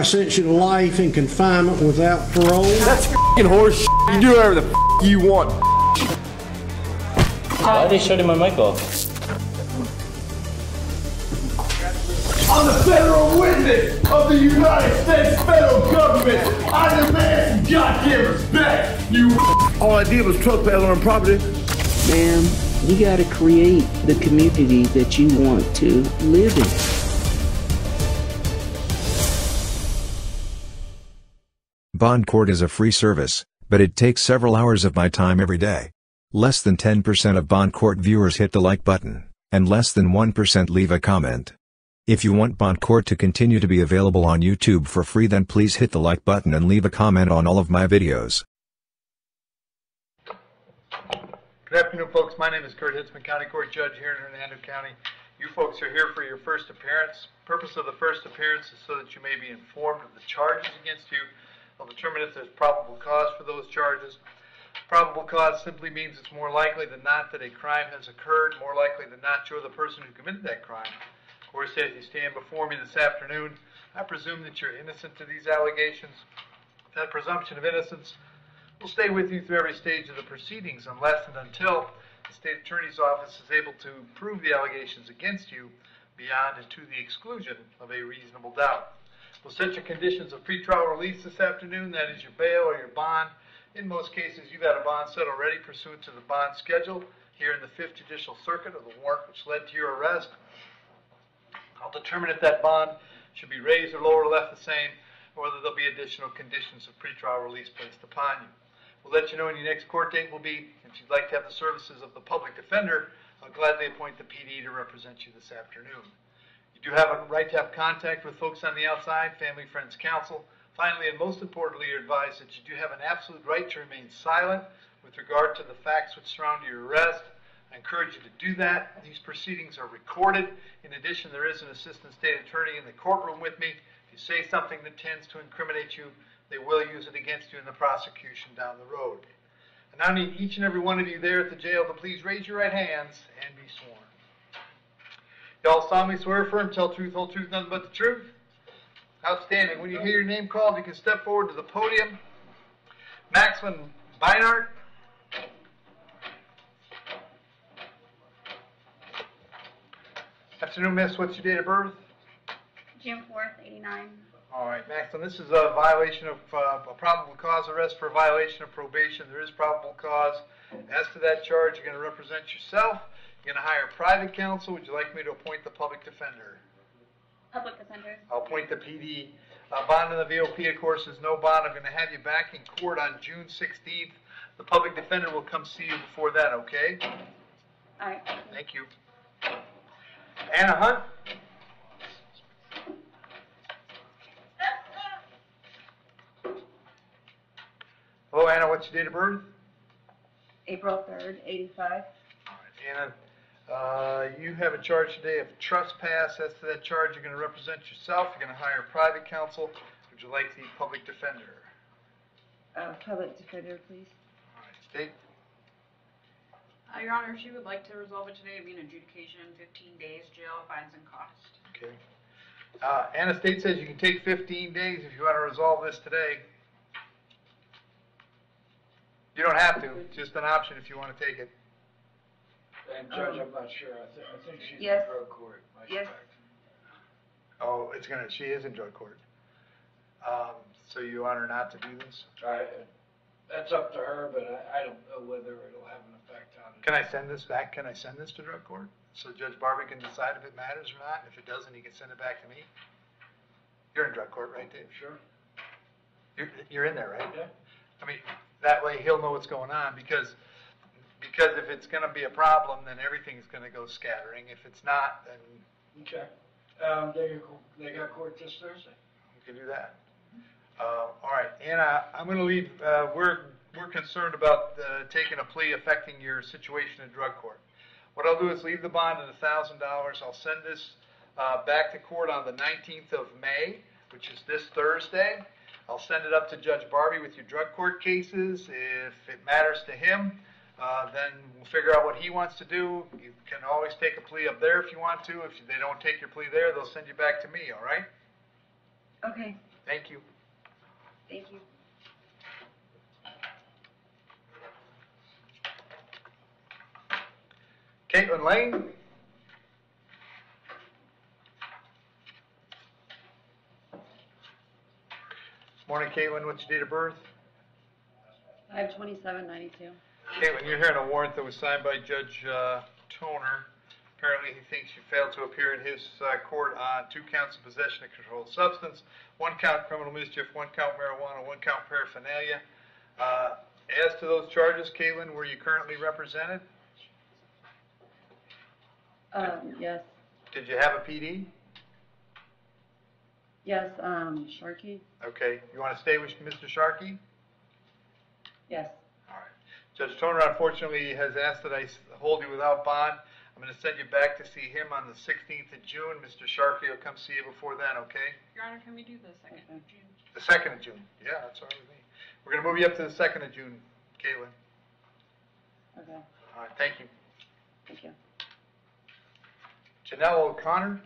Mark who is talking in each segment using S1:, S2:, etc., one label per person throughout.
S1: I sentence you to life in confinement without parole.
S2: That's fucking horse shit. You do whatever the f- you want.
S3: Why are they shutting my mic off?
S4: I'm the federal witness of the United States federal government. I demand some goddamn respect, you. All I did was trespass on property.
S5: Ma'am, you gotta create the community that you want to live in.
S6: Bond Court is a free service, but it takes several hours of my time every day. Less than 10% of Bond Court viewers hit the like button, and less than 1% leave a comment. If you want Bond Court to continue to be available on YouTube for free then please hit the like button and leave a comment on all of my videos.
S7: Good afternoon, folks. My name is Kurt Hitzemann, County Court Judge here in Hernando County. You folks are here for your first appearance. Purpose of the first appearance is so that you may be informed of the charges against you. I'll determine if there's probable cause for those charges. Probable cause simply means it's more likely than not that a crime has occurred, more likely than not you're the person who committed that crime. Of course, as you stand before me this afternoon, I presume that you're innocent to these allegations. That presumption of innocence will stay with you through every stage of the proceedings unless and until the state attorney's office is able to prove the allegations against you beyond and to the exclusion of a reasonable doubt. We'll set your conditions of pretrial release this afternoon. That is your bail or your bond. In most cases, you've had a bond set already pursuant to the bond schedule here in the Fifth Judicial Circuit of the warrant which led to your arrest. I'll determine if that bond should be raised or lowered or left the same, or whether there'll be additional conditions of pretrial release placed upon you. We'll let you know when your next court date will be. If you'd like to have the services of the public defender, I'll gladly appoint the PD to represent you this afternoon. You do have a right to have contact with folks on the outside, family, friends, counsel. Finally, and most importantly, you're advised that you do have an absolute right to remain silent with regard to the facts which surround your arrest. I encourage you to do that. These proceedings are recorded. In addition, there is an assistant state attorney in the courtroom with me. If you say something that tends to incriminate you, they will use it against you in the prosecution down the road. And I need each and every one of you there at the jail to please raise your right hands and be sworn. Y'all solemnly swear affirm, tell truth, whole truth, nothing but the truth. Outstanding. When you hear your name called, you can step forward to the podium. Maxwell Beinart. Afternoon, miss. What's your date of birth?
S8: June 4th, 89.
S7: All right, Maxwell, this is a violation of, uh, a probable cause arrest for a violation of probation. There is probable cause. As to that charge, you're going to represent yourself. You're going to hire private counsel. Would you like me to appoint the public defender?
S8: Public defender.
S7: I'll appoint the PD. Uh, bond in the VOP, of course, is no bond. I'm going to have you back in court on June 16th. The public defender will come see you before that, okay?
S8: All right.
S7: Thank you. Anna Hunt? Hello, Anna. What's your date of birth?
S8: April 3rd, 85.
S7: All right, Anna, uh, you have a charge today of trespass. As to that charge, you're going to represent yourself. You're going to hire private counsel. Would you like the public defender?
S8: Uh, public defender, please.
S7: All right, state.
S9: Uh, Your Honor, she would like to resolve it today to be an adjudication, 15 days jail, fines and cost.
S7: Okay. Uh, Anna State says you can take 15 days if you want to resolve this today. You don't have to. It's just an option if you want to take it.
S4: And Judge, I'm not sure. I think, I think she's in
S8: Yes.
S4: drug court. I
S8: Yes.
S4: suspect.
S7: Oh, it's gonna. She is in drug court. Um, so you want her not to do this?
S4: I, that's up to her, but I, I don't know whether it'll have an effect on it.
S7: Can I send this back? Can I send this to drug court so Judge Barbie can decide if it matters or not? If it doesn't, he can send it back to me. You're in drug court, right, Dave?
S4: Sure.
S7: You're, you're in there, right?
S4: Yeah.
S7: I mean, that way he'll know what's going on because, because if it's gonna be a problem, then everything's gonna go scattering. If it's not, then
S4: Okay. Um, they, they got court this Thursday.
S7: we can do that. Uh, all right, Anna, I'm gonna leave, uh, we're, we're concerned about, uh, taking a plea affecting your situation in drug court. What I'll do is leave the bond at a thousand dollars. I'll send this, uh, back to court on the nineteenth of May, which is this Thursday. I'll send it up to Judge Barbie with your drug court cases. If it matters to him, uh, then we'll figure out what he wants to do. You can always take a plea up there if you want to. If they don't take your plea there, they'll send you back to me, all right?
S8: Okay.
S7: Thank you.
S8: Thank you.
S7: Caitlin Lane? Morning, Caitlin. What's your date of birth?
S8: Five twenty-seven ninety-two.
S7: Caitlin, you're hearing a warrant that was signed by Judge uh, Toner. Apparently, he thinks you failed to appear in his uh, court on two counts of possession of controlled substance, one count criminal mischief, one count marijuana, one count paraphernalia. Uh, As to those charges, Caitlin, were you currently represented?
S8: Um, yes,
S7: Did you have a PD?
S8: yes, um, Sharkey?
S7: Okay, you want to stay with Mr. Sharkey?
S8: Yes.
S7: All right. Judge Toner unfortunately has asked that I s- hold you without bond. I'm going to send you back to see him on the 16th of June. Mr. Sharkey will come see you before then, okay?
S9: Your Honor, can we do the second of June?
S7: The 2nd of June. Yeah, that's all right with me. We're going to move you up to the 2nd of June, Caitlin.
S8: Okay,
S7: All right, thank you.
S8: thank you.
S7: Janelle O'Connor.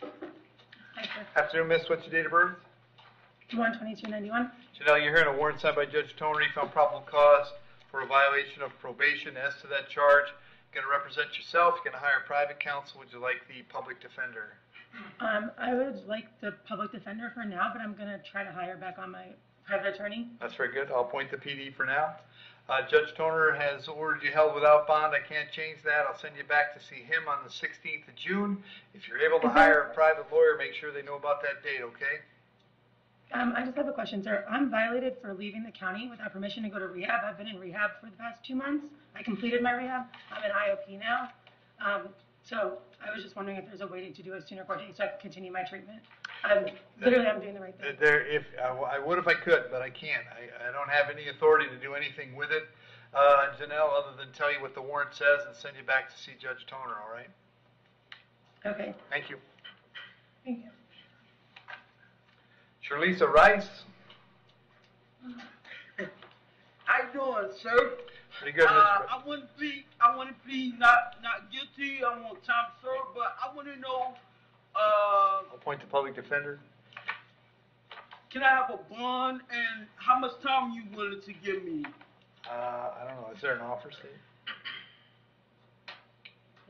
S3: Hi, sir.
S7: Afternoon, miss. What's your date of birth?
S3: One twenty-two ninety-one.
S7: Janelle, you're hearing a warrant signed by Judge Toner. He found probable cause for a violation of probation. As to that charge, you're going to represent yourself. You're going to hire private counsel. Would you like the public defender?
S3: Um, I would like the public defender for now, but I'm gonna try to hire back on my private attorney.
S7: That's very good. I'll appoint the PD for now. Uh, Judge Toner has ordered you held without bond. I can't change that. I'll send you back to see him on the 16th of June. If you're able to hire a private lawyer, make sure they know about that date, okay?
S3: Um, I just have a question, sir. I'm violated for leaving the county without permission to go to rehab. I've been in rehab for the past two months. I completed my rehab. I'm in IOP now. Um, so I was just wondering if there's a way to do a sooner court date so I can continue my treatment. I'm, literally, I'm doing the right thing.
S7: There, if, I w- I would if I could, but I can't. I, I don't have any authority to do anything with it, uh, Janelle, other than tell you what the warrant says and send you back to see Judge Toner, all right?
S3: Okay,
S7: Thank you.
S3: thank you.
S7: Charlisa Rice,
S10: How you doing, sir?
S7: pretty good,
S10: Uh,
S7: Mr.
S10: I want to plead. I want to plead not not guilty. I want time served, but I want to know. Uh,
S7: I'll appoint the public defender.
S10: can I have a bond and how much time you willing to give me?
S7: Uh, I don't know, is there an offer, Steve?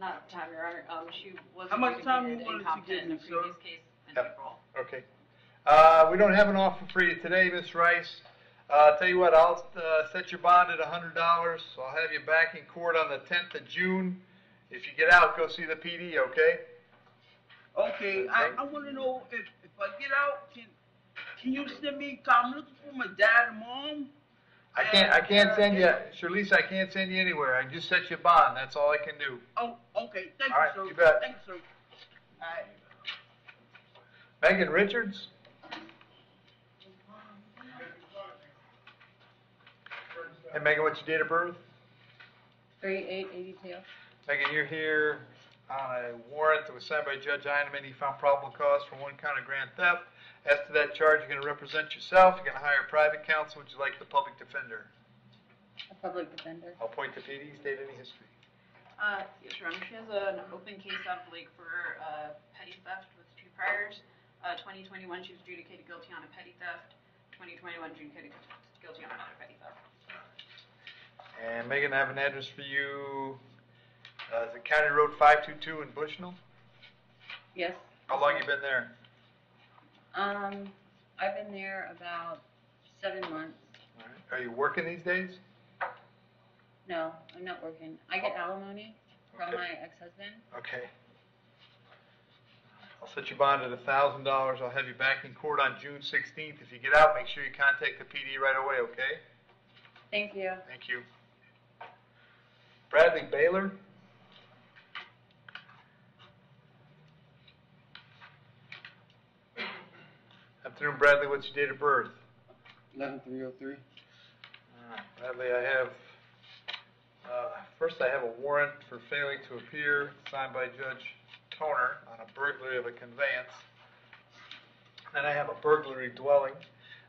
S9: Not at the time, Your Honor. Um, she was
S10: How much time you
S9: adjudicated
S10: wanted to
S9: incompetent in a
S10: give me, sir?
S9: previous case in
S7: Yep.
S9: April.
S7: Okay. Uh, we don't have an offer for you today, Miss Rice. Uh, tell you what, I'll, uh, set your bond at a hundred dollars. I'll have you back in court on the tenth of June. If you get out, go see the PD, okay?
S10: Okay, I, I want to know if if I get out, can can you send me? I'm looking for my dad and mom.
S7: I can't, I can't send you, Charlize, I can't send you anywhere. I just set you a bond, that's all I can do.
S10: Oh, okay. Thank
S7: All right,
S10: you, sir.
S7: you bet.
S10: Thank you, sir. All right.
S7: Megan Richards? Hey Megan, what's your date of birth?
S8: Three eight eighty-two.
S7: Megan, you're here on a warrant that was signed by Judge Heineman. He found probable cause for one count of grand theft. As to that charge, you're going to represent yourself. You're going to hire private counsel. Would you like the public defender?
S8: A public defender.
S7: I'll point to PD. State any history.
S9: Uh, yes, Your Honor. She has an open case out of Lake for, uh, petty theft with two priors. Uh, 2021, she was adjudicated guilty on a petty theft. 2021, adjudicated guilty on another petty theft.
S7: And Megan, I have an address for you. Uh, is it County Road 522 in Bushnell?
S8: Yes.
S7: How long you been there?
S8: Um, I've been there about seven months.
S7: All right. Are you working these days?
S8: No, I'm not working. I get alimony from
S7: Okay.
S8: my ex-husband.
S7: Okay. I'll set your bond at a thousand dollars. I'll have you back in court on June sixteenth. If you get out, make sure you contact the PD right away, okay?
S8: Thank you.
S7: Thank you. Bradley Baylor? Afternoon, Bradley. What's your date of birth?
S2: Eleven three oh three.
S7: Uh, Bradley, I have, uh, first I have a warrant for failing to appear signed by Judge Toner on a burglary of a conveyance. Then I have a burglary dwelling.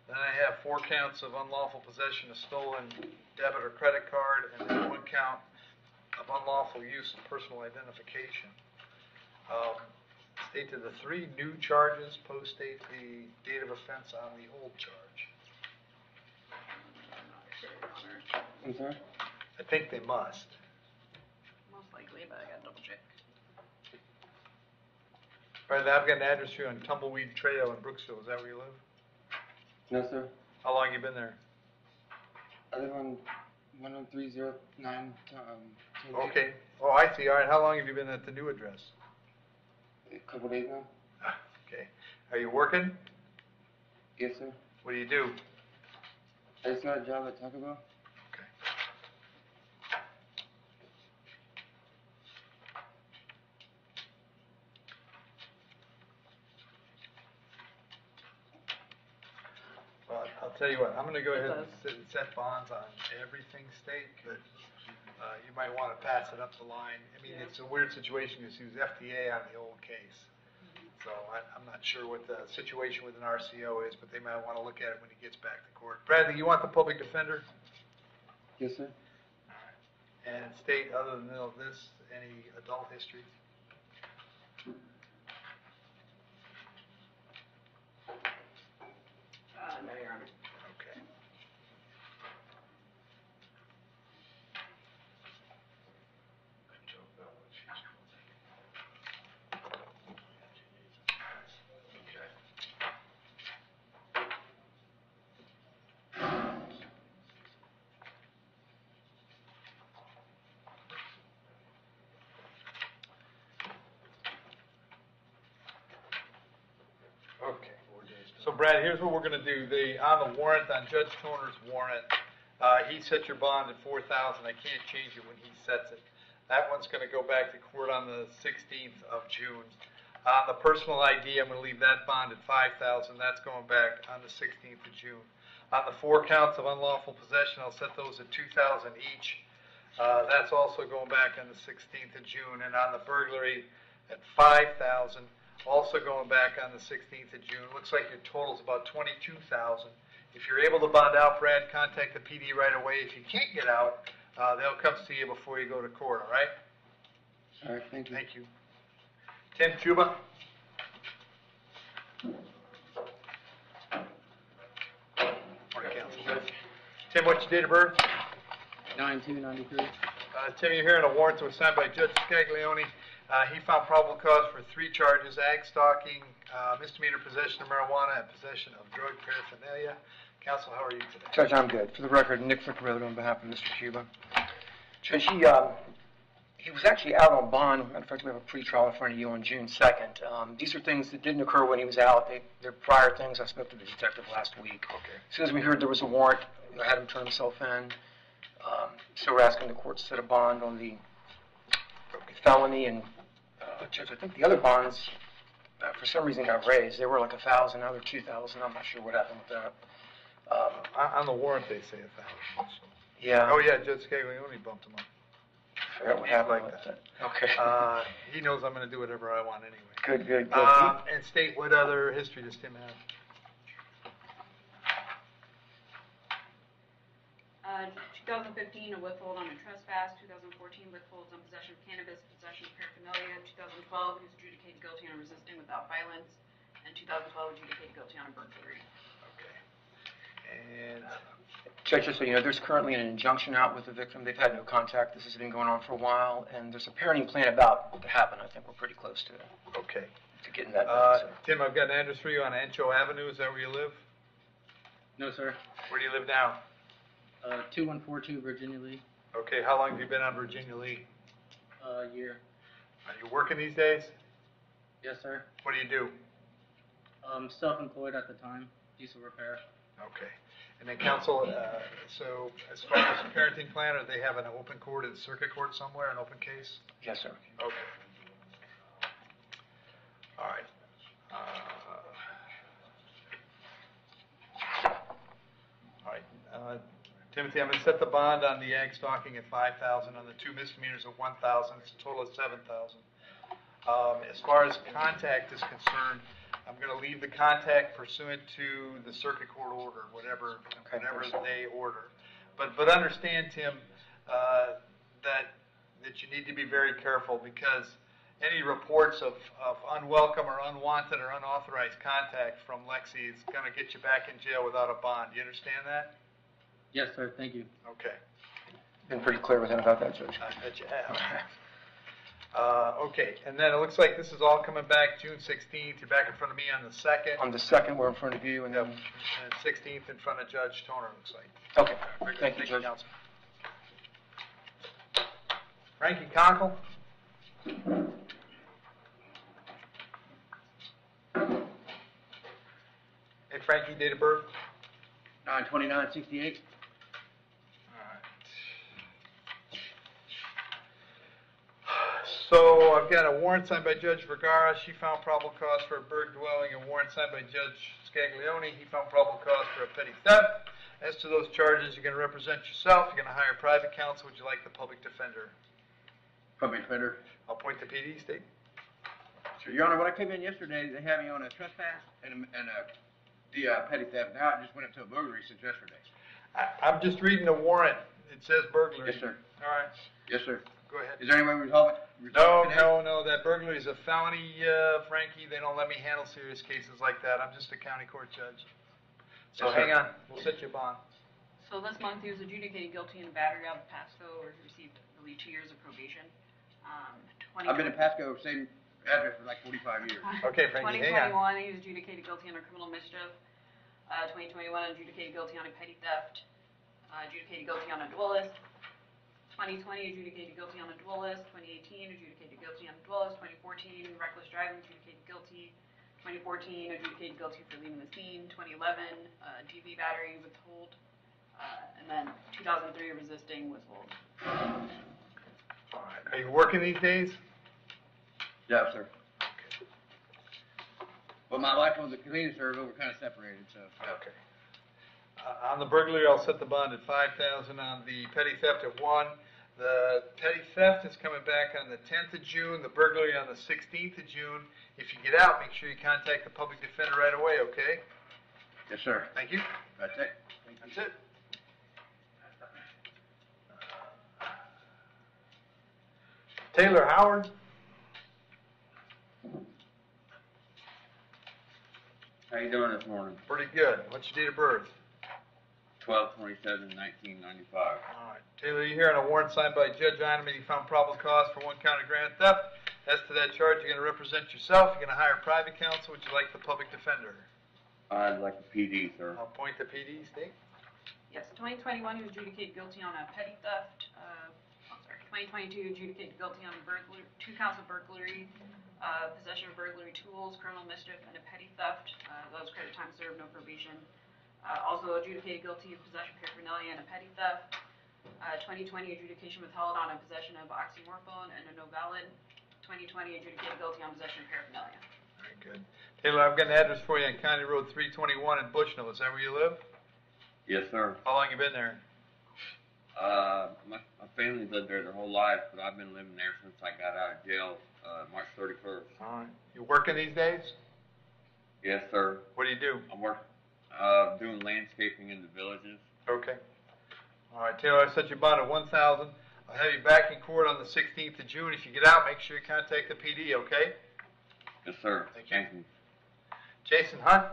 S7: Then I have four counts of unlawful possession of stolen debit or credit card, and then one count unlawful use of personal identification. Um, State to the three new charges, post-date the date of offense on the old charge.
S2: I'm sorry?
S7: I think they must.
S9: Most likely, but I gotta double check.
S7: All right, I've got an address for you on Tumbleweed Trail in Brooksville, is that where you live?
S2: No, sir.
S7: How long you been there?
S2: I live on one oh three zero nine, um, King-
S7: Okay, oh, I see, all right, how long have you been at the new address?
S2: A couple days now?
S7: Ah, okay, are you working?
S2: Yes, sir.
S7: What do you do?
S2: I just got a job at Taco Bell.
S7: Okay. Well, I'll tell you what, I'm gonna go ahead and set, set bonds on everything state, but, uh, you might wanna pass it up the line. I mean, it's a weird situation, because he was FTA on the old case. So I, I'm not sure what the situation with an RCO is, but they might wanna look at it when he gets back to court. Bradley, you want the public defender?
S2: Yes, sir.
S7: And state, other than this, any adult history?
S9: Uh, no, Your Honor.
S7: Okay. Okay. So here's what we're gonna do. The, on the warrant, on Judge Toner's warrant, uh, he set your bond at four thousand. I can't change it when he sets it. That one's gonna go back to court on the sixteenth of June. On the personal ID, I'm gonna leave that bond at five thousand. That's going back on the sixteenth of June. On the four counts of unlawful possession, I'll set those at two thousand each. Uh, that's also going back on the sixteenth of June. And on the burglary, at five thousand, also going back on the sixteenth of June. Looks like your total's about twenty-two thousand. If you're able to bond out, Brad, contact the PD right away. If you can't get out, uh, they'll come see you before you go to court, all right?
S2: All right, thank you.
S7: Thank you. Tim Chuba? Morning, Council. Tim, what's your date of birth?
S2: Nine two ninety-three.
S7: Uh, Tim, you're hearing a warrant that was signed by Judge Scaglione. Uh, he found probable cause for three charges, ag stalking, uh, misdemeanor possession of marijuana, and possession of drug paraphernalia. Counsel, how are you today?
S11: Judge, I'm good. For the record, Nick Ficarelli on behalf of Mr. Cuba. Judge, he, um, he was actually out on bond. Matter of fact, we have a pretrial in front of you on June 2nd. Um, these are things that didn't occur when he was out. They, they're prior things. I spoke to the detective last week.
S7: Okay.
S11: As soon as we heard there was a warrant, I had him turn himself in. Um, so we're asking the court to set a bond on the felony and, uh, Judge, I think the other bonds, uh, for some reason got raised. They were like a thousand, now they're two thousand. I'm not sure what happened with that. Um,
S7: On, on the warrant, they say a thousand.
S11: yeah.
S7: Oh, yeah, Judge Scaglione bumped him up.
S11: I forgot what happened
S7: like that.
S11: that. Okay.
S7: Uh, he knows I'm gonna do whatever I want anyway.
S11: Good, good, good.
S7: Um, and state, what other history does Tim have?
S9: Uh, 2015, a withhold on a trespass, 2014, withholds on possession of cannabis, possession of paraphernalia, 2012, he was adjudicated guilty on resisting without violence, and 2012, adjudicated guilty on a burglary.
S7: Okay. And,
S11: Judge, just so you know, there's currently an injunction out with the victim. They've had no contact. This has been going on for a while, and there's a parenting plan about to happen. I think we're pretty close to,
S7: okay.
S11: to getting that
S7: Uh,
S11: done. so.
S7: Tim, I've got an address for you on Ancho Avenue. Is that where you live?
S12: No, sir.
S7: Where do you live now?
S12: Uh, 2142 Virginia Lee,
S7: Okay, how long have you been on Virginia Lee?
S12: uh, year.
S7: Are you working these days?
S12: Yes, sir.
S7: What do you do?
S12: Um, self-employed at the time, diesel repair.
S7: Okay. And then counsel, uh, so as far as the parenting plan, are they have an open court in circuit court somewhere, an open case?
S11: Yes, sir.
S7: Okay. All right. Uh, All right, uh, Timothy, I'm gonna set the bond on the ag stalking at five thousand, on the two misdemeanors at one thousand, it's a total of seven thousand. Um, as far as contact is concerned, I'm gonna leave the contact pursuant to the circuit court order, whatever, whatever they order. But, but understand, Tim, uh, that, that you need to be very careful because any reports of, of unwelcome or unwanted or unauthorized contact from Lexi is gonna get you back in jail without a bond. You understand that?
S12: Yes, sir, thank you.
S7: Okay.
S11: Been pretty clear with him about that, Judge.
S7: I bet you have. Uh, okay, and then it looks like this is all coming back June sixteenth. You're back in front of me on the second.
S11: On the second, we're in front of you, and
S7: Yep,
S11: then,
S7: and sixteenth in front of Judge Toner, looks like.
S11: okay,
S7: Very good.
S11: thank you, Judge.
S7: Counsel. Frankie Conkle? Hey Frankie, date of birth?
S10: Nine twenty-nine sixty-eight.
S7: So I've got a warrant signed by Judge Vergara. She found probable cause for a bird dwelling. A warrant signed by Judge Scaglione. He found probable cause for a petty theft. As to those charges, you're going to represent yourself. You're going to hire private counsel. Would you like the public defender?
S10: Public defender.
S7: I'll point to PD, state.
S10: So, Your Honor, when I came in yesterday, they had me on a trespass and, a- and a, the uh, petty theft. Now I just went up to a burglary since yesterday.
S7: I, I'm just reading the warrant. It says burglary.
S10: Yes, sir.
S7: All right,
S10: Yes, sir.
S7: Go ahead.
S10: Is there any way we resolve it?
S7: No,
S10: resolve it today?
S7: no, no, that burglary is a felony, uh, Frankie. They don't let me handle serious cases like that. I'm just a county court judge. So
S10: Yes, sir.
S7: hang on, we'll set you a bond.
S9: So this month, he was adjudicated guilty in battery out of Pasco, where he received, I believe, two years of probation. Um,
S10: I've been in Pasco, same address for like forty-five years.
S7: Okay, Frankie, hang on.
S9: 2021, he was adjudicated guilty under criminal mischief. Uh, 2021, adjudicated guilty on a petty theft. Uh, adjudicated guilty on a duelist. 2020, adjudicated guilty on a duelist. 2018, adjudicated guilty on a duelist. 2014, reckless driving, adjudicated guilty. 2014, adjudicated guilty for leaving the scene. 2011, uh, DV battery, withhold. Uh, and then 2003, resisting, withhold.
S7: All right. Are you working these days?
S10: Yeah, sir. But my wife owns a convenience store, but we're kind of separated, so.
S7: Okay. Uh, on the burglary, I'll set the bond at five thousand, on the petty theft at one. The petty theft is coming back on the tenth of June, the burglary on the sixteenth of June. If you get out, make sure you contact the public defender right away, okay?
S10: Yes, sir.
S7: Thank you.
S10: That's it.
S7: That's it. Taylor Howard?
S13: How you doing this morning?
S7: Pretty good. What's your date of birth?
S13: Twelve twenty-seven, nineteen ninety-five.
S7: All right. Taylor, you're here on a warrant signed by Judge Item, you found probable cause for one count of grand theft. As to that charge, you're gonna represent yourself, you're gonna hire private counsel, would you like the public defender?
S13: I'd like a PD, sir.
S7: I'll point the PD, state.
S9: Yes, 2021, he was adjudicated guilty on a petty theft. Uh, I'm sorry, 2022, adjudicated guilty on burglary, two counts of burglary, uh, possession of burglary tools, criminal mischief, and a petty theft. Uh, that was credit time served, no probation. Uh, also adjudicated guilty of possession of paraphernalia and a petty theft. Uh, 2020 adjudication withheld on a possession of oxymorphone and a no valid. 2020 adjudicated guilty on possession of paraphernalia.
S7: Very good. Taylor, I've got an address for you on County Road three twenty-one in Bushnell, is that where you live?
S13: Yes, sir.
S7: How long you been there?
S13: Uh, my, my family lived there their whole life, but I've been living there since I got out of jail, uh, March thirty-first.
S7: All right. You working these days?
S13: Yes, sir.
S7: What do you do?
S13: I'm work, uh, doing landscaping in the villages.
S7: Okay. All right, Taylor, I set your bond at one thousand. I'll have you back in court on the sixteenth of June. If you get out, make sure you contact the PD, okay?
S13: Yes, sir.
S7: Thank you.
S13: you.
S7: Jason Hunt?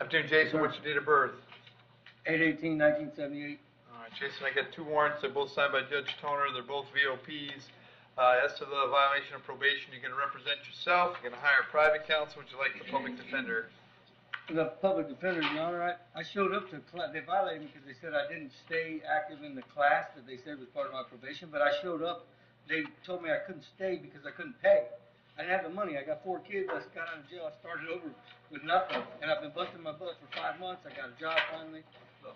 S7: Afternoon, Jason. What's your date of birth?
S10: Eight eighteen nineteen seventy-eight.
S7: All right, Jason, I got two warrants. They're both signed by Judge Toner. They're both VOPs. Uh, as to the violation of probation, you're gonna represent yourself. You're gonna hire private counsel. Would you like the public defender?
S10: The public defender, Your Honor, I, I showed up to class, they violated me because they said I didn't stay active in the class that they said was part of my probation, but I showed up, they told me I couldn't stay because I couldn't pay. I didn't have the money, I got four kids, I got out of jail, I started over with nothing, and I've been busting my butt for five months, I got a job finally,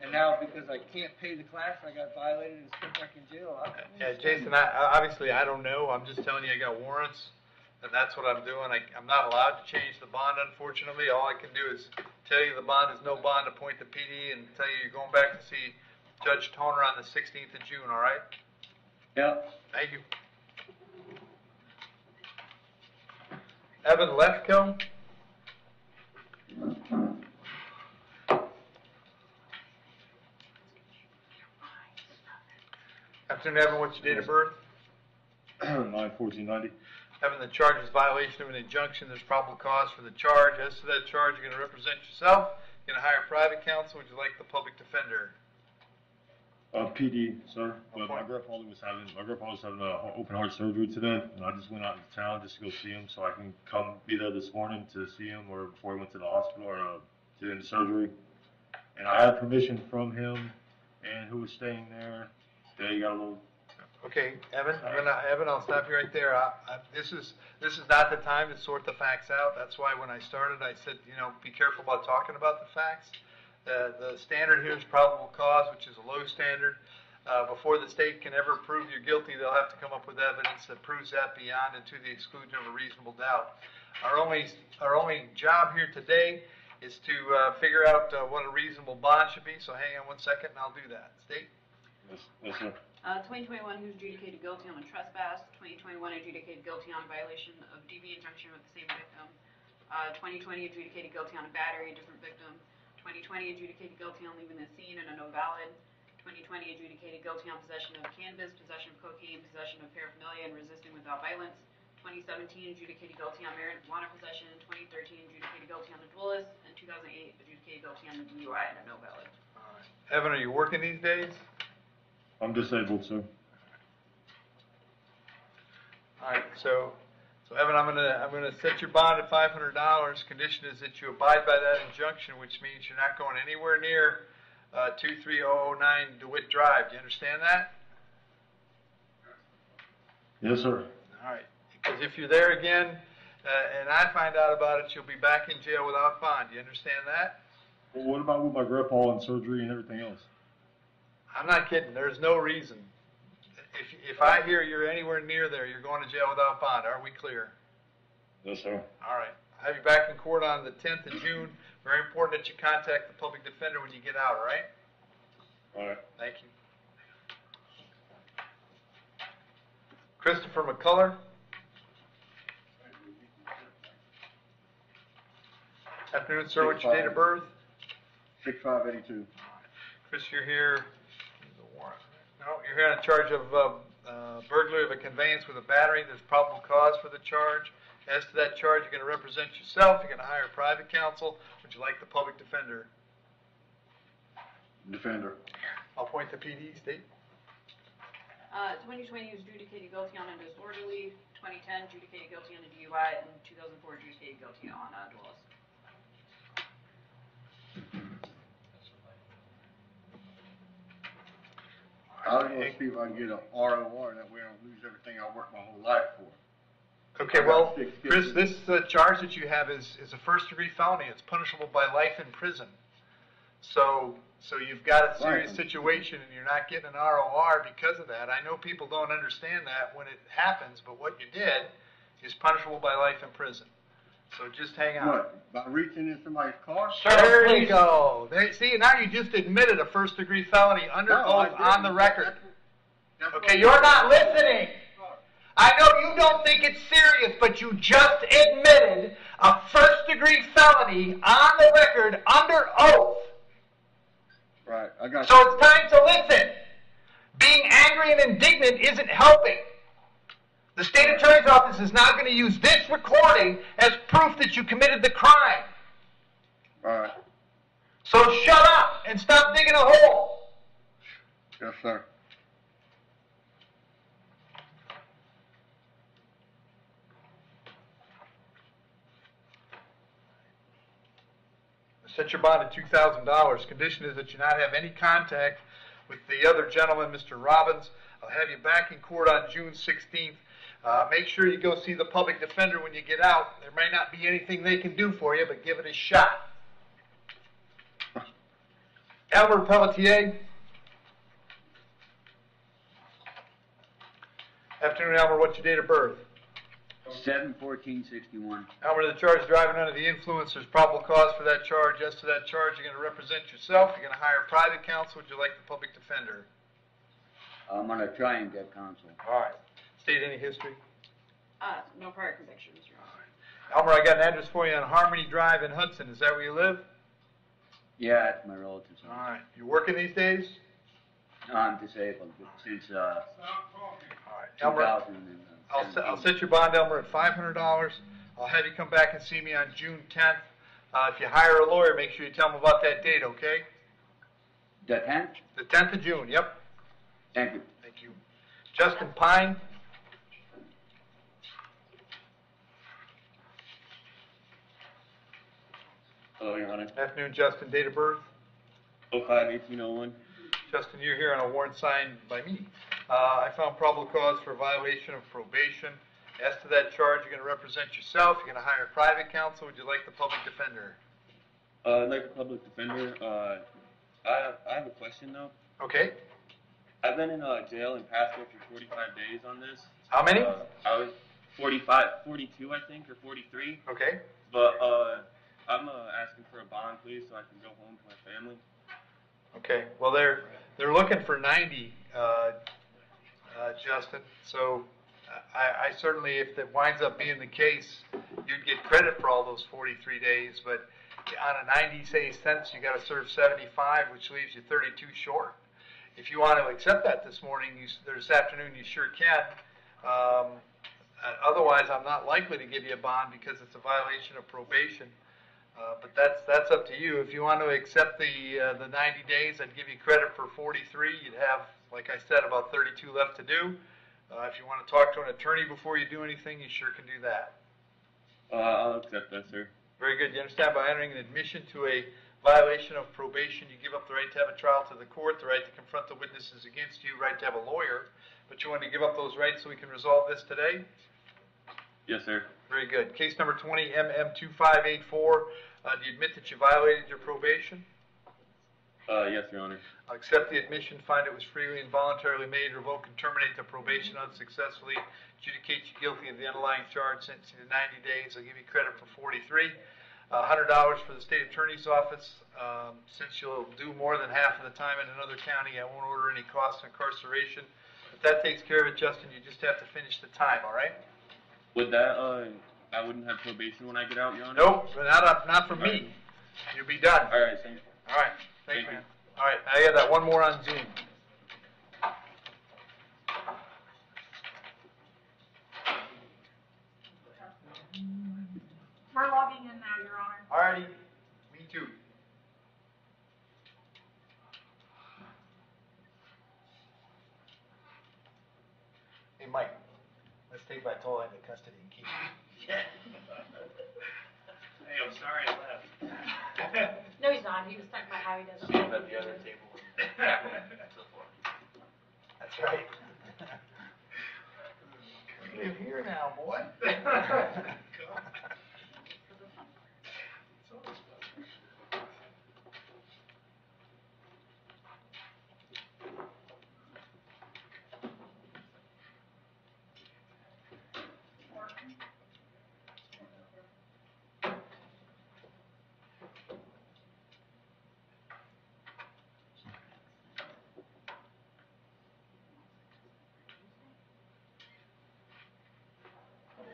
S10: and now because I can't pay the class, I got violated and stuck back in jail. I-
S7: Yeah, Jason, I, I- obviously, I don't know. I'm just telling you, I got warrants, and that's what I'm doing. I, I'm not allowed to change the bond, unfortunately. All I can do is tell you the bond is no bond, appoint the PD, and tell you you're going back to see Judge Toner on the 16th of June, all right?
S10: Yeah.
S7: Thank you. Evan Lefko? Afternoon, Evan, what's your date of birth?
S14: Nine fourteen ninety.
S7: Evan, the charge is violation of an injunction, there's probable cause for the charge. As to that charge, you're gonna represent yourself, you're gonna hire private counsel, would you like the public defender?
S14: Uh, PD, sir. But my grandfather was having my grandfather was having a open heart surgery today, and I just went out into town just to go see him, so I can come be there this morning to see him, or before he went to the hospital or uh, to the surgery. And I had permission from him and who was staying there. They got a little.
S7: Okay, Evan, I'm gonna, Evan, I'll stop you right there. I, I, this is, this is not the time to sort the facts out. That's why when I started, I said, you know, be careful about talking about the facts. Uh, the standard here is probable cause, which is a low standard. Uh, before the state can ever prove you're guilty, they'll have to come up with evidence that proves that beyond and to the exclusion of a reasonable doubt. Our only, our only job here today is to, uh, figure out, uh, what a reasonable bond should be, so hang on one second and I'll do that. State?
S14: Yes, yes, sir.
S9: Uh, 2021, he was adjudicated guilty on a trespass. 2021, adjudicated guilty on violation of DV injunction with the same victim. Uh, 2020, adjudicated guilty on a battery, different victim. 2020, adjudicated guilty on leaving the scene and a no valid. 2020, adjudicated guilty on possession of cannabis, possession of cocaine, possession of paraphernalia, and resisting without violence. 2017, adjudicated guilty on marijuana possession. 2013, adjudicated guilty on the duelist. And 2008, adjudicated guilty on the DUI and a no valid.
S7: Evan, are you working these days?
S14: I'm disabled, sir.
S7: All right, so, so Evan, I'm gonna, I'm gonna set your bond at five hundred dollars. Condition is that you abide by that injunction, which means you're not going anywhere near, uh, two three oh oh nine DeWitt Drive. Do you understand that?
S14: Yes, sir.
S7: All right, because if you're there again, uh, and I find out about it, you'll be back in jail without bond. Do you understand that?
S14: Well, what about with my grandpa and surgery and everything else?
S7: I'm not kidding. There's no reason. If, if I hear you're anywhere near there, you're going to jail without bond. Are we clear?
S14: Yes, sir.
S7: All right. I'll have you back in court on the 10th of June. Very important that you contact the public defender when you get out, all right?
S14: All right.
S7: Thank you. Christopher McCullough. Afternoon, sir. What's your date of birth?
S15: Six five eighty-two.
S7: Chris, you're here. No, you're here on charge of uh, uh, burglary of a conveyance with a battery. There's probable cause for the charge. As to that charge, you're going to represent yourself. You're going to hire private counsel. Would you like the public defender?
S15: Defender.
S7: I'll point the PD. State.
S9: Uh, 2020, he was adjudicated guilty on a disorderly. 2010, adjudicated guilty on a DUI. And 2004, adjudicated guilty on a duelist.
S15: I was gonna see if I can get a ROR, that way I don't lose everything I worked my whole life for.
S7: Okay, well, Chris, this uh, charge that you have is, is a first degree felony. It's punishable by life in prison. So, so you've got a serious
S15: Right.
S7: situation and you're not getting an ROR because of that. I know people don't understand that when it happens, but what you did is punishable by life in prison. So just hang on.
S15: What, by reaching in somebody's car?
S7: Sure, There you go. There, see, now you just admitted a first degree felony under
S15: No,
S7: oath on the record.
S15: That's
S7: Okay, you're not listening. I know you don't think it's serious, but you just admitted a first degree felony on the record under oath.
S15: Right, I got.
S7: So it's time to listen. Being angry and indignant isn't helping. The state attorney's office is now going to use this recording as proof that you committed the crime.
S15: Alright,
S7: So shut up and stop digging a hole.
S15: yes, sir.
S7: Set your bond at two thousand dollars. Condition is that you not have any contact with the other gentleman, Mr. Robbins. I'll have you back in court on June sixteenth. Uh, make sure you go see the public defender when you get out. There may not be anything they can do for you, but give it a shot. Albert Pelletier. Afternoon, Albert. What's your date of birth?
S16: Seven fourteen sixty-one.
S7: Albert, the charge of driving under the influence, there's probable cause for that charge. As to that charge, you're going to represent yourself. You're going to hire private counsel. Would you like the public defender?
S16: I'm gonna try and get counsel.
S7: All right. State any history.
S9: Uh, no prior convictions, Your Honor.
S7: Elmer, I got an address for you on Harmony Drive in Hudson. Is that where you live?
S16: Yeah, it's my relatives.
S7: All right. You working these days?
S16: No, I'm disabled since, uh, two
S7: Elmer,
S16: thousand and
S7: I'll, se- I'll set your bond, Elmer, at five hundred dollars. I'll have you come back and see me on June tenth. Uh, if you hire a lawyer, make sure you tell him about that date, okay?
S16: The tenth?
S7: The tenth of June, yep.
S16: Thank you.
S7: Thank you. Justin Pine,
S17: Hello, Your Honor.
S7: afternoon, Justin, date of birth.
S17: 05 1801.
S7: Justin, you're here on a warrant signed by me. Uh, I found probable cause for violation of probation. As to that charge, you're gonna represent yourself, you're gonna hire private counsel, would you like the public defender?
S17: Uh, I'd like a public defender. Uh, I, I have a question though.
S7: Okay,
S17: I've been in uh, jail in Pasco for 45 days on this.
S7: How many?
S17: Uh, I was 45, 42, I think, or 43.
S7: okay.
S17: But uh, I'm uh, asking for a bond, please, so I can go home to my family.
S7: Okay, well, they're, they're looking for ninety, uh, uh, Justin, so I, I certainly, if that winds up being the case, you'd get credit for all those forty-three days, but on a ninety, say, cents, you gotta serve seventy-five, which leaves you thirty-two short. If you want to accept that this morning, you, or this afternoon, you sure can. Um, uh, otherwise, I'm not likely to give you a bond because it's a violation of probation. Uh, but that's, that's up to you. If you want to accept the, uh, the ninety days, I'd give you credit for forty-three. You'd have, like I said, about thirty-two left to do. Uh, if you want to talk to an attorney before you do anything, you sure can do that.
S17: Uh, I'll accept that, sir.
S7: Very good. You understand by entering an admission to a violation of probation, you give up the right to have a trial to the court, the right to confront the witnesses against you, right to have a lawyer. But you want to give up those rights so we can resolve this today?
S17: Yes, sir.
S7: Very good. Case number twenty MM two five eight four. Uh, do you admit that you violated your probation?
S17: Uh, yes, Your Honor.
S7: Accept the admission, find it was freely and voluntarily made, revoke and terminate the probation unsuccessfully, adjudicate you guilty of the underlying charge, sentence you to ninety days. I'll give you credit for forty-three. A hundred dollars for the state attorney's office. Um, since you'll do more than half of the time in another county, I won't order any cost of incarceration. If that takes care of it, Justin, you just have to finish the time, all right?
S17: Would that, uh, I wouldn't have probation when I get out, Your Honor?
S7: Nope, but not, up- not from me. You'll be done.
S17: All right, thank you.
S7: All right, thanks,
S17: Thank you.
S7: man. All right, I got that one more on Zoom.
S9: We're logging in now, Your Honor.
S7: All righty, me too. Hey, Mike, let's take Vitola into custody and keep him.
S18: Hey, I'm sorry I left.
S9: No, he's not. He was talking about how he doesn't.
S18: at the other table.
S7: That's right. You live here now, boy.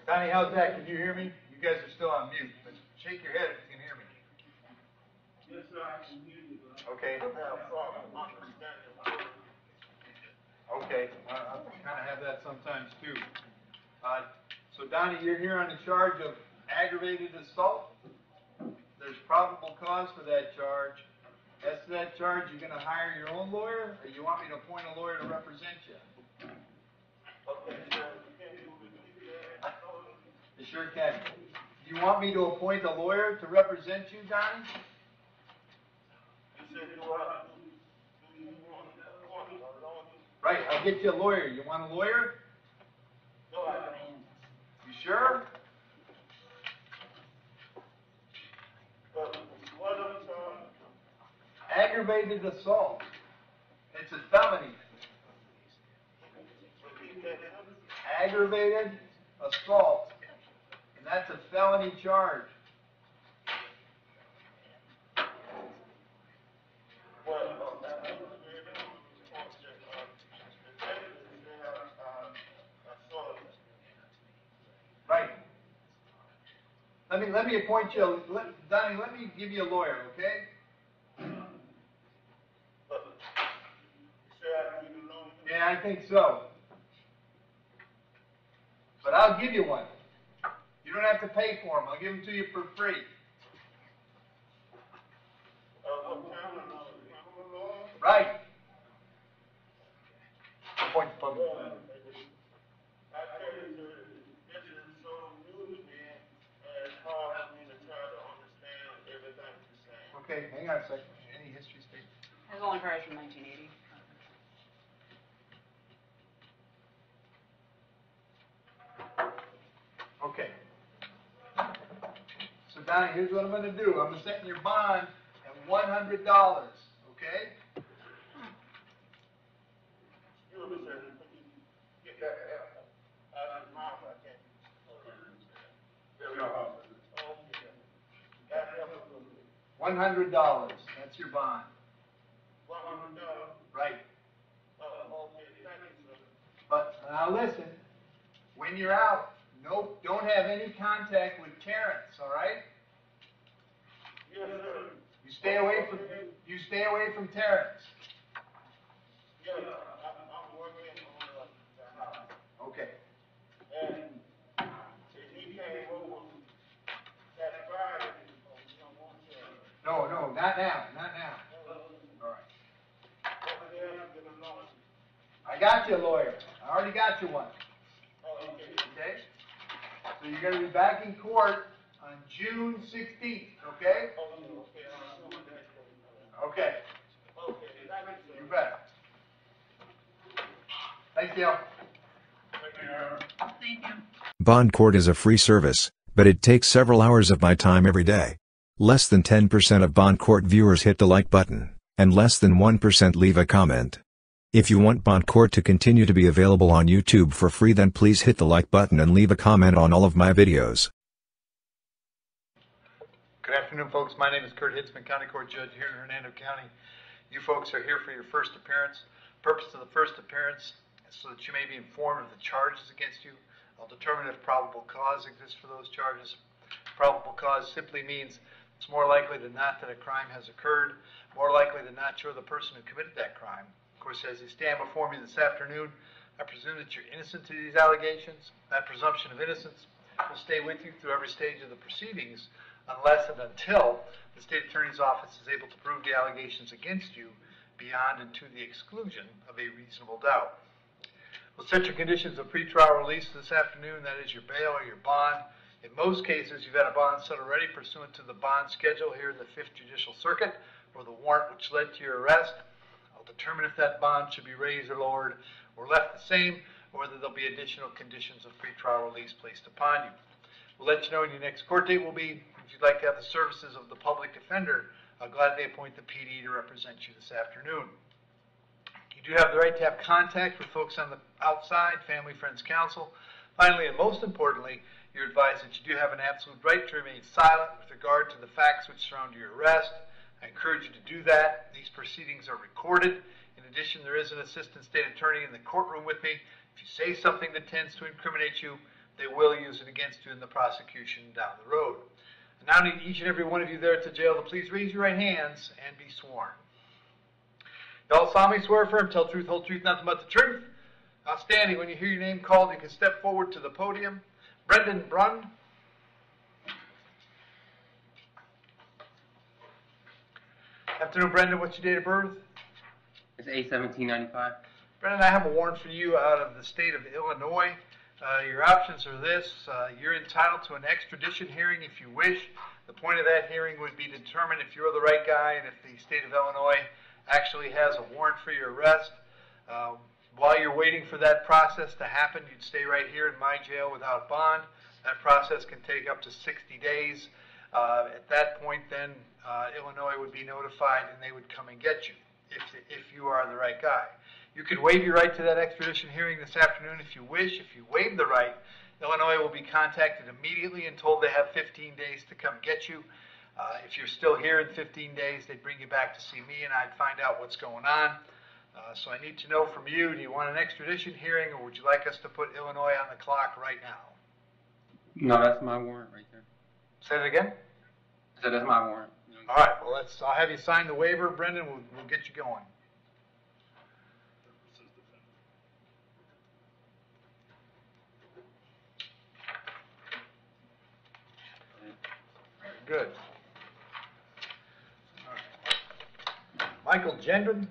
S7: Donnie, how's that? Can you hear me? You guys are still on mute, but shake your head if you can hear me.
S18: Yes, sir, I can hear you,
S7: Okay.
S18: have a problem understanding my words.
S7: Okay, I, I kind of have that sometimes too. Uh, so Donnie, you're here on the charge of aggravated assault. There's probable cause for that charge. As to that charge, you're gonna hire your own lawyer, or you want me to appoint a lawyer to represent you?
S18: Okay, sir,
S7: sure can. You want me to appoint a lawyer to represent you, Donnie?
S18: You said you want, do you want, want, want,
S7: Right, I'll get you a lawyer. You want a lawyer?
S18: no, I don't.
S7: You sure? Aggravated assault. It's a felony. Aggravated assault. That's a felony charge. Right. Let me, let me appoint you, let, Donnie, let me give you a lawyer, okay?
S18: Yeah, I
S7: think so. But I'll give you one. You don't have to pay for them. I'll give them to you for free. Right. Point public. Okay, hang on a second. Any history statement?
S9: His only prior from nineteen eighty.
S7: Okay. So Donnie, here's what I'm gonna do. I'm gonna set your bond at one hundred dollars, okay? One hundred dollars, that's your bond. Right. But now listen, when you're out, no, don't have any contact with Terrence, all right? You stay away from, you stay away from Terrence. Okay. No, no, not now, not now. All right. I got you a lawyer. I already got you one. Okay? So you're gonna be back in court on June sixteenth, okay? Okay. You bet. Thanks, Dale.
S3: Thank you.
S6: Bond court is a free service, but it takes several hours of my time every day. Less than 10% of Bond court viewers hit the like button, and less than 1% leave a comment. If you want Bond court to continue to be available on YouTube for free then please hit the like button and leave a comment on all of my videos.
S7: Good afternoon, folks. My name is Kurt Hitzemann, County Court Judge here in Hernando County. You folks are here for your first appearance. Purpose of the first appearance is so that you may be informed of the charges against you. I'll determine if probable cause exists for those charges. Probable cause simply means it's more likely than not that a crime has occurred, more likely than not you're the person who committed that crime. Of course, as you stand before me this afternoon, I presume that you're innocent to these allegations. That presumption of innocence will stay with you through every stage of the proceedings unless and until the state attorney's office is able to prove the allegations against you beyond and to the exclusion of a reasonable doubt. We'll set your conditions of pretrial release this afternoon, that is your bail or your bond. In most cases, you've had a bond set already pursuant to the bond schedule here in the Fifth Judicial Circuit or the warrant which led to your arrest. I'll determine if that bond should be raised or lowered or left the same, or whether there'll be additional conditions of pretrial release placed upon you. We'll let you know when your next court date will be. If you'd like to have the services of the public defender, I'll gladly appoint the PD to represent you this afternoon. You do have the right to have contact with folks on the outside, family, friends, counsel. Finally, and most importantly, you're advised that you do have an absolute right to remain silent with regard to the facts which surround your arrest. I encourage you to do that. These proceedings are recorded. In addition, there is an assistant state attorney in the courtroom with me. If you say something that tends to incriminate you, they will use it against you in the prosecution down the road. I need each and every one of you there at the jail to please raise your right hands and be sworn. Y'all solemnly swear affirm, tell truth, whole truth, nothing but the truth. Outstanding. When you hear your name called, you can step forward to the podium. Brendan Brunn. Afternoon, Brendan. What's your date of birth?
S12: It's A seventeen ninety five.
S7: Brendan, I have a warrant for you out of the state of Illinois. Uh, your options are this. Uh, you're entitled to an extradition hearing if you wish. The point of that hearing would be to determine if you're the right guy and if the state of Illinois actually has a warrant for your arrest. Uh, while you're waiting for that process to happen, you'd stay right here in my jail without bond. That process can take up to 60 days. Uh, at that point, then uh, Illinois would be notified and they would come and get you if, if you are the right guy. You can waive your right to that extradition hearing this afternoon if you wish. If you waive the right, Illinois will be contacted immediately and told they have 15 days to come get you. Uh, if you're still here in 15 days, they'd bring you back to see me and I'd find out what's going on. Uh, so I need to know from you, do you want an extradition hearing or would you like us to put Illinois on the clock right now?
S12: No, that's my warrant right there.
S7: Say it again?
S12: So that's my warrant.
S7: All right, well, let's, I'll have you sign the waiver, Brendan, we'll, we'll get you going. Good. Michael Gendron?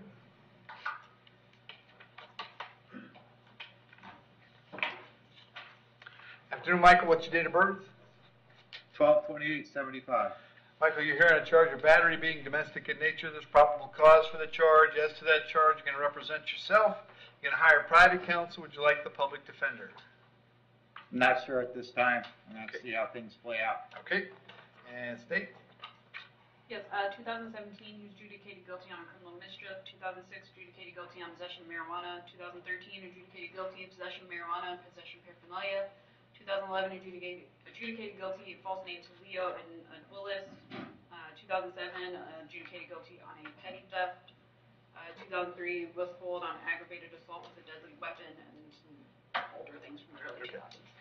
S7: Afternoon, Michael, what's your date of birth?
S19: Twelve twenty-eight seventy-five.
S7: Michael, you're here on a charge of battery being domestic in nature. There's probable cause for the charge. As to that charge, you're going to represent yourself. You're going to hire private counsel. Would you like the public defender?
S19: I'm Not sure at this time. I'm gonna see how things play out.
S7: Okay. And state?
S9: Yes, uh, 2017, he was adjudicated guilty on criminal mischief. 2006, adjudicated guilty on possession of marijuana. 2013, adjudicated guilty of possession of marijuana and possession of paraphernalia. 2011, adjudicated, adjudicated guilty of false names to Leo and, and Willis. Uh, 2007, uh, adjudicated guilty on a petty theft. Uh, 2003, withhold on aggravated assault with a deadly weapon and some older things from the early 2000s.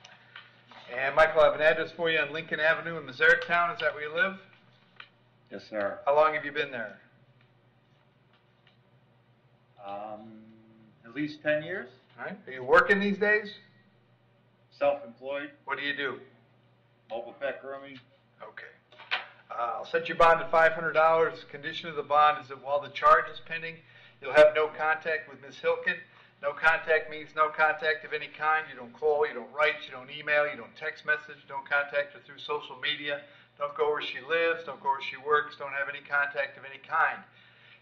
S7: And Michael, I have an address for you on Lincoln Avenue in Town. Is that where you live?
S19: Yes, sir.
S7: How long have you been there?
S19: Um, at least ten years.
S7: All right. Are you working these days?
S19: Self-employed,
S7: What do you do?
S19: mobile pet grooming.
S7: Okay. Uh, I'll set your bond at five hundred dollars. Condition of the bond is that while the charge is pending, you'll have no contact with Ms. Hilkin. No contact means no contact of any kind. You don't call, you don't write, you don't email, you don't text message, don't contact her through social media, don't go where she lives, don't go where she works, don't have any contact of any kind.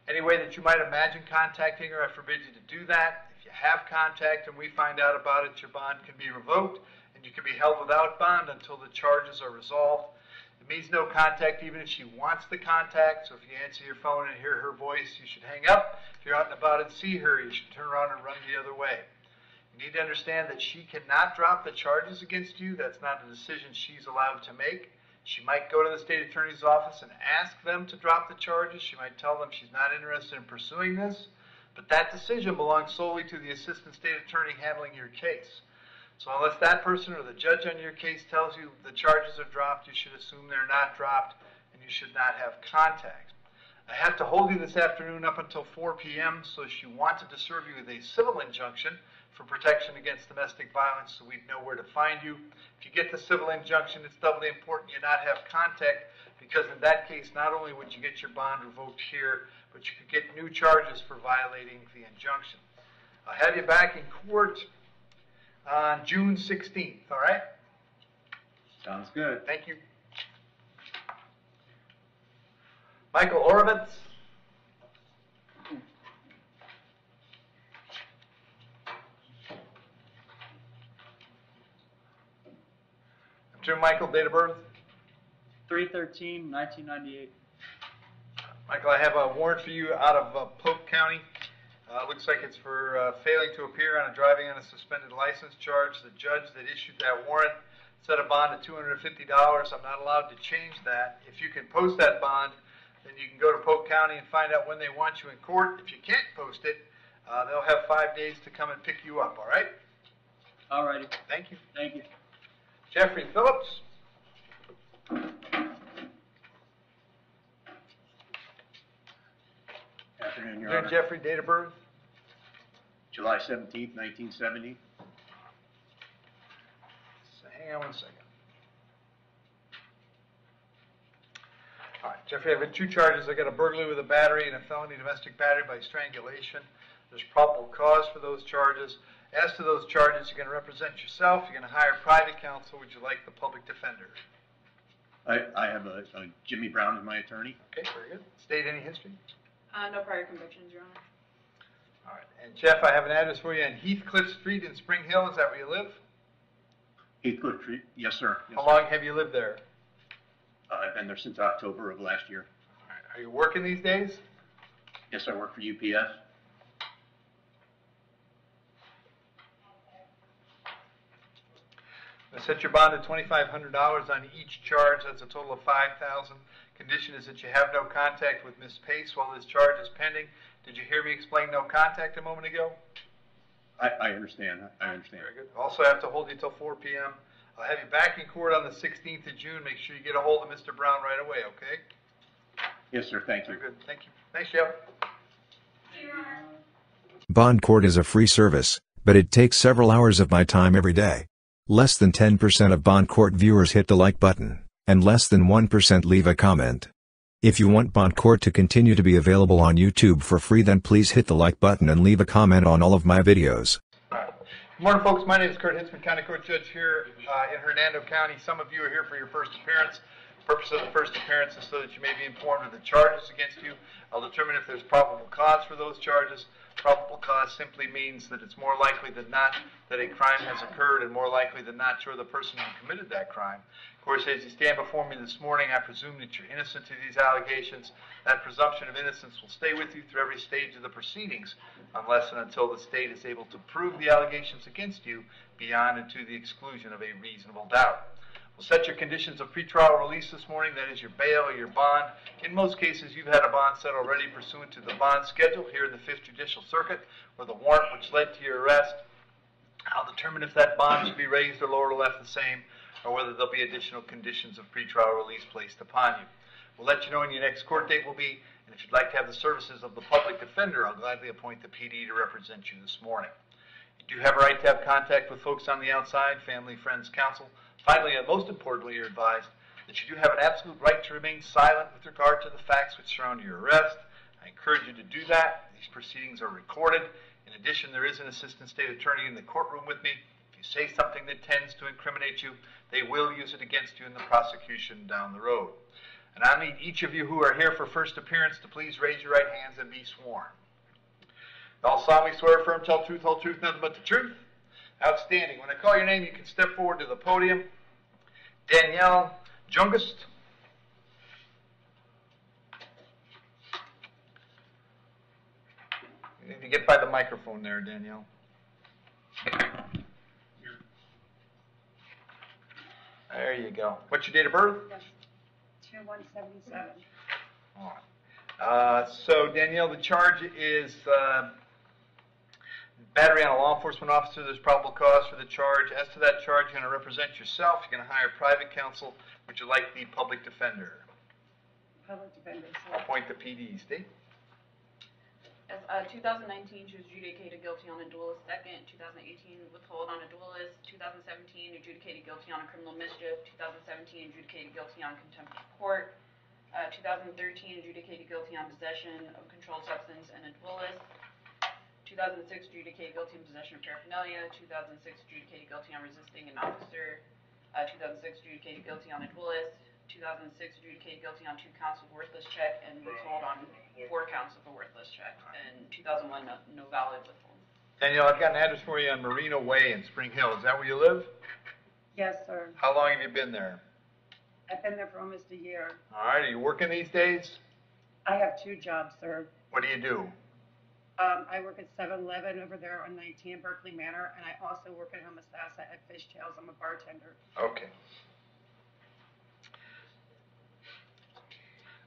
S7: Any way that you might imagine contacting her, I forbid you to do that. If you have contact and we find out about it, your bond can be revoked and you can be held without bond until the charges are resolved. It means no contact even if she wants the contact. So if you answer your phone and hear her voice, you should hang up. If you're out and about and see her, you should turn around and run the other way. You need to understand that she cannot drop the charges against you. That's not a decision she's allowed to make. She might go to the state attorney's office and ask them to drop the charges. She might tell them she's not interested in pursuing this. But that decision belongs solely to the assistant state attorney handling your case. So unless that person or the judge on your case tells you the charges are dropped, you should assume they're not dropped and you should not have contact. I have to hold you this afternoon up until 4 p.m. So she wanted to serve you with a civil injunction for protection against domestic violence so we'd know where to find you. If you get the civil injunction, it's doubly important you not have contact because in that case, not only would you get your bond revoked here, but you could get new charges for violating the injunction. I'll have you back in court on June 16th, all right?
S19: Sounds good.
S7: Thank you. Michael Orovitz. To Michael, date of birth?
S12: 313, 1998.
S7: Michael, I have a warrant for you out of uh, Polk County. Uh, looks like it's for uh, failing to appear on a driving on a suspended license charge. The judge that issued that warrant set a bond of $250. I'm not allowed to change that. If you can post that bond, then you can go to Polk County and find out when they want you in court. If you can't post it, uh, they'll have five days to come and pick you up, all right?
S12: All righty.
S7: Thank you.
S12: Thank you.
S7: Jeffrey Phillips.
S20: Afternoon, Your
S7: Dear
S20: Honor.
S7: Jeffrey, date of birth?
S20: July seventeenth, nineteen seventy.
S7: So hang on one second. All right, Jeffrey, I've got two charges. I got a burglary with a battery and a felony domestic battery by strangulation. There's probable cause for those charges. As to those charges, you're going to represent yourself. You're going to hire private counsel. Would you like the public defender?
S20: I, I have a, a Jimmy Brown as my attorney.
S7: Okay, very good. State any history.
S9: Uh, no prior convictions, Your Honor.
S7: All right, and Jeff, I have an address for you on Heathcliff Street in Spring Hill. Is that where you live?
S20: Heathcliff Street, yes, sir. Yes,
S7: How
S20: sir.
S7: long have you lived there?
S20: Uh, I've been there since October of last year.
S7: All right, Are you working these days?
S20: Yes, I work for UPS.
S7: I set your bond at twenty-five hundred dollars on each charge. That's a total of five thousand. Condition is that you have no contact with Ms. Pace while this charge is pending. Did you hear me explain no contact a moment ago?
S20: I, I understand, I understand.
S7: Very good. Also have to hold you till four PM. I'll have you back in court on the sixteenth of June. Make sure you get a hold of Mr. Brown right away, okay?
S20: Yes, sir, thank you.
S7: Very good. Thank you. Thanks, Jeff.
S6: Bond Court is a free service, but it takes several hours of my time every day. Less than 10% of Bond Court viewers hit the like button, and less than 1% leave a comment. If you want Bond Court to continue to be available on YouTube for free then please hit the like button and leave a comment on all of my videos.
S7: Good morning, folks. My name is Kurt Hitzemann, County Court Judge here uh, in Hernando County. Some of you are here for your first appearance. The purpose of the first appearance is so that you may be informed of the charges against you. I'll determine if there's probable cause for those charges. Probable cause simply means that it's more likely than not that a crime has occurred and more likely than not you're the person who committed that crime. Of course, as you stand before me this morning, I presume that you're innocent of these allegations. That presumption of innocence will stay with you through every stage of the proceedings unless and until the state is able to prove the allegations against you beyond and to the exclusion of a reasonable doubt. We'll set your conditions of pretrial release this morning, that is your bail your bond. In most cases, you've had a bond set already pursuant to the bond schedule here in the 5th Judicial Circuit or the warrant which led to your arrest. I'll determine if that bond should be raised or lowered or left the same or whether there'll be additional conditions of pretrial release placed upon you. We'll let you know when your next court date will be, and if you'd like to have the services of the public defender, I'll gladly appoint the PD to represent you this morning. You do have a right to have contact with folks on the outside, family, friends, counsel. Finally, and most importantly, you're advised that you do have an absolute right to remain silent with regard to the facts which surround your arrest. I encourage you to do that. These proceedings are recorded. In addition, there is an assistant state attorney in the courtroom with me. If you say something that tends to incriminate you, they will use it against you in the prosecution down the road. And I need each of you who are here for first appearance to please raise your right hands and be sworn. I'll solemnly swear, affirm, tell truth, whole truth, nothing but the truth. Outstanding. When I call your name, you can step forward to the podium. Danielle Jungust. You need to get by the microphone there, Danielle. There you go. What's your date of birth?
S3: Two one seventy-seven.
S7: All right. Uh, so Danielle, the charge is uh, battery on a law enforcement officer. There's probable cause for the charge. As to that charge, you're going to represent yourself. You're going to hire private counsel. Would you like the public defender?
S3: Public defender, sir.
S7: Appoint the PD. State.
S9: Uh, 2019, she was adjudicated guilty on a duelist second. 2018, withhold on a duelist. 2017, adjudicated guilty on a criminal mischief. 2017, adjudicated guilty on contempt of court. Uh, 2013, adjudicated guilty on possession of controlled substance and a duelist. 2006, adjudicated guilty in possession of paraphernalia. 2006, adjudicated guilty on resisting an officer. Uh, 2006, adjudicated guilty on a duelist. 2006, adjudicated guilty on two counts of worthless check and withhold on four counts of a worthless check. And 2001, no, no valid withhold.
S7: Danielle, I've got an address for you on Marina Way in Spring Hill. Is that where you live?
S3: Yes, sir.
S7: How long have you been there?
S3: I've been there for almost a year.
S7: All right. Are you working these days?
S3: I have two jobs, sir.
S7: What do you do?
S3: Um, I work at 7-Eleven over there on 19 Berkeley Manor, and I also work at Homosassa at Fish Tales. I'm a bartender.
S7: Okay.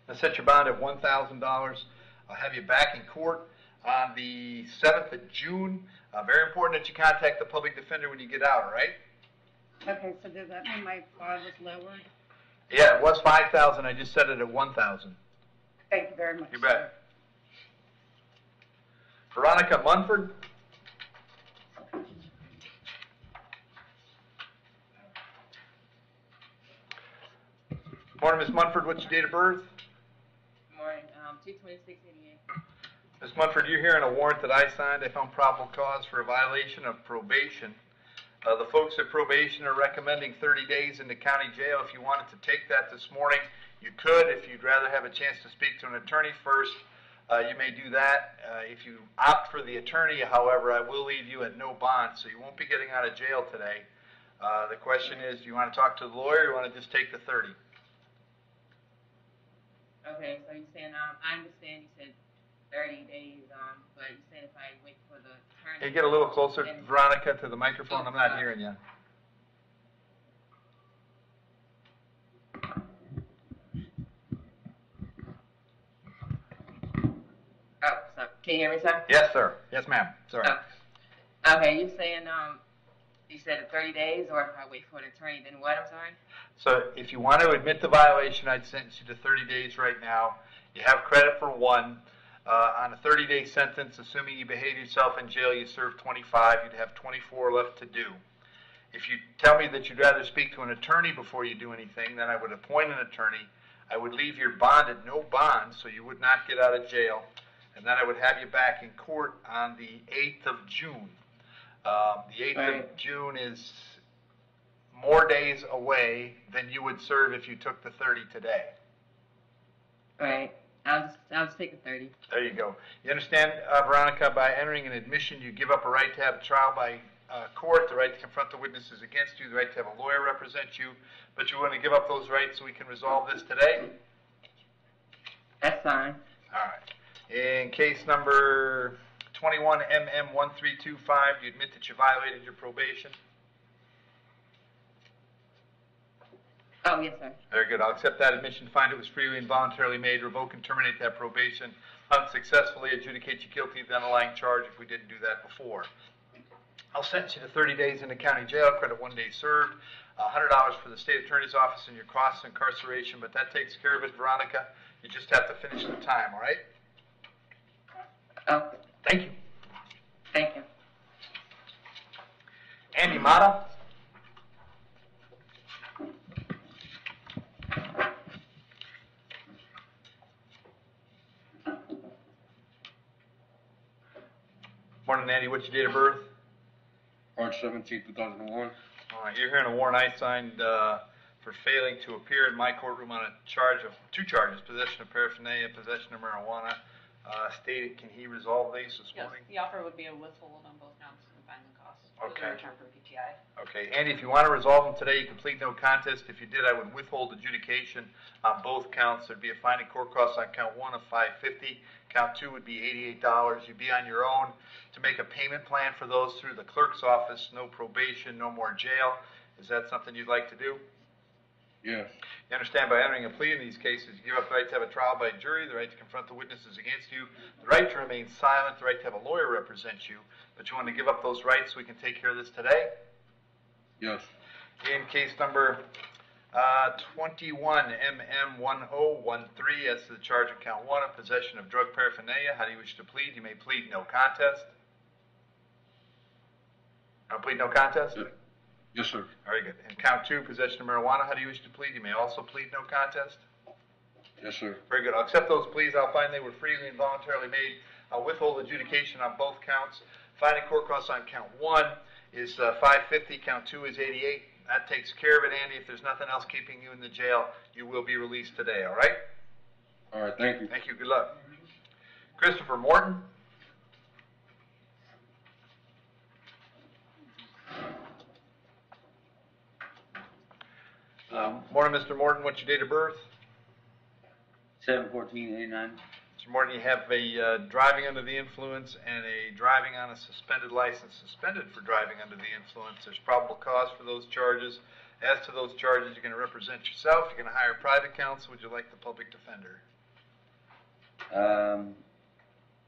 S7: I'll set your bond at one thousand dollars. I'll have you back in court on the seventh of June. Uh, very important that you contact the public defender when you get out, all right?
S3: Okay, so does that mean my bond was lowered?
S7: Yeah, it was five thousand. I just set it at one thousand.
S3: Thank you very much.
S7: You bet. Veronica Munford. Morning, Ms. Munford. What's your date of birth?
S21: Um.
S7: Ms. Munford, you're on a warrant that I signed. I found probable cause for a violation of probation. Uh, the folks at probation are recommending 30 days in the county jail. If you wanted to take that this morning, you could. If you'd rather have a chance to speak to an attorney first, uh, you may do that. Uh, if you opt for the attorney, however, I will leave you at no bond, so you won't be getting out of jail today. Uh, the question is, do you want to talk to the lawyer or do you want to just take the 30?
S21: Okay, so you're saying, um, I understand you said thirty days, um, but you said if I wait for the.
S7: Can you get a little closer,
S21: then-
S7: Veronica, to the microphone? I'm not hearing you.
S21: Oh, so, can you hear me, sir?
S7: Yes, sir. Yes, ma'am. Sorry.
S21: Oh. Okay, you're saying, um, you said thirty days, or if I wait for the attorney, then what, I'm sorry?
S7: So if you want to admit the violation, I'd sentence you to 30 days right now. You have credit for one. Uh, on a 30-day sentence, assuming you behave yourself in jail, you serve 25. You'd have 24 left to do. If you tell me that you'd rather speak to an attorney before you do anything, then I would appoint an attorney. I would leave your bond at no bond, so you would not get out of jail. And then I would have you back in court on the 8th of June. Um, the 8th of June is more days away than you would serve if you took the 30 today.
S21: Right. I'll just, I'll just take the thirty.
S7: There you go. You understand, uh, Veronica, by entering an admission, you give up a right to have a trial by uh, court, the right to confront the witnesses against you, the right to have a lawyer represent you, but you want to give up those rights so we can resolve this today?
S21: That's fine.
S7: All right. In case number 21MM1325, do you admit that you violated your probation?
S21: Oh, yes, sir.
S7: Very good. I'll accept that admission, find it was freely and voluntarily made, revoke and terminate that probation, unsuccessfully adjudicate you guilty of the underlying charge if we didn't do that before. I'll sentence you to 30 days in the county jail, credit one day served, $100 for the state attorney's office and your costs of incarceration, but that takes care of it, Veronica. You just have to finish the time, all right?
S21: Oh,
S7: Thank you.
S21: thank you.
S7: Andy Mata? Morning, Andy. What's your date of birth?
S17: March seventeenth, two thousand and one.
S7: All right, you're hearing a warrant I signed uh, for failing to appear in my courtroom on a charge of, two charges, possession of paraphernalia, possession of marijuana. Uh, Stated, can he resolve these this
S9: Yes,
S7: morning?
S9: the offer would be a withhold on both counts and find the costs for the
S7: Okay.
S9: return for PTI.
S7: Okay, Andy, if you want to resolve them today, you can plead no contest. If you did, I would withhold adjudication on both counts. There'd be a fine and court cost on count one of five fifty. Count two would be eighty-eight dollars. You'd be on your own to make a payment plan for those through the clerk's office. No probation, no more jail. Is that something you'd like to do?
S17: Yes.
S7: You understand by entering a plea in these cases, you give up the right to have a trial by jury, the right to confront the witnesses against you, the right to remain silent, the right to have a lawyer represent you, but you want to give up those rights so we can take care of this today?
S17: Yes.
S7: In case number uh, 21MM1013, as to the charge of count one of possession of drug paraphernalia, how do you wish to plead? You may plead no contest. No plead no contest?
S17: Yes, sir.
S7: Very good. And count two, possession of marijuana, how do you wish to plead? You may also plead no contest.
S17: Yes, sir.
S7: Very good. I'll accept those pleas. I'll find they were freely and voluntarily made. I'll withhold adjudication on both counts. Finding court costs on count one is uh, 550, count two is 88. That takes care of it, Andy. If there's nothing else keeping you in the jail, you will be released today, all right?
S17: All right, thank you.
S7: Thank you. Good luck. Christopher Morton? Um, Morning, Mr. Morton. What's your date of birth?
S16: Seven fourteen eighty-nine.
S7: Mr. Morton, you have a uh, driving under the influence and a driving on a suspended license, suspended for driving under the influence. There's probable cause for those charges. As to those charges, you're going to represent yourself. You're going to hire private counsel. Would you like the public defender?
S16: Um,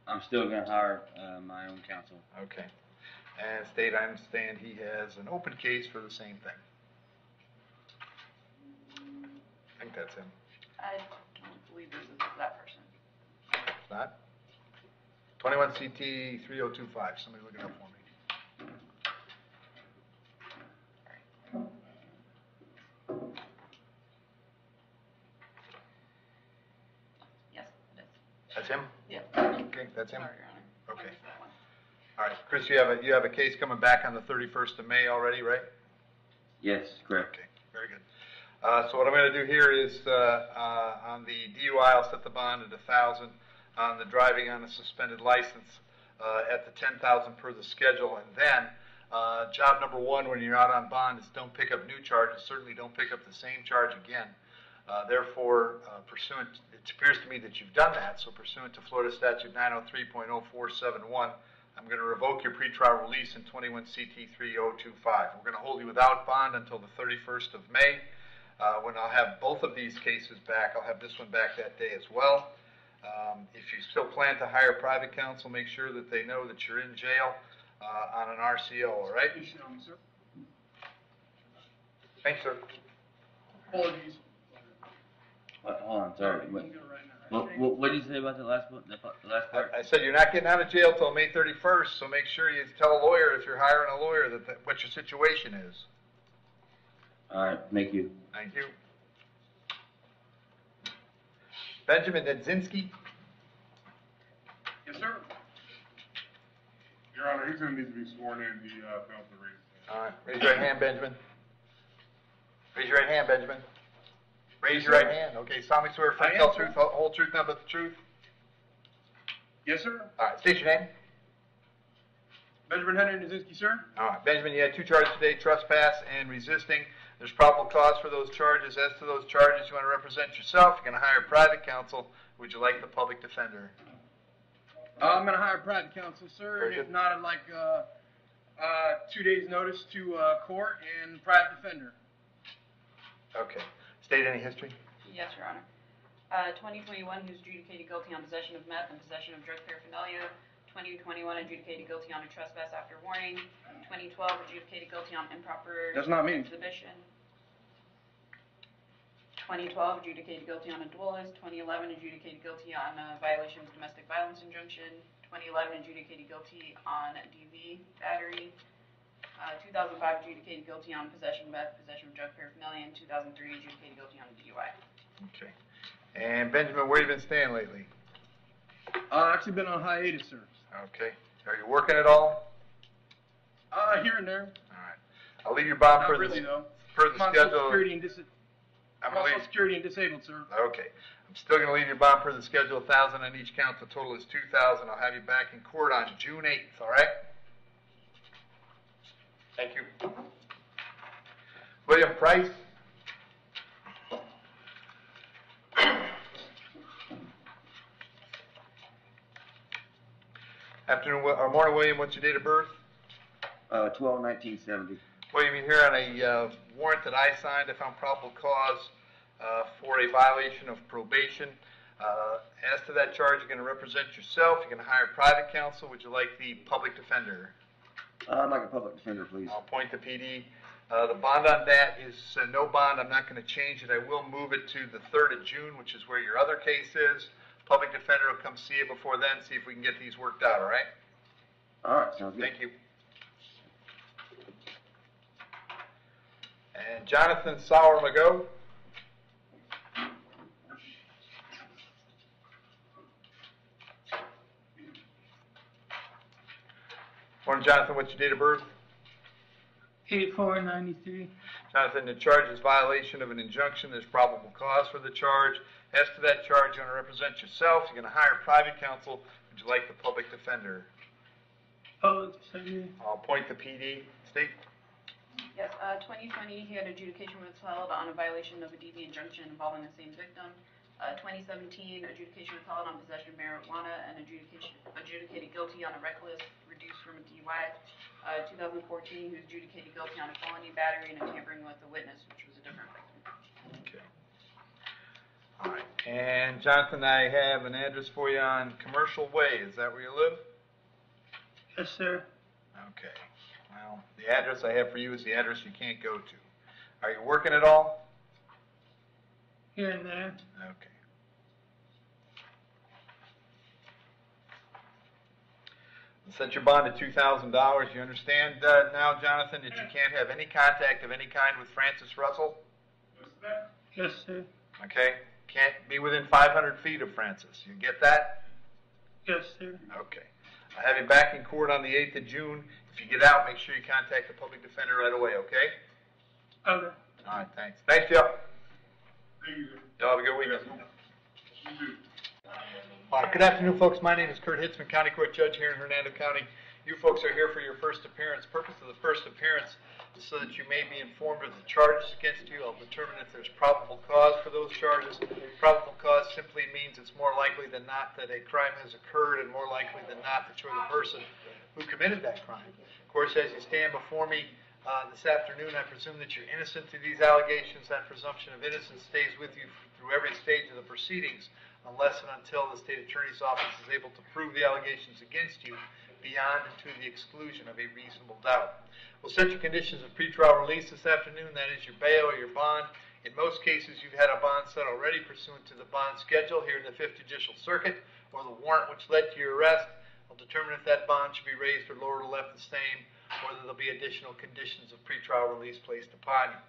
S16: I'm still gonna hire, uh, my own counsel.
S7: Okay. And state, I understand he has an open case for the same thing. I think that's him.
S9: I don't believe this is that person.
S7: It's not? 21 CT 3025. Somebody look it up for me.
S9: Yes, it is.
S7: That's him?
S9: Yeah.
S7: Okay, that's him?
S9: Sorry, Your Honor.
S7: Okay. All right, Chris, you have a, you have a case coming back on the 31st of May already, right?
S16: Yes, correct.
S7: Okay, very good. Uh, so what I'm going to do here is, uh, uh, on the DUI, I'll set the bond at a thousand. On the driving on a suspended license, uh, at the ten thousand per the schedule. And then, uh, job number one, when you're out on bond, is don't pick up new charges. Certainly don't pick up the same charge again. Uh, therefore, pursuant, it appears to me that you've done that. So pursuant to Florida Statute 903.0471, I'm going to revoke your pretrial release in 21 CT 3025. We're going to hold you without bond until the 31st of May, uh, when I'll have both of these cases back. I'll have this one back that day as well. Um, if you still plan to hire private counsel, make sure that they know that you're in jail uh, on an RCO, all right? Thanks, sir.
S19: Apologies.
S16: What, hold on, sorry. What, what, what, what did you say about the last one, the, the last part?
S7: I said you're not getting out of jail till May 31st, so make sure you tell a lawyer if you're hiring a lawyer that, that what your situation is.
S16: All right, thank you.
S7: Thank you. Benjamin Nedzinski.
S22: Yes, sir. Your Honor, he's gonna need to be sworn in, he, uh, failed to raise his hand.
S7: All right, raise your right hand, Benjamin. Raise your right hand, Benjamin. Raise your right hand. Okay, solemnly swear
S22: I
S7: to
S22: am,
S7: tell
S22: sir.
S7: truth, whole whole truth, nothing but the truth.
S22: Yes, sir.
S7: All right, state your name.
S22: Benjamin Henry Nazinski, sir.
S7: All right, Benjamin, you had two charges today, trespass and resisting. There's probable cause for those charges. As to those charges, you want to represent yourself, you're going to hire private counsel. Would you like the public defender?
S22: Uh, I'm gonna hire private counsel, sir,
S7: Very
S22: and if not, I'd like, uh, uh, two days' notice to, uh, court and private defender.
S7: Okay. State any history?
S9: Yes, Your Honor. Uh, 2021, he was adjudicated guilty on possession of meth and possession of drug paraphernalia. 2021, adjudicated guilty on a trespass after warning. 2012, adjudicated guilty on improper
S22: That's not me.
S9: exhibition. 2012, adjudicated guilty on a duelist. 2011, adjudicated guilty on a violation of domestic violence injunction. 2011, adjudicated guilty on DV battery. Uh, 2005, adjudicated guilty on possession of meth, possession of drug paraphernalia. And 2003, adjudicated guilty on DUI.
S7: Okay. And Benjamin, where you been staying lately?
S22: Uh, actually been on hiatus, sir.
S7: Okay. Are you working at all?
S22: Uh, here and there. All right.
S7: I'll leave your bond
S22: Not
S7: per
S22: really,
S7: the,
S22: though.
S7: per the
S22: I'm on social
S7: schedule.
S22: security and dis-
S7: I'm
S22: I'm
S7: gonna
S22: on social
S7: leave,
S22: security and disabled, sir.
S7: okay. I'm still gonna leave your bond for the schedule, a thousand on each count. The total is two thousand. I'll have you back in court on June eighth, all right? Thank you. William Price? Afternoon, or morning, William. What's your date of birth?
S16: Uh, twelve nineteen seventy.
S7: William, you're here on a uh, warrant that I signed. I found probable cause uh, for a violation of probation. Uh, As to that charge, you're going to represent yourself. You're going to hire private counsel. Would you like the public defender?
S16: Uh, I'd like a public defender, please.
S7: I'll point the PD. Uh, The bond on that is uh, no bond. I'm not going to change it. I will move it to the 3rd of June, which is where your other case is. Public defender will come see you before then, see if we can get these worked out, all right?
S16: All right, sounds good.
S7: Thank you. And Jonathan Sauer Mago. Morning, Jonathan. What's your date of birth?
S23: Eight four ninety-three.
S7: Jonathan, the charge is violation of an injunction. There's probable cause for the charge. As to that charge, you're going to represent yourself. You're going to hire private counsel. Would you like the public defender?
S23: Public defender.
S7: I'll appoint the PD. State.
S9: Yes, uh, 2020, he had adjudication was held on a violation of a DV injunction involving the same victim. Uh, 2017, adjudication was held on possession of marijuana and adjudication, adjudicated guilty on a reckless, reduced from a DUI. Uh, 2014, he was adjudicated guilty on a felony battery and a tampering with a witness, which was a different victim.
S7: Okay. All right. And Jonathan, I have an address for you on Commercial Way. Is that where you live?
S23: Yes, sir.
S7: Okay. Well, the address I have for you is the address you can't go to. Are you working at all?
S23: Here and there.
S7: Okay. Set your bond at two thousand dollars. You understand uh, now, Jonathan, that you can't have any contact of any kind with Francis Russell?
S23: Yes, sir.
S7: Okay? Can't be within five hundred feet of Francis. You get that?
S23: Yes, sir.
S7: Okay. I have you back in court on the eighth of June. If you get out, make sure you contact the public defender right away, okay?
S23: Okay.
S7: All right, thanks. Thanks, Joe. Y'all have a good weekend. Uh, Good afternoon, folks. My name is Kurt Hitzemann, County Court Judge here in Hernando County. You folks are here for your first appearance. Purpose of the first appearance is so that you may be informed of the charges against you. I'll determine if there's probable cause for those charges. Probable cause simply means it's more likely than not that a crime has occurred and more likely than not that you're the person who committed that crime. Of course, as you stand before me uh, this afternoon, I presume that you're innocent to these allegations. That presumption of innocence stays with you through every stage of the proceedings unless and until the state attorney's office is able to prove the allegations against you beyond and to the exclusion of a reasonable doubt. We'll set your conditions of pretrial release this afternoon. That is your bail or your bond. In most cases, you've had a bond set already pursuant to the bond schedule here in the Fifth Judicial Circuit or the warrant which led to your arrest. I'll determine if that bond should be raised or lowered or left the same, or whether there'll be additional conditions of pretrial release placed upon you.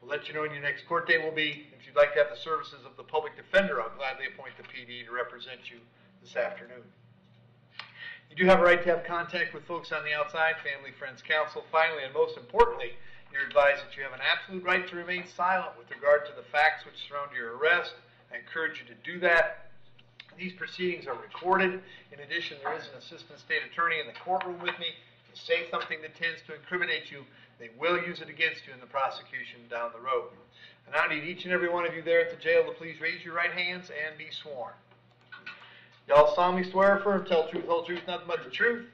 S7: We'll let you know when your next court date will be. If you'd like to have the services of the public defender, I'll gladly appoint the PD to represent you this afternoon. You do have a right to have contact with folks on the outside, family, friends, counsel. Finally, and most importantly, you're advised that you have an absolute right to remain silent with regard to the facts which surround your arrest. I encourage you to do that. These proceedings are recorded. In addition, there is an assistant state attorney in the courtroom with me. If you say something that tends to incriminate you, they will use it against you in the prosecution down the road. And I need each and every one of you there at the jail to please raise your right hands and be sworn. Y'all solemnly swear affirm, tell truth, whole truth, nothing but the truth.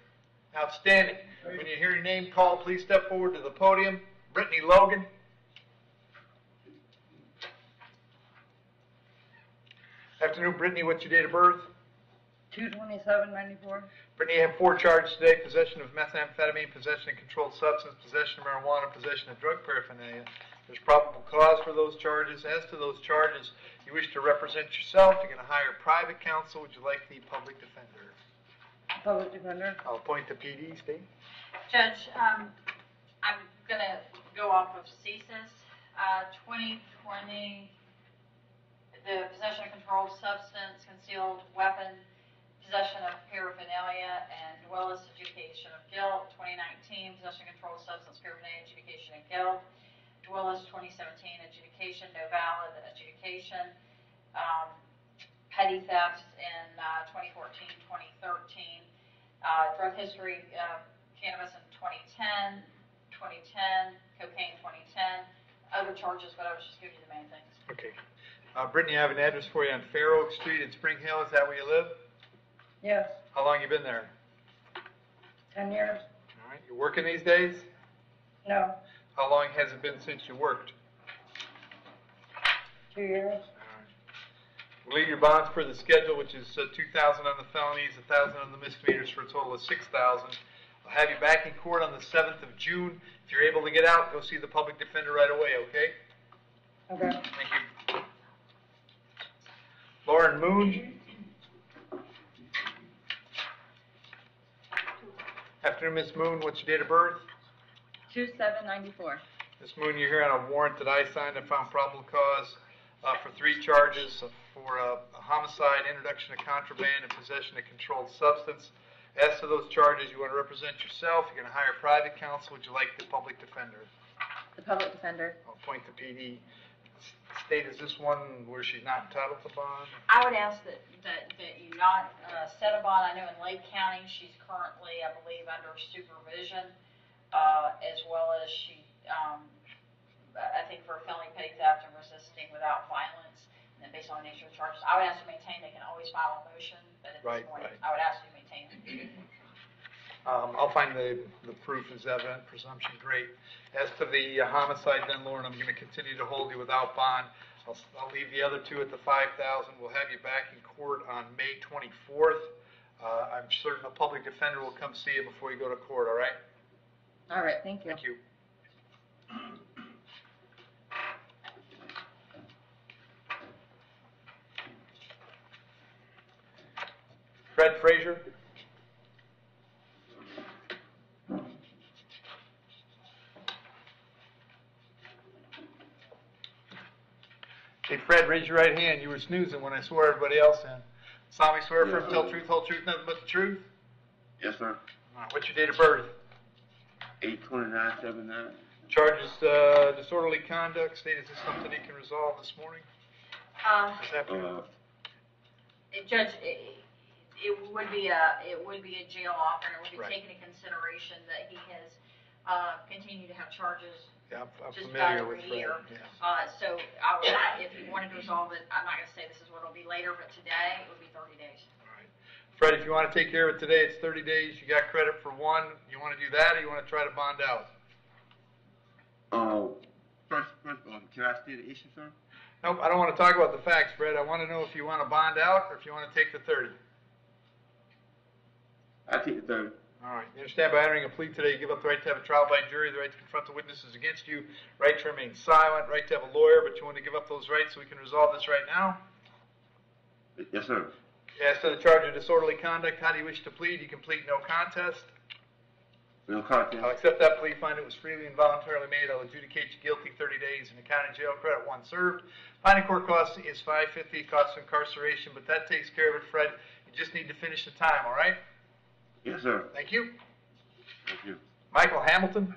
S7: Outstanding. When you hear your name called, please step forward to the podium. Brittany Logan. Afternoon, Brittany. What's your date of birth?
S8: Two twenty-seven ninety-four.
S7: Brittany, you have four charges today: possession of methamphetamine, possession of controlled substance, possession of marijuana, possession of drug paraphernalia. There's probable cause for those charges. As to those charges, you wish to represent yourself. You're going to hire private counsel. Would you like the public defender?
S8: Public defender.
S7: I'll appoint the PD. State.
S24: Judge, um, I'm gonna go off of CSIS, uh, twenty twenty, the possession of controlled substance, concealed weapon, possession of paraphernalia, and Willis adjudication of guilt, twenty nineteen, possession of controlled substance, paraphernalia, adjudication of guilt, Willis twenty seventeen, adjudication, no valid adjudication, um, petty thefts in, uh, 2014, 2013, uh, drug history, uh, cannabis in 2010, 2010, cocaine 2010, other charges, but I was just giving you the main things.
S7: Okay. Uh, Brittany, I have an address for you on Fair Oak Street in Spring Hill. Is that where you live?
S8: Yes,
S7: How long you been there?
S8: ten years?
S7: All right. You working these days?
S8: No,
S7: How long has it been since you worked?
S8: two years?
S7: We'll leave your bonds per the schedule, which is uh, 2,000 on the felonies, 1,000 on the misdemeanors, for a total of 6,000. I'll have you back in court on the 7th of June. If you're able to get out, go see the public defender right away, okay?
S8: Okay.
S7: Thank you. Lauren Moon. Afternoon, Miss Moon. What's your date of birth?
S8: Two seven ninety-four.
S7: Miss Moon, you're here on a warrant that I signed and found probable cause uh, for three charges for uh, homicide, introduction of contraband, and possession of controlled substance. As to those charges, you want to represent yourself. You're going to hire private counsel. Would you like the public defender?
S8: The public defender.
S7: I'll point the PD. State, is this one where she's not entitled to bond?
S24: I would ask that, that, that you not, uh, set a bond, I know in Lake County, she's currently, I believe, under supervision, uh, as well as she, um, I think for felony petty theft and resisting without violence, and then based on the nature of the charges, I would ask you to maintain, they can always file a motion, but at
S7: Right,
S24: this point,
S7: right.
S24: I would ask you to maintain.
S7: Um, I'll find the, the proof is evident, presumption, great. As to the uh, homicide then, Lauren, I'm gonna continue to hold you without bond. I'll, I'll leave the other two at the five thousand. We'll have you back in court on May twenty-fourth. Uh, I'm certain a public defender will come see you before you go to court, all right?
S8: All right, thank you.
S7: Thank you. Fred Frazier? Hey Fred, raise your right hand. You were snoozing when I swore everybody else in. solemnly swear firm, tell truth, whole truth, nothing but the truth?
S17: Yes, sir.
S7: All right, What's your date of birth?
S17: Eight twenty-nine seven nine.
S7: Charges, uh, disorderly conduct, state, is this something he can resolve this morning?
S24: Uh,
S7: This afternoon?
S24: It- Judge, it, it would be a, it would be a jail offer, and it would be
S7: Right.
S24: taken into consideration that he has, uh, continued to have charges
S7: Yeah, I'm, I'm
S24: just
S7: familiar
S24: about
S7: with
S24: every
S7: Fred,
S24: year.
S7: yeah.
S24: Uh, so I would, if you wanted to resolve it, I'm not gonna say this is what it'll be later, but today, it would be thirty days.
S7: Fred, if you wanna take care of it today, it's thirty days, you got credit for one, you wanna do that, or you wanna try to bond out?
S17: Uh, first, first, um, can I see the issue, sir?
S7: Nope, I don't wanna talk about the facts, Fred, I wanna know if you wanna bond out, or if you wanna take the thirty.
S17: I take the third.
S7: All right, you understand by entering a plea today, you give up the right to have a trial by jury, the right to confront the witnesses against you, right to remain silent, right to have a lawyer, but you want to give up those rights so we can resolve this right now?
S17: Yes, sir.
S7: As to the charge of disorderly conduct, how do you wish to plead? You can plead no contest.
S17: No contest.
S7: I'll accept that plea, find it was freely and voluntarily made, I'll adjudicate you guilty, thirty days in the county jail, credit one served. Finding court cost is five fifty, cost of incarceration, but that takes care of it, Fred. You just need to finish the time, all right?
S17: Yes, sir.
S7: Thank you.
S17: Thank you.
S7: Michael Hamilton?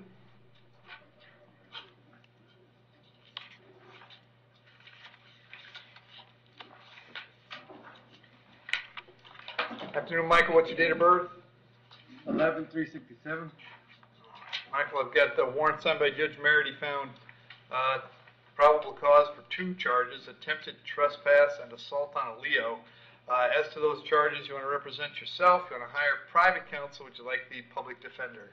S7: Afternoon, Michael, what's your date of birth?
S10: Eleven three sixty-seven.
S7: Michael, I've got the warrant signed by Judge Merritt. He found uh, probable cause for two charges, attempted trespass and assault on a Leo. Uh, As to those charges, you want to represent yourself, you want to hire private counsel, would you like the public defender?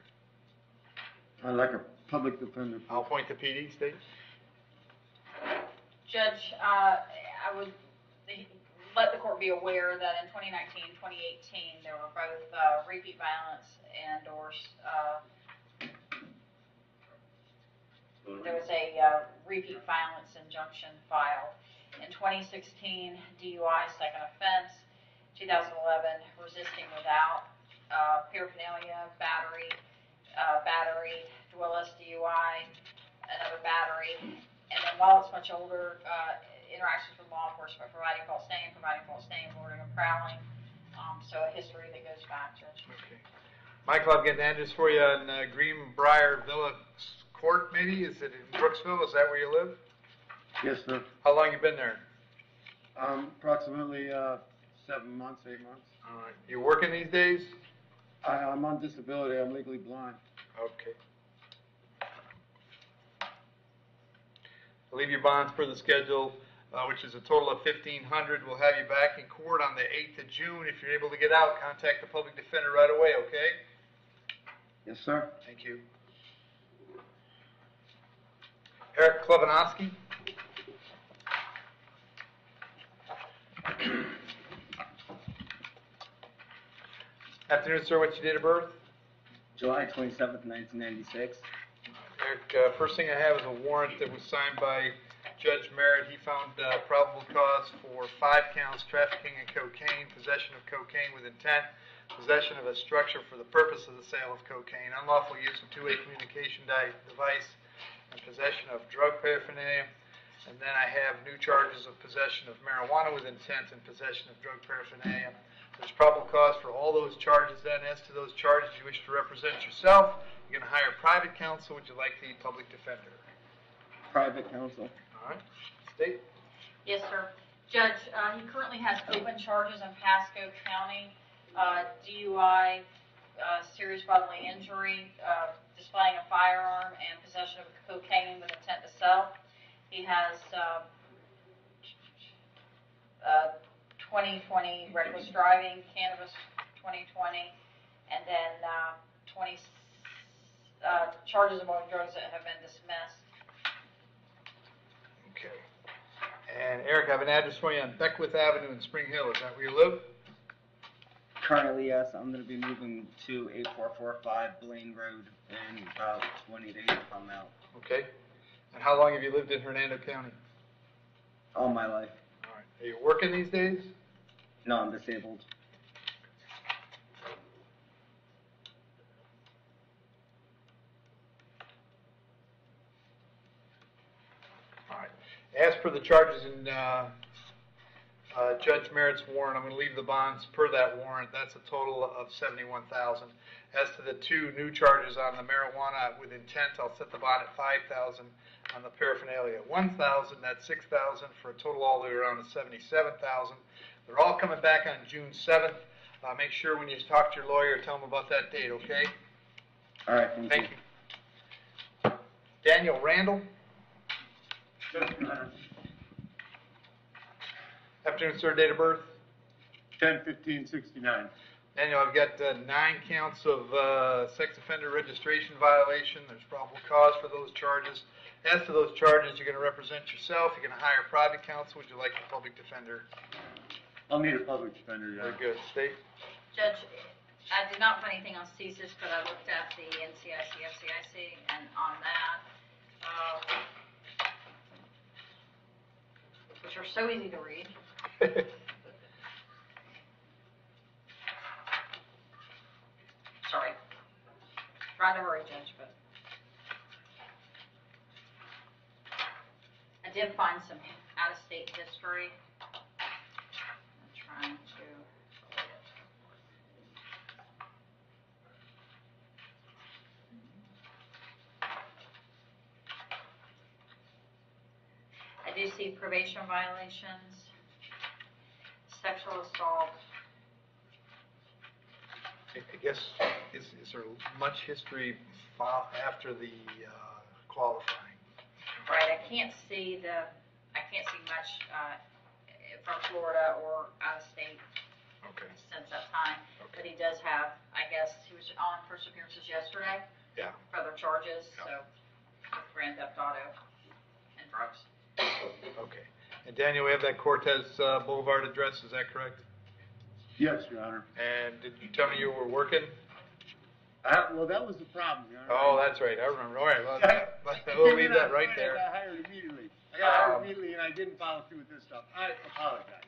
S10: I'd like a public defender.
S7: I'll point to PD, State.
S24: Judge, uh, I would let the court be aware that in 2019, 2018, there were both uh, repeat violence and or uh, there was a uh, repeat violence injunction filed. In 2016, DUI, second offense. 2011, resisting without uh, paraphernalia, battery, uh, battery, Dwellis DUI, another battery. And then while it's much older, uh, interactions with law enforcement, providing false name, providing false name, loitering and prowling. Um, so a history that goes back, Judge.
S7: Okay. Michael, I've got an address for you on uh, Greenbrier Villa Court, maybe? Is it in Brooksville? Is that where you live?
S10: Yes, sir.
S7: How long you been there?
S10: Um, approximately, uh, seven months, eight months.
S7: All right. You working these days?
S10: I, I'm on disability, I'm legally blind.
S7: Okay. I'll leave your bonds per the schedule, uh, which is a total of fifteen hundred. We'll have you back in court on the eighth of June. If you're able to get out, contact the public defender right away, okay?
S10: Yes, sir.
S7: Thank you. Eric Klebanowski? Afternoon, sir. What's your date of birth?
S12: July twenty-seventh, nineteen ninety-six.
S7: Eric, uh, first thing I have is a warrant that was signed by Judge Merritt. He found uh, probable cause for five counts, trafficking in cocaine, possession of cocaine with intent, possession of a structure for the purpose of the sale of cocaine, unlawful use of two-way communication device, and possession of drug paraphernalia. And then I have new charges of possession of marijuana with intent and possession of drug paraphernalia. There's probable cause for all those charges then. As to those charges, you wish to represent yourself, you're going to hire private counsel. Would you like the public defender?
S12: Private counsel.
S7: State?
S24: Yes, sir. Judge, uh, he currently has open charges in Pasco County, uh, DUI, uh, serious bodily injury, uh, displaying a firearm, and possession of cocaine with intent to sell. He has, um, uh, 2020 reckless driving, cannabis 2020, and then, uh, 20, uh, charges of drugs that have been dismissed.
S7: Okay. And Eric, I have an address for you on Beckwith Avenue in Spring Hill. Is that where you live?
S12: Currently, yes, I'm gonna be moving to eight four four five Blaine Road in about twenty days if I'm out.
S7: Okay. And how long have you lived in Hernando County?
S12: All my life.
S7: All right. Are you working these days?
S12: No, I'm disabled.
S7: All right. As per the charges in uh, uh, Judge Merritt's warrant, I'm going to leave the bonds per that warrant. That's a total of seventy-one thousand. As to the two new charges on the marijuana with intent, I'll set the bond at five thousand. On the paraphernalia, one thousand. That's six thousand for a total all the way around of seventy-seven thousand. They're all coming back on June seventh. Uh, make sure when you talk to your lawyer, tell them about that date, okay?
S12: All right, Thank
S7: you. Daniel Randall? Afternoon, sir. Date of birth?
S10: Ten fifteen sixty-nine.
S7: Daniel, I've got uh, nine counts of uh, sex offender registration violation. There's probable cause for those charges. As to those charges, you're going to represent yourself. You're going to hire private counsel. Would you like a public defender?
S10: I'll need a public defender, yeah.
S7: Very good. State?
S24: Judge, I did not find anything on CSIS, but I looked at the NCIC, FCIC, and on that, uh, which are so easy to read. Sorry. Trying to hurry, Judge, but I did find some out-of-state history. I'm trying to see probation violations, sexual assault,
S7: I I guess, is, is there much history fo- after the uh, qualifying?
S24: Right, I can't see the, I can't see much, uh, from Florida or out of state
S7: Okay.
S24: since that time. But he does have, I guess, he was on first appearances yesterday
S7: Yeah.
S24: for other charges, so, with grand theft auto and drugs.
S7: Okay. And Daniel, we have that Cortez uh, Boulevard address, is that correct?
S15: Yes, Your Honor.
S7: And did you tell me you were working?
S15: Uh, well, that was the problem, Your Honor.
S7: Oh, that's right, I remember, all right, well, we'll leave that
S15: came in on
S7: right there.
S15: I got hired immediately. I got hired
S7: Um,
S15: immediately and I didn't follow through with this stuff. I apologize.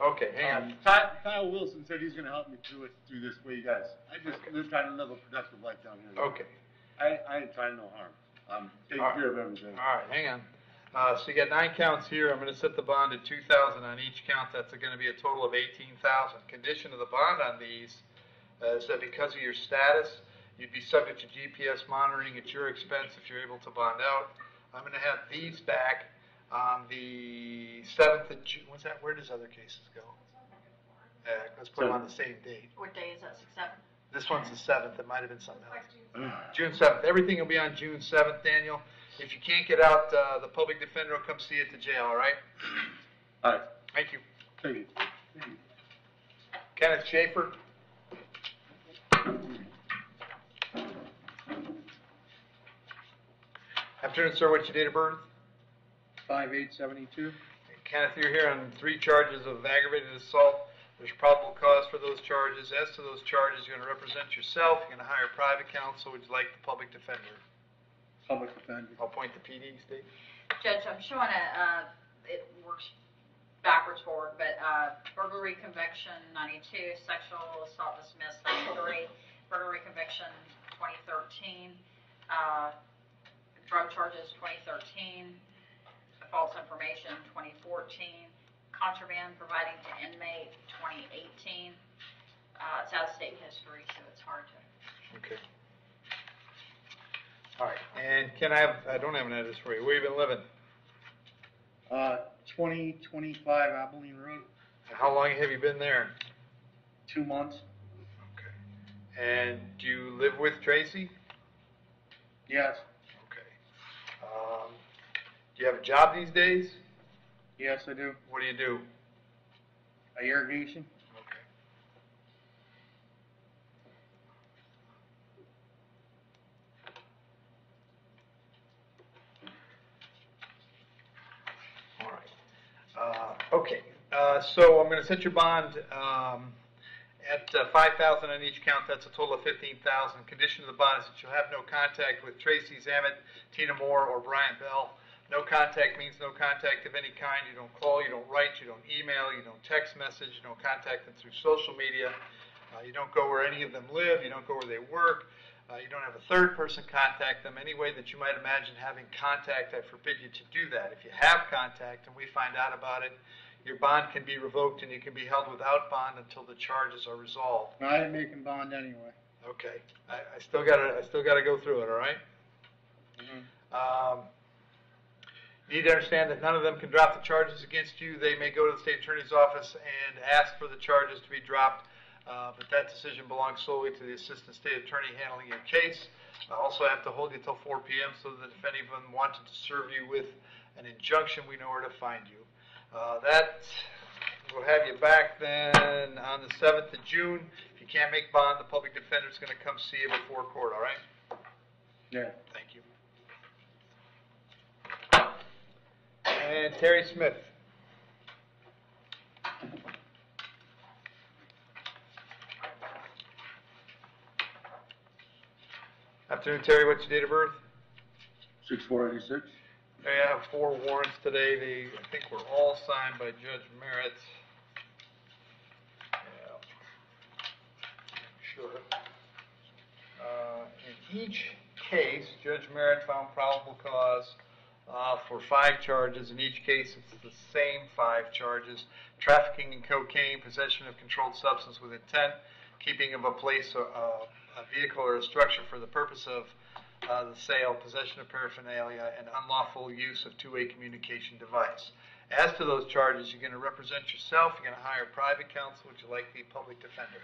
S7: Okay, hang on.
S15: Um, Ty- Kyle Wilson said he's gonna help me through it, through this for you guys. I just, live trying to live a productive life down here.
S7: Okay.
S15: I, I ain't trying no harm. I'm taking
S7: All right.
S15: care of everything.
S7: All right, hang on. Uh, so you got nine counts here, I'm gonna set the bond at two thousand on each count, that's gonna be a total of eighteen thousand. Condition of the bond on these uh, is that because of your status, you'd be subject to GPS monitoring at your expense if you're able to bond out. I'm gonna have these back on the seventh of June, what's that, where does other cases go? Uh, let's put them on the same date.
S24: What day is that, six, seven?
S7: This one's the seventh, it might have been something else. June seventh, everything will be on June seventh, Daniel. If you can't get out, uh, the public defender will come see you at the jail, all right?
S15: All right.
S7: Thank you.
S15: Thank you.
S7: Kenneth Schaefer? Afternoon, sir, what's your date of birth?
S22: Five eight seventy-two.
S7: Kenneth, you're here on three charges of aggravated assault. There's probable cause for those charges. As to those charges, you're gonna represent yourself, you're gonna hire private counsel, would you like the public defender?
S22: Public defender.
S7: I'll point the PD, Steve.
S24: Judge, I'm showing a, uh, it works backwards forward, but, uh, burglary conviction ninety-two, sexual assault dismissed ninety-three, burglary conviction twenty thirteen, uh, drug charges twenty thirteen, false information twenty fourteen, contraband providing to inmate twenty eighteen. Uh, it's out of state history, so it's hard to.
S7: Okay. All right, and can I have, I don't have an address for you, where you been living?
S22: Uh, twenty twenty-five Abilene Road,
S7: How long have you been there?
S22: two months. Okay.
S7: And do you live with Tracy?
S22: Yes,
S7: Okay. Um, do you have a job these days?
S22: yes, I do.
S7: What do you do?
S22: Irrigation.
S7: Okay. All right. Uh, okay, uh, so I'm gonna set your bond, um, at uh, five thousand on each count, that's a total of fifteen thousand. Condition of the bond is that you'll have no contact with Tracy Zammit, Tina Moore, or Brian Bell. No contact means no contact of any kind. You don't call, you don't write, you don't email, you don't text message, you don't contact them through social media. Uh, you don't go where any of them live, you don't go where they work. Uh, you don't have a third person contact them any way that you might imagine having contact. I forbid you to do that. If you have contact and we find out about it, your bond can be revoked and you can be held without bond until the charges are resolved.
S22: No, I ain't making bond anyway.
S7: Okay, I, I still gotta, I still gotta go through it, all right? Um, you need to understand that none of them can drop the charges against you. They may go to the state attorney's office and ask for the charges to be dropped, uh, but that decision belongs solely to the assistant state attorney handling your case. I also have to hold you till 4 p.m. so that if anyone wanted to serve you with an injunction, we know where to find you. Uh, that will have you back then on the 7th of June. If you can't make bond, the public defender is going to come see you before court, all right?
S22: Yeah.
S7: Thank you. And Terry Smith. Afternoon, Terry. What's your date of birth?
S15: Six four eighty-six.
S7: I have four warrants today. They, I think, were all signed by Judge Merritt. Yeah. Sure. Uh, in each case, Judge Merritt found probable cause uh, for five charges. In each case, it's the same five charges. Trafficking in cocaine, possession of controlled substance with intent, keeping of a place, uh, a vehicle or a structure for the purpose of uh, the sale, possession of paraphernalia, and unlawful use of two-way communication device. As to those charges, you're going to represent yourself, you're going to hire private counsel, would you like the public defender?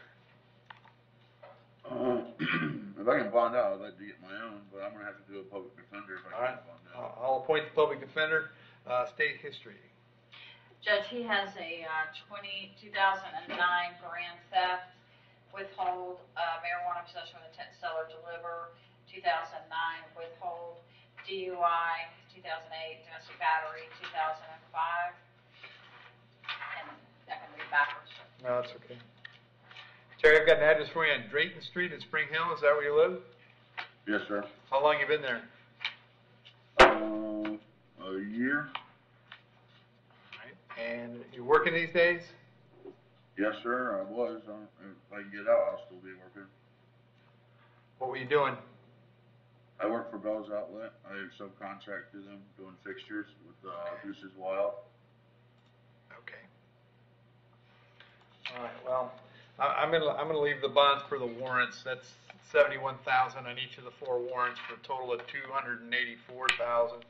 S17: Uh, if I can bond out, I'd like to get my own, but I'm gonna have to do a public defender if I
S7: All
S17: can
S7: right.
S17: bond out.
S7: I'll I'll appoint the public defender, uh, state history.
S24: Judge, he has a uh, 20, 2009 grand theft, withhold, uh, marijuana possession with intent to sell or deliver, 2009 withhold, DUI, 2008 domestic battery, 2005. And I can read backwards.
S7: No, that's okay. Terry, I've got an address for you on Drayton Street in Spring Hill, is that where you live?
S17: Yes, sir.
S7: How long you been there?
S17: Uh, a year?
S7: And you working these days?
S17: Yes, sir, I was. Uh, If I can get out, I'll still be working.
S7: What were you doing?
S17: I work for Bealls Outlet. I subcontract to them doing fixtures with, uh, Goose's Wild.
S7: Okay. All right, well, I, I'm gonna, I'm gonna leave the bonds for the warrants, that's seventy-one thousand on each of the four warrants for a total of two hundred and eighty-four thousand.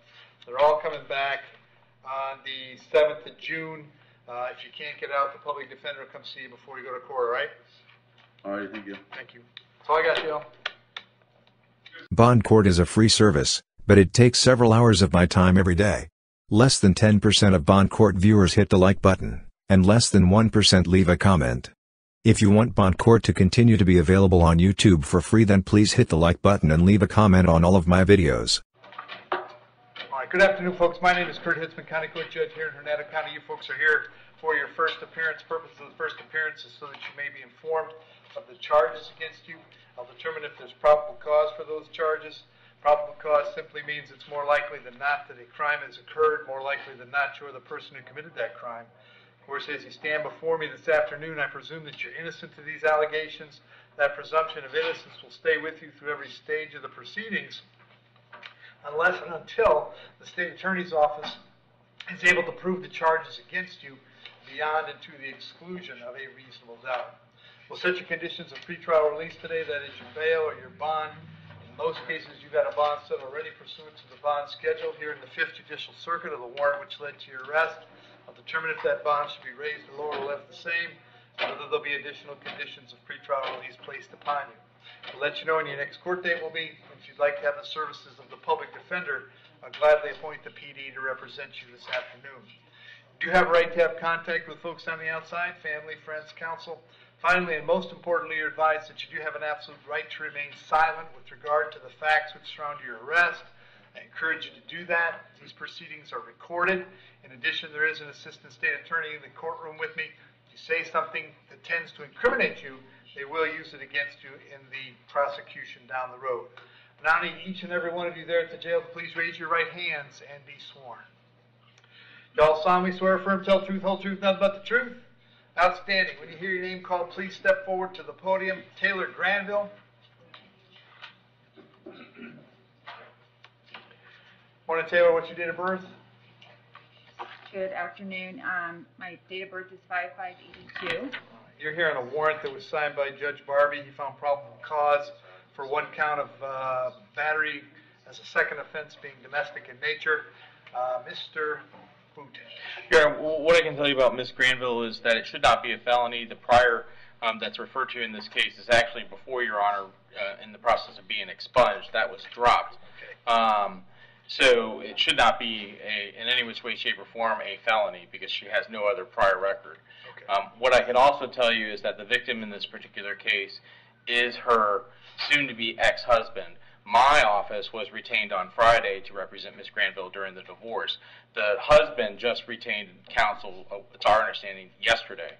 S7: They're all coming back on the seventh of June. Uh, if you can't get out, the public defender will come see you before you go to court, all right?
S17: All right, thank you.
S7: Thank you. That's all I got, Dale.
S6: Bond Court is a free service, but it takes several hours of my time every day. Less than 10% of Bond Court viewers hit the like button, and less than 1% leave a comment. If you want Bond Court to continue to be available on YouTube for free then please hit the like button and leave a comment on all of my videos.
S7: Good afternoon, folks. My name is Kurt Hitzemann, County Court Judge here in Hernando County. You folks are here for your first appearance. Purpose of the first appearance is so that you may be informed of the charges against you. I'll determine if there's probable cause for those charges. Probable cause simply means it's more likely than not that a crime has occurred, more likely than not you're the person who committed that crime. Of course, as you stand before me this afternoon, I presume that you're innocent to these allegations. That presumption of innocence will stay with you through every stage of the proceedings unless and until the state attorney's office is able to prove the charges against you beyond and to the exclusion of a reasonable doubt. We'll set your conditions of pretrial release today, that is your bail or your bond. In most cases, you've got a bond set already pursuant to the bond schedule here in the Fifth Judicial Circuit of the warrant which led to your arrest. I'll determine if that bond should be raised or lowered or left the same, whether there'll be additional conditions of pretrial release placed upon you. We'll let you know when your next court date will be. If you'd like to have the services of the public defender, I'll gladly appoint the PD to represent you this afternoon. You do have a right to have contact with folks on the outside, family, friends, counsel. Finally, and most importantly, you're advised that you do have an absolute right to remain silent with regard to the facts which surround your arrest. I encourage you to do that. These proceedings are recorded. In addition, there is an assistant state attorney in the courtroom with me. If you say something that tends to incriminate you, they will use it against you in the prosecution down the road. Now, I need each and every one of you there at the jail to please raise your right hands and be sworn. Y'all solemnly swear, affirm, tell truth, whole truth, nothing but the truth? Outstanding. When you hear your name called, please step forward to the podium. Taylor Granville. Morning, Taylor. What's your date of birth?
S25: Good afternoon. Um, my date of birth is five five eighty-two.
S7: You're here on a warrant that was signed by Judge Barbie. He found probable cause for one count of uh, battery as a second offense being domestic in nature. Uh, Mr. Booten.
S26: Your Honor, what I can tell you about Miss Granville is that it should not be a felony. The prior um, that's referred to in this case is actually before Your Honor uh, in the process of being expunged. That was dropped. Um, so it should not be a, in any which way, shape, or form a felony because she has no other prior record. Um, what I can also tell you is that the victim in this particular case is her soon-to-be ex-husband. My office was retained on Friday to represent Miss Granville during the divorce. The husband just retained counsel, uh, it's our understanding, yesterday.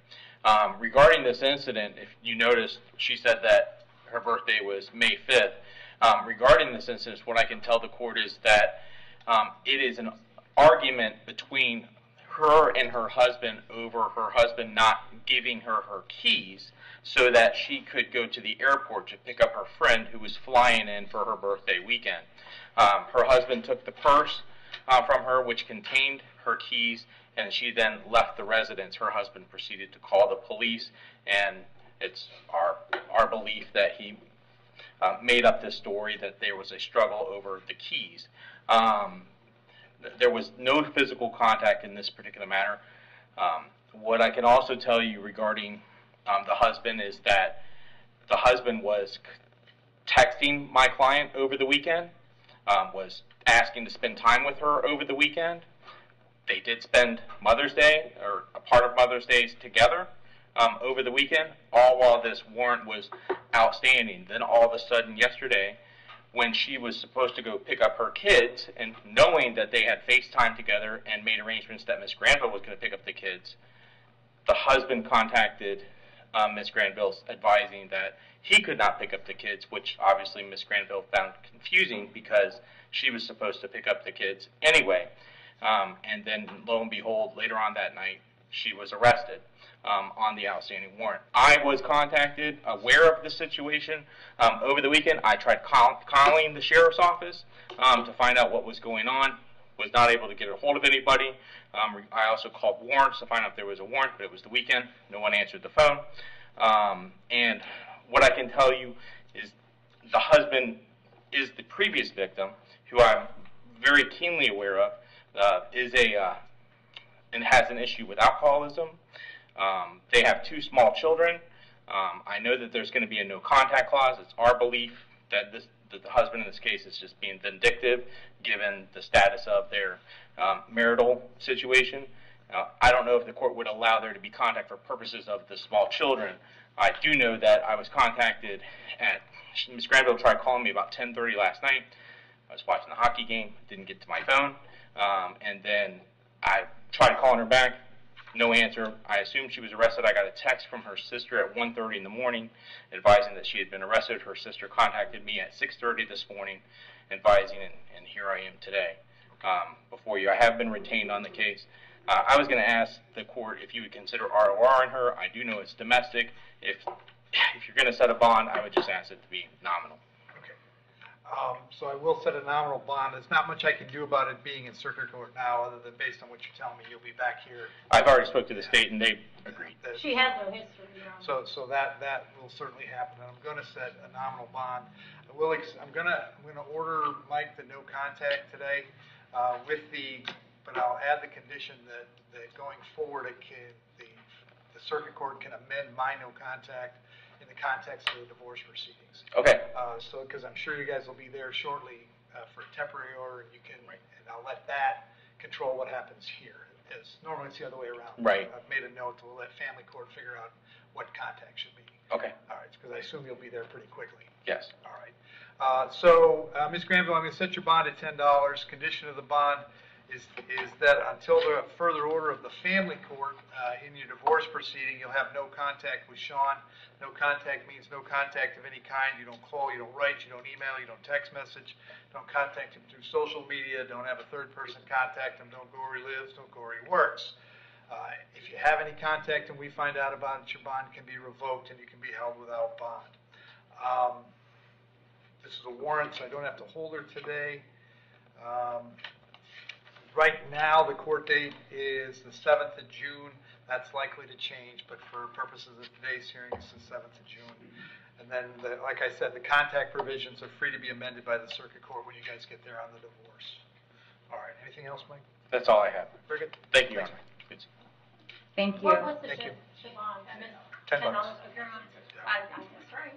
S26: Um, regarding this incident, if you noticed, she said that her birthday was May 5th. Um, regarding this incident, what I can tell the court is that um, it is an argument between her and her husband over her husband not giving her her keys so that she could go to the airport to pick up her friend who was flying in for her birthday weekend. Um, her husband took the purse, uh, from her, which contained her keys, and she then left the residence. Her husband proceeded to call the police, and it's our our belief that he uh, made up this story that there was a struggle over the keys. Um, th- there was no physical contact in this particular matter. Um, what I can also tell you regarding um, the husband is that the husband was texting my client over the weekend, um, was asking to spend time with her over the weekend. They did spend Mother's Day or a part of Mother's Day together um, over the weekend, all while this warrant was outstanding. Then all of a sudden, yesterday, when she was supposed to go pick up her kids, and knowing that they had FaceTime together and made arrangements that Miss Granville was going to pick up the kids, the husband contacted um, Miss Granville advising that he could not pick up the kids, which obviously Miss Granville found confusing because she was supposed to pick up the kids anyway. Um, and then lo and behold, later on that night, she was arrested um, on the outstanding warrant. I was contacted, aware of the situation um, over the weekend. I tried call- calling the sheriff's office um, to find out what was going on. Was not able to get a hold of anybody. Um, I also called warrants to find out if there was a warrant, but it was the weekend. No one answered the phone. Um, and what I can tell you is the husband is the previous victim, who I'm very keenly aware of, uh, is a uh, and has an issue with alcoholism. Um, they have two small children. Um, I know that there's going to be a no contact clause. It's our belief that this that the husband in this case is just being vindictive, given the status of their um, marital situation. Uh, I don't know if the court would allow there to be contact for purposes of the small children. I do know that I was contacted at Ms. Granville tried calling me about 10:30 last night. I was watching the hockey game, didn't get to my phone, um, and then I tried calling her back, no answer. I assumed she was arrested. I got a text from her sister at 1:30 in the morning, advising that she had been arrested. Her sister contacted me at 6:30 this morning, advising, and, and here I am today um, before you. I have been retained on the case. Uh, I was going to ask the court if you would consider ROR on her. I do know it's domestic. If if you're going to set a bond, I would just ask it to be nominal.
S7: Um, so I will set a nominal bond. There's not much I can do about it being in circuit court now, other than based on what you're telling me, you'll be back here.
S26: I've already spoke to the state and they agreed.
S7: That-
S24: She has no history, Your Honor.
S7: So, so that, that will certainly happen, and I'm gonna set a nominal bond. I will, ex- I'm gonna, I'm gonna order Mike the no contact today, uh, with the, but I'll add the condition that, that going forward, it can, the, the circuit court can amend my no contact in the context of the divorce proceedings.
S26: Okay.
S7: Uh, so, because I'm sure you guys will be there shortly, uh, for a temporary order, and you can, and I'll let that control what happens here. Normally it's the other way around.
S26: Right.
S7: I've made a note to let family court figure out what contact should be.
S26: Okay.
S7: All right, because I assume you'll be there pretty quickly.
S26: Yes.
S7: All right. Uh, so, uh, Ms. Granville, I'm going to set your bond at ten dollars. Condition of the bond is, is that until the further order of the family court, uh, in your divorce proceeding, you'll have no contact with Sean. No contact means no contact of any kind. You don't call, you don't write, you don't email, you don't text message. Don't contact him through social media. Don't have a third person contact him. Don't go where he lives. Don't go where he works. Uh, If you have any contact and we find out about it, your bond can be revoked and you can be held without bond. Um, This is a warrant, so I don't have to hold her today. Um, Right now, the court date is the 7th of June. That's likely to change, but for purposes of today's hearing, it's the 7th of June. And then, the- like I said, the contact provisions are free to be amended by the circuit court when you guys get there on the divorce. All right, anything else, Mike?
S26: That's all I have.
S7: Very good.
S26: Thank you, Your Honor. Good.
S25: Thank you.
S24: What was the
S7: Thank you.
S24: ship, ship? I missed.
S7: Ten bucks.
S24: dollars for your. I, I, that's right.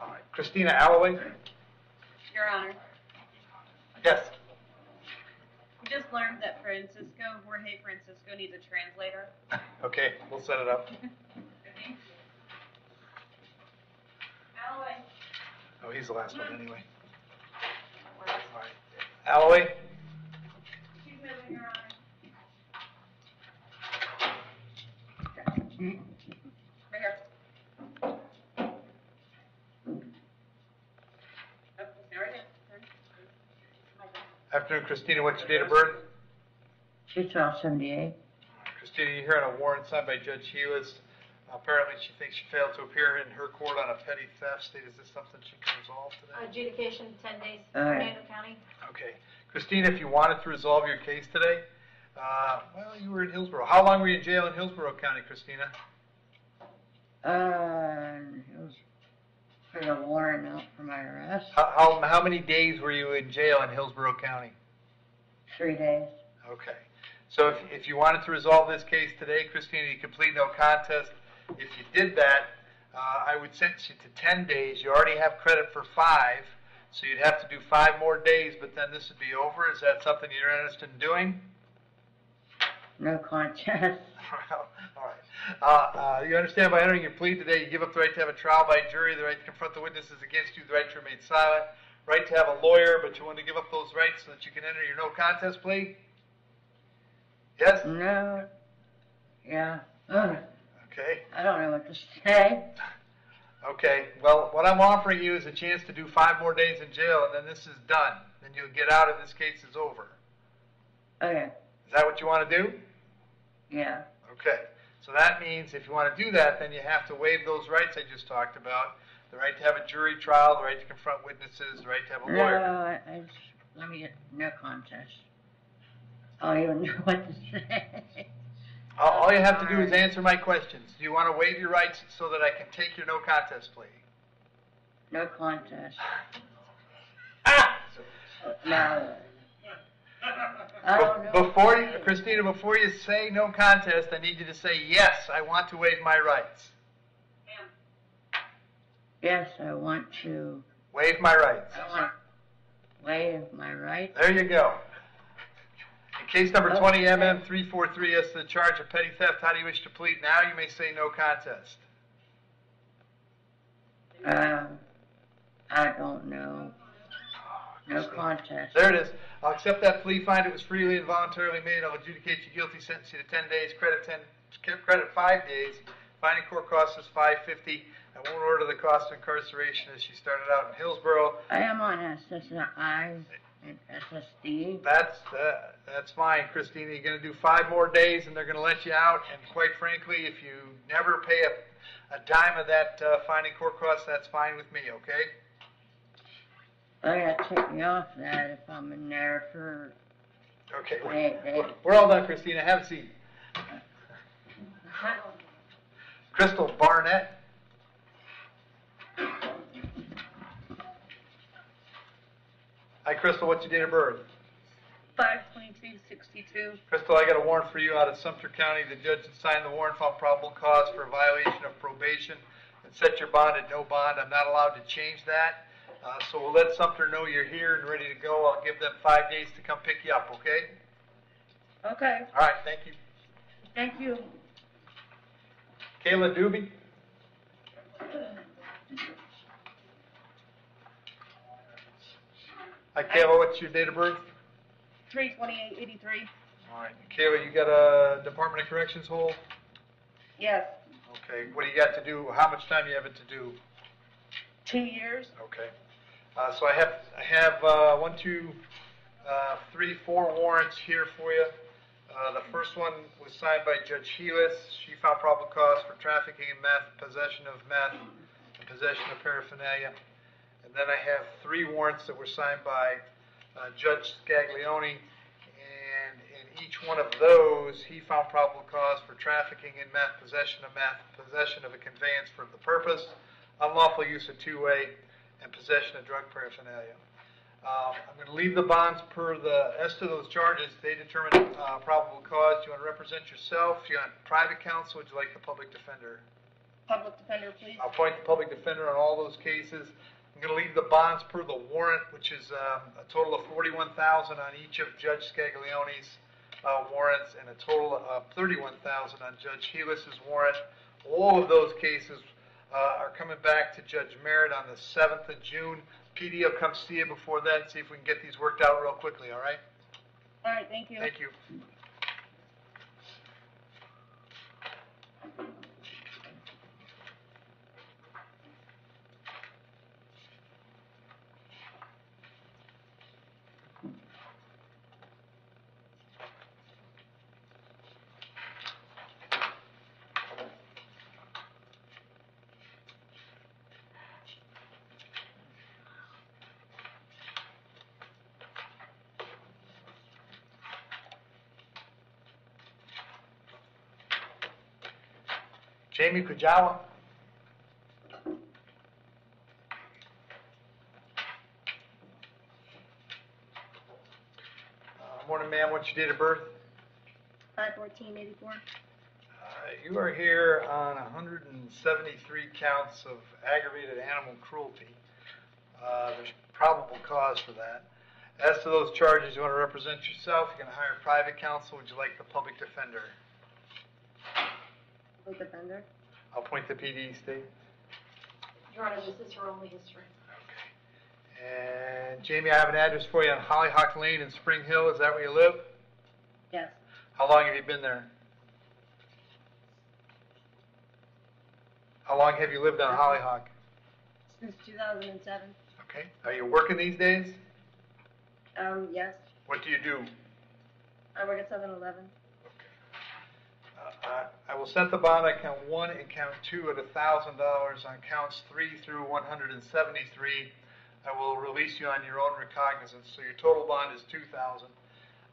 S7: All right, Christina Alloway?
S9: Your Honor,
S7: Yes.
S9: We just learned that Francisco, Jorge Francisco needs a translator.
S7: Okay, we'll set it up.
S9: Alloway.
S7: Oh, he's the last one hmm. anyway. All right. Alloway?
S9: She's moving, Your Honor. Hmm? Right here. Oh, there it is.
S7: Afternoon, Christina, what's your date of birth?
S8: Two twelve seventy-eight.
S7: Christina, you're here on a warrant signed by Judge Hewitt. Apparently, she thinks she failed to appear in her court on a petty theft state. Is this something she can resolve today?
S24: Adjudication, ten days,
S8: All right.
S24: Hernando County.
S7: Okay. Christina, if you wanted to resolve your case today, uh, well, you were in Hillsborough. How long were you in jail in Hillsborough County, Christina?
S27: Uh, it for the warrant out for my arrest,
S7: How, how, how many days were you in jail in Hillsborough County?
S27: three days.
S7: Okay. So if, if you wanted to resolve this case today, Christina, you complete no contest. If you did that, uh, I would sentence you to ten days. You already have credit for five, so you'd have to do five more days, but then this would be over. Is that something you're interested in doing?
S27: No contest.
S7: Well. Uh, uh, you understand by entering your plea today, you give up the right to have a trial by jury, the right to confront the witnesses against you, the right to remain silent, right to have a lawyer, but you want to give up those rights so that you can enter your no contest plea? Yes?
S27: No. Yeah. Ugh,
S7: Okay.
S27: I don't know what to say.
S7: Okay. Well, what I'm offering you is a chance to do five more days in jail, and then this is done. Then you'll get out, and this case is over.
S27: Okay.
S7: Is that what you want to do?
S27: Yeah.
S7: Okay. So that means if you want to do that, then you have to waive those rights I just talked about. The right to have a jury trial, the right to confront witnesses, the right to have a lawyer.
S27: I let me get no contest. I don't even know what to say.
S7: All, all you have to do is answer my questions. Do you want to waive your rights so that I can take your no contest plea?
S27: No contest.
S7: Ah!
S27: No. I don't know.
S7: Before you, Christina, before you say no contest, I need you to say, yes, I want to waive my rights.
S27: Yes, I want to,
S7: Waive my rights.
S27: I want to waive my right.
S7: There you go. In case number 20 MM 343 as to the charge of petty theft, how do you wish to plead? Now you may say no contest.
S27: Um, I don't know. No contest.
S7: There it is. I'll accept that plea, find it was freely and voluntarily made. I'll adjudicate you guilty, sentence you to 10 days, credit 10, credit 5 days. Finding court cost is 550. I won't order the cost of incarceration as she started out in Hillsborough.
S27: I am on SSI and SSD.
S7: That's uh, that's fine, Christina. You're going to do five more days, and they're going to let you out. And quite frankly, if you never pay a, a dime of that uh, finding court cost, that's fine with me. Okay?
S27: I gotta take me off that if I'm in there for
S7: Okay.
S27: eight days.
S7: We're all done, Christina. Have a seat. Crystal Barnett. Hi, Crystal. What's your date of birth?
S3: Five twenty-two sixty-two.
S7: Crystal, I got a warrant for you out of Sumter County. The judge had signed the warrant found probable cause for a violation of probation and set your bond at no bond. I'm not allowed to change that. Uh, so we'll let Sumter know you're here and ready to go. I'll give them five days to come pick you up, okay?
S3: Okay,
S7: All right, thank you.
S3: thank you.
S7: Kayla Doobie? Hi, Kayla, what's your date of birth?
S3: Three twenty-eight eighty-three.
S7: All right, Kayla, you got a Department of Corrections hold?
S3: Yes,
S7: Okay, what do you got to do? How much time do you have it to do?
S3: two years.
S7: Okay. Uh, so I have, I have, uh, one, two, uh, three, four warrants here for you. Uh, the first one was signed by Judge Healis. She found probable cause for trafficking in meth, possession of meth, and possession of paraphernalia. And then I have three warrants that were signed by, uh, Judge Scaglione. And in each one of those, he found probable cause for trafficking in meth, possession of meth, possession of a conveyance for the purpose, unlawful use of two-way, and possession of drug paraphernalia. Uh, I'm going to leave the bonds per the, as to those charges, they determine uh, probable cause. Do you want to represent yourself? Do you want private counsel? Would you like the public defender?
S3: Public defender, please.
S7: I'll appoint the public defender on all those cases. I'm going to leave the bonds per the warrant, which is um, a total of 41000 on each of Judge Scaglione's uh, warrants and a total of 31000 on Judge Healis's warrant. All of those cases uh, are coming back to Judge Merritt on the 7th of June. PD will come see you before then, see if we can get these worked out real quickly, all right?
S3: All right, thank you.
S7: Thank you. Jamie Kujawa. Uh, Morning, ma'am. What's your date of birth?
S28: Five fourteen eighty-four.
S7: Uh, You are here on 173 counts of aggravated animal cruelty. Uh, There's probable cause for that. As to those charges, you want to represent yourself, you're going to hire private counsel, would you like the public defender?
S28: Public defender.
S7: I'll point the PD, Steve.
S24: Your Honor, this is her only history. Okay.
S7: And Jamie, I have an address for you on Hollyhock Lane in Spring Hill, is that where you live?
S28: Yes.
S7: How long have you been there? How long have you lived on Hollyhock?
S28: Since two thousand and seven.
S7: Okay. Are you working these days?
S28: Um, yes.
S7: What do you do?
S28: I work at seven eleven.
S7: Uh, I will set the bond on count one and count two at a thousand dollars. On counts three through one hundred and seventy-three, I will release you on your own recognizance. So your total bond is two thousand.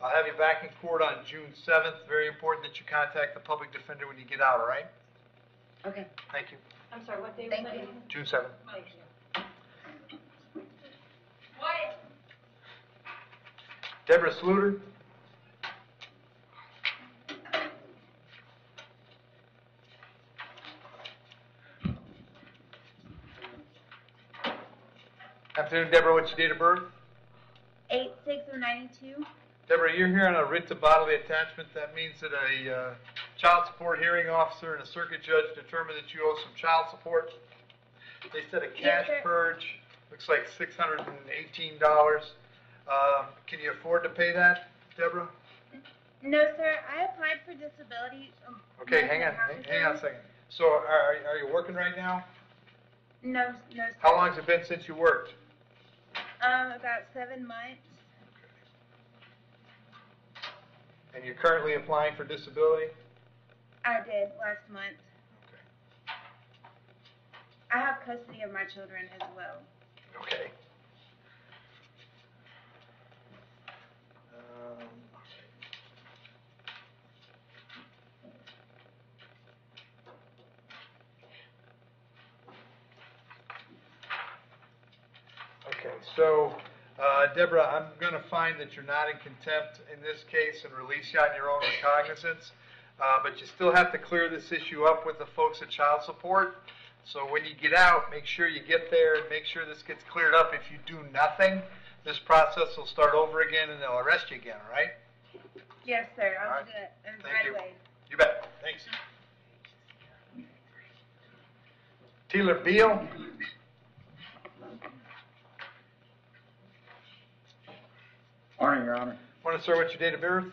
S7: I'll have you back in court on June seventh. Very important that you contact the public defender when you get out, all right?
S28: Okay.
S7: Thank you.
S24: I'm sorry, what day was
S28: Thank
S24: that?
S28: you.
S24: again?
S7: June seventh.
S24: Thank you. Wyatt?
S7: Deborah Sluter? Afternoon, Deborah. What's your date of birth?
S25: Eight six of ninety-two.
S7: Deborah, you're here on a writ to bodily attachment. That means that a uh, child support hearing officer and a circuit judge determined that you owe some child support. They said a cash
S25: Yes,
S7: purge, looks like $618. Um, Can you afford to pay that, Deborah?
S25: No, sir. I applied for disability. um,
S7: Okay, hang on,
S25: happened
S7: hang on a second. So are, are you working right now?
S25: No, no, sir.
S7: How long has it been since you worked?
S25: Um, about seven months.
S7: And you're currently applying for disability?
S25: I did last month. I have custody of my children as well.
S7: Okay. Um, Okay, so, uh, Deborah, I'm gonna find that you're not in contempt in this case and release you on your own recognizance. Uh, but you still have to clear this issue up with the folks at child support. So when you get out, make sure you get there and make sure this gets cleared up. If you do nothing, this process will start over again and they'll arrest you again, all right?
S25: Yes, sir. I'll
S7: right.
S25: do it and
S7: Thank
S25: right
S7: you.
S25: away.
S7: You bet. Thanks. Taylor Beal?
S19: Morning, Your Honor.
S7: Want to start with your date of birth?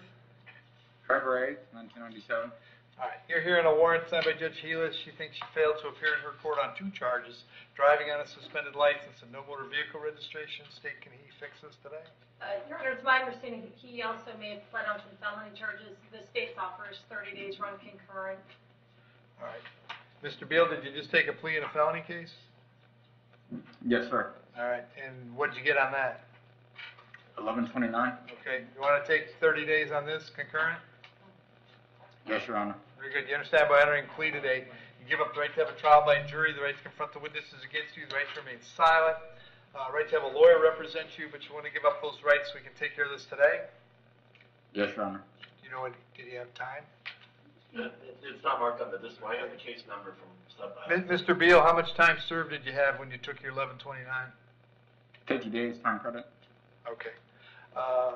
S19: February eighth, nineteen ninety-seven.
S7: All right, you're here on a warrant signed by Judge Healis. She thinks she failed to appear in her court on two charges, driving on a suspended license and no motor vehicle registration. State, can he fix this today?
S24: Uh, Your Honor, it's my understanding that he also may have pled on some felony charges. The state offers 30 days run concurrent.
S7: All right. Mr. Beal, did you just take a plea in a felony case?
S19: Yes, sir.
S7: All right, and what'd you get on that?
S19: Eleven twenty-nine.
S7: Okay, you want to take 30 days on this concurrent?
S19: Yes, Your Honor.
S7: Very good. You understand by entering plea today, you give up the right to have a trial by jury, the right to confront the witnesses against you, the right to remain silent, uh, right to have a lawyer represent you, but you want to give up those rights so we can take care of this today?
S19: Yes, Your Honor.
S7: Do you know what, did he have time?
S29: It's not marked on the disc, I have the case number from sub.
S7: Mr. Beal, how much time served did you have when you took your 1129?
S19: Fifty days time credit.
S7: Okay. Uh,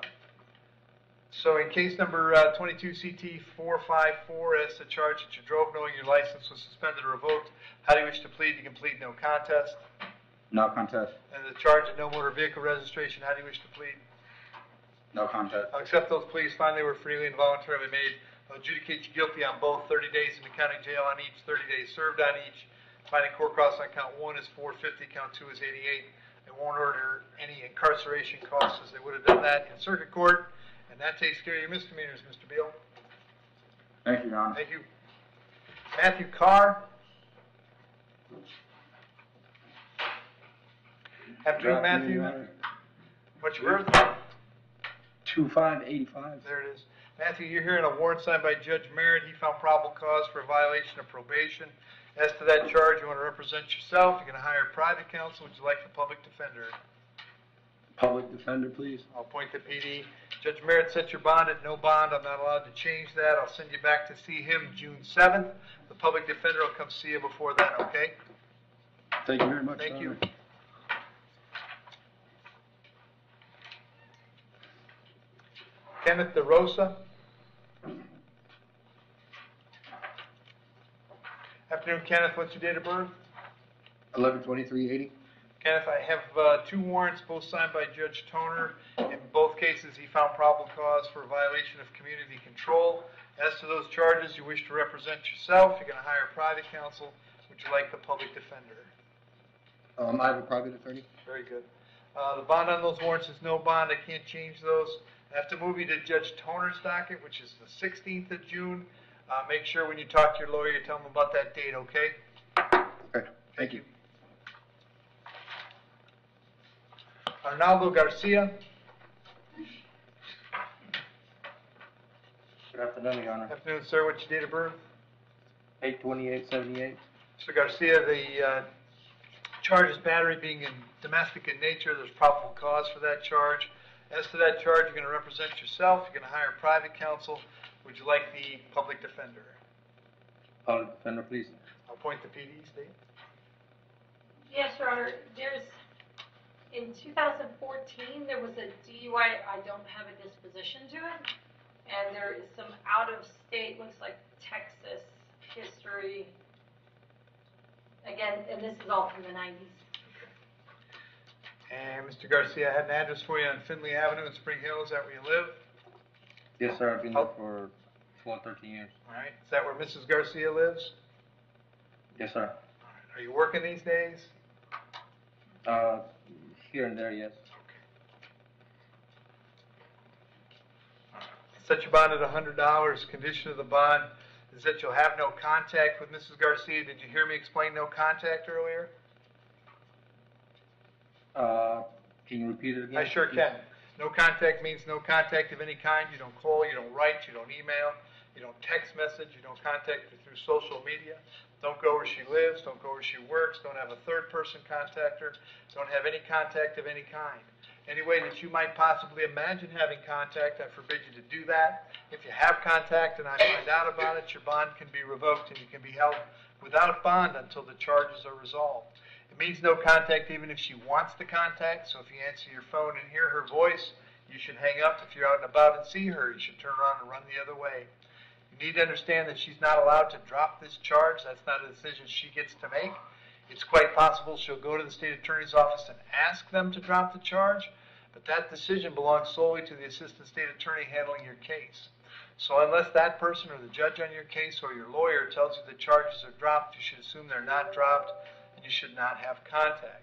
S7: So in case number uh, 22 CT 454, as the charge that you drove knowing your license was suspended or revoked, how do you wish to plead? You can plead no contest.
S19: No contest.
S7: And the charge of no motor vehicle registration, how do you wish to plead?
S19: No contest.
S7: I'll accept those pleas, find they were freely and voluntarily made. I'll adjudicate you guilty on both, 30 days in the county jail on each, 30 days served on each. Finding court costs on count one is 450, count two is 88. Won't order any incarceration costs as they would have done that in circuit court. And that takes care of your misdemeanors, Mr. Beal.
S19: Thank you, Your Honor.
S7: Thank you. Matthew Carr. Afternoon, Matthew. What's your birth?
S30: Two five eighty-five.
S7: There it is. Matthew, you're hearing a warrant signed by Judge Merritt. He found probable cause for a violation of probation. As to that charge, you want to represent yourself. You're going to hire private counsel. Would you like the public defender?
S12: Public defender, please.
S7: I'll appoint the PD. Judge Merritt set your bond at no bond. I'm not allowed to change that. I'll send you back to see him June 7th. The public defender will come see you before then, okay?
S12: Thank you very much.
S7: Thank
S12: Your
S7: you.
S12: Honor.
S7: Kenneth DeRosa. Afternoon, Kenneth. What's your date of birth?
S31: Eleven twenty-three eighty.
S7: Kenneth, I have uh, two warrants, both signed by Judge Toner. In both cases, he found probable cause for violation of community control. As to those charges, you wish to represent yourself. You're going to hire private counsel. Would you like the public defender?
S31: Um, I have a private attorney.
S7: Very good. Uh, the bond on those warrants is no bond. I can't change those. I have to move you to Judge Toner's docket, which is the 16th of June. Uh, make sure when you talk to your lawyer, you tell him about that date, okay?
S31: Okay, thank you.
S7: Arnaldo Garcia.
S12: Good afternoon, Your Honor.
S7: Afternoon, sir. What's your date of birth?
S12: Eight twenty-eight seventy-eight.
S7: Mr. Garcia, the uh, charge is battery being in domestic in nature. There's probable cause for that charge. As to that charge, you're going to represent yourself. You're going to hire private counsel. Would you like the public defender?
S12: Public defender, please.
S7: I'll appoint the PD, State.
S32: Yes, Your Honor, there's, in 2014, there was a DUI, I don't have a disposition to it, and there is some out-of-state, looks like Texas history. Again, and this is all from the 90s.
S7: And Mr. Garcia, I had an address for you on Finley Avenue in Spring Hill. Is that where you live?
S12: Yes, sir. I've been there for 12, 13 years.
S7: All right. Is that where Mrs. Garcia lives?
S12: Yes, sir.
S7: Are you working these days?
S12: Uh, here and there, yes.
S7: Set your bond at hundred dollars. Condition of the bond is that you'll have no contact with Mrs. Garcia. Did you hear me explain no contact earlier?
S12: Uh, can you repeat it again?
S7: I sure can. No contact means no contact of any kind. You don't call, you don't write, you don't email, you don't text message, you don't contact her through social media. Don't go where she lives, don't go where she works, don't have a third person contact her, don't have any contact of any kind. Any way that you might possibly imagine having contact, I forbid you to do that. If you have contact and I find out about it, your bond can be revoked and you can be held without bond until the charges are resolved. It means no contact even if she wants to contact, so if you answer your phone and hear her voice, you should hang up. If you're out and about and see her, you should turn around and run the other way. You need to understand that she's not allowed to drop this charge. That's not a decision she gets to make. It's quite possible she'll go to the state attorney's office and ask them to drop the charge, but that decision belongs solely to the assistant state attorney handling your case. So unless that person or the judge on your case or your lawyer tells you the charges are dropped, you should assume they're not dropped and you should not have contact.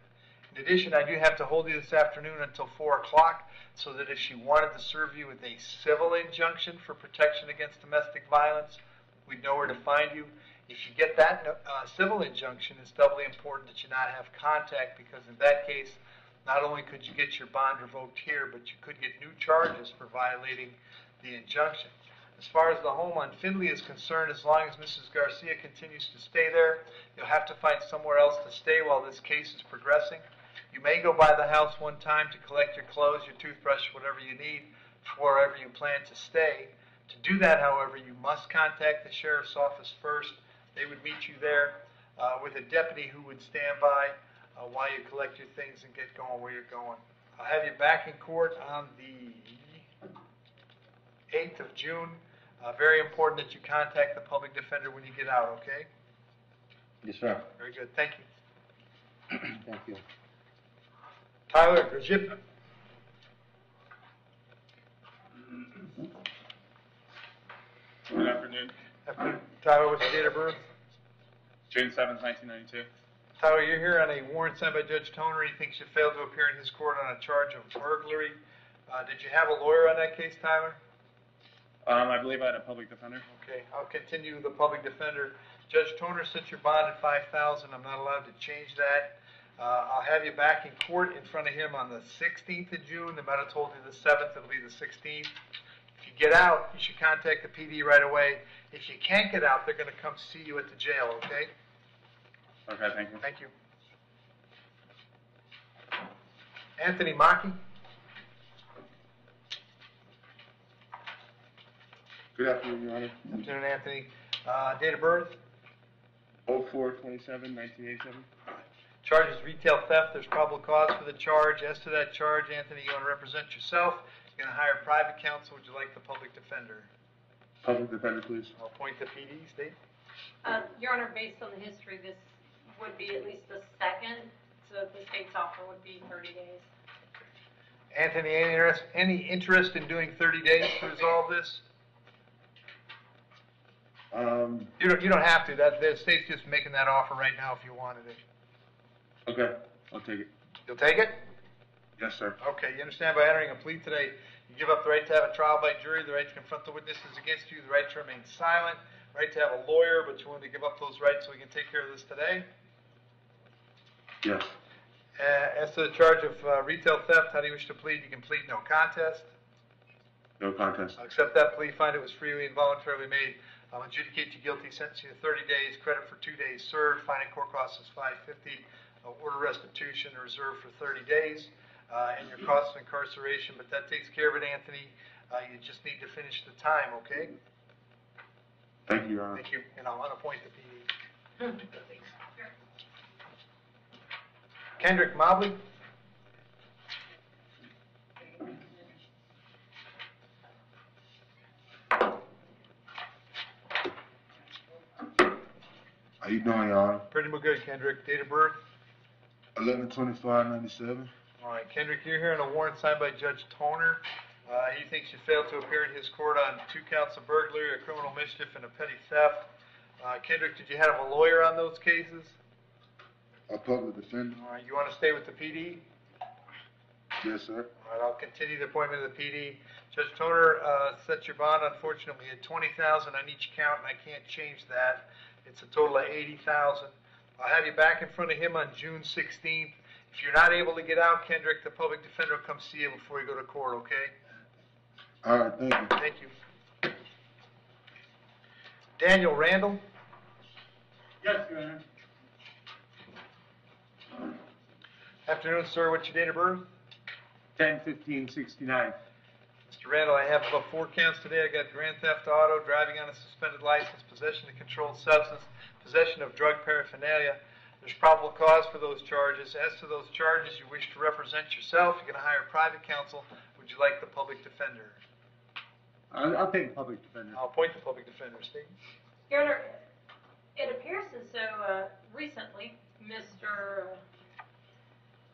S7: In addition, I do have to hold you this afternoon until 4 o'clock so that if she wanted to serve you with a civil injunction for protection against domestic violence, we'd know where to find you. If you get that uh, civil injunction, it's doubly important that you not have contact because in that case, not only could you get your bond revoked here, but you could get new charges for violating the injunction. As far as the home on Findlay is concerned, as long as Mrs. Garcia continues to stay there, you'll have to find somewhere else to stay while this case is progressing. You may go by the house one time to collect your clothes, your toothbrush, whatever you need, for wherever you plan to stay. To do that, however, you must contact the sheriff's office first. They would meet you there uh, with a deputy who would stand by uh, while you collect your things and get going where you're going. I'll have you back in court on the 8th of June. Uh, very important that you contact the public defender when you get out, okay?
S12: Yes, sir.
S7: Very good. Thank you.
S12: Thank you.
S7: Tyler Grzyb.
S30: Good afternoon.
S7: Afternoon. Tyler, what's your date of birth?
S30: June seventh, nineteen ninety-two.
S7: Tyler, you're here on a warrant signed by Judge Toner. He thinks you failed to appear in his court on a charge of burglary. Uh, did you have a lawyer on that case, Tyler?
S30: Um, I believe I had a public defender.
S7: Okay, I'll continue the public defender. Judge Toner set your bond at five thousand. I'm not allowed to change that. Uh, I'll have you back in court in front of him on the sixteenth of June. The might told you the seventh, it'll be the sixteenth. If you get out, you should contact the PD right away. If you can't get out, they're gonna come see you at the jail, okay?
S30: Okay, thank you.
S7: Thank you. Anthony Maki?
S17: Good afternoon, Your Honor.
S7: Afternoon, Anthony. Uh, date of birth?
S17: Oh four twenty-seven, nineteen eighty-seven.
S7: Charges retail theft, there's probable cause for the charge. As to that charge, Anthony, you wanna represent yourself? You're gonna hire private counsel, would you like the public defender?
S17: Public defender, please.
S7: I'll appoint the PD, state.
S32: Uh, Your Honor, based on the history, this would be at least the second, so the state's offer would be 30 days.
S7: Anthony, any interest, any interest in doing thirty days to resolve this?
S17: Um,
S7: You don't, you don't have to, that, the state's just making that offer right now if you wanted it.
S17: okay, I'll take it.
S7: You'll take it?
S17: Yes, sir.
S7: Okay, you understand by entering a plea today, you give up the right to have a trial by jury, the right to confront the witnesses against you, the right to remain silent, right to have a lawyer, but you want to give up those rights so we can take care of this today?
S17: Yes.
S7: Uh, as to the charge of uh, retail theft, how do you wish to plead? You can plead no contest.
S17: No contest.
S7: I'll accept that plea, find it was freely and voluntarily made. I'll adjudicate you guilty, sentence you to 30 days, credit for two days served, fine and court costs is 550. Uh, order restitution reserved for 30 days, uh, and your cost of incarceration, but that takes care of it, Anthony. Uh, you just need to finish the time, okay?
S17: Thank you, Your Honor.
S7: Thank you, and I'll unappoint the PD. Kendrick Mobley?
S17: How you doing, Honor?
S7: Pretty much good, Kendrick. Date of birth?
S17: 11-25-97.
S7: All right, Kendrick, you're hearing a warrant signed by Judge Toner. Uh, he thinks you failed to appear in his court on two counts of burglary, a criminal mischief, and a petty theft. Uh, Kendrick, did you have a lawyer on those cases?
S17: A public defender.
S7: All right, you want to stay with the PD?
S17: Yes, sir.
S7: All right, I'll continue the appointment of the PD. Judge Toner, uh, set your bond unfortunately at twenty thousand on each count, and I can't change that. It's a total of eighty thousand. I'll have you back in front of him on June sixteenth. If you're not able to get out, Kendrick, the public defender will come see you before you go to court, okay?
S17: All right, thank you.
S7: Thank you. Daniel Randall?
S10: Yes, Your Honor.
S7: Afternoon, sir. What's your date of birth?
S10: Ten fifteen sixty-nine.
S7: Mr. Randall, I have about four counts today. I got grand theft auto, driving on a suspended license, possession of controlled substance, possession of drug paraphernalia. There's probable cause for those charges. As to those charges, you wish to represent yourself, you're going to hire private counsel. Would you like the public defender?
S10: I'll, I'll take public defender.
S7: I'll appoint the public defender, Steve.
S32: Your Honor, it appears as though uh, recently Mr.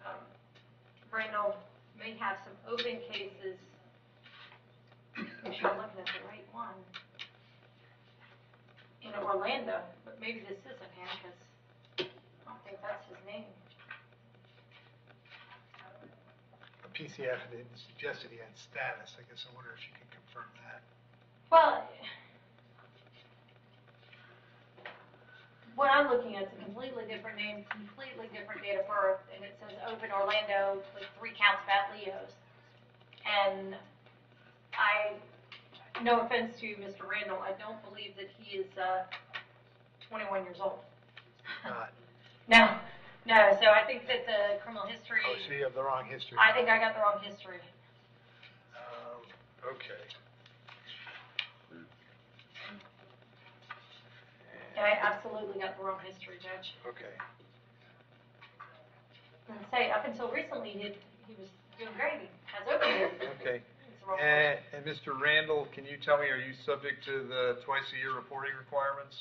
S32: um, Randall may have some open cases. Make sure I'm looking at the right one. In Orlando, but maybe this isn't him because I don't think that's his name.
S7: A PC affidavit suggested he had status. I guess I wonder if you can confirm that.
S32: Well, what I'm looking at is a completely different name, completely different date of birth, and it says open Orlando with three counts of Leos. And I, no offense to Mr. Randall, I don't believe that he is, uh, twenty-one years old.
S7: Not.
S32: No, no, so I think that the criminal history,
S7: Oh, so you have the wrong history.
S32: I think I got the wrong history.
S7: Um, okay.
S32: I absolutely got the wrong history, Judge.
S7: Okay.
S32: And say, up until recently, he, he was doing great, he has open cases.
S7: Okay.
S32: It's the wrong
S7: And, and Mr. Randall, can you tell me, are you subject to the twice a year reporting requirements?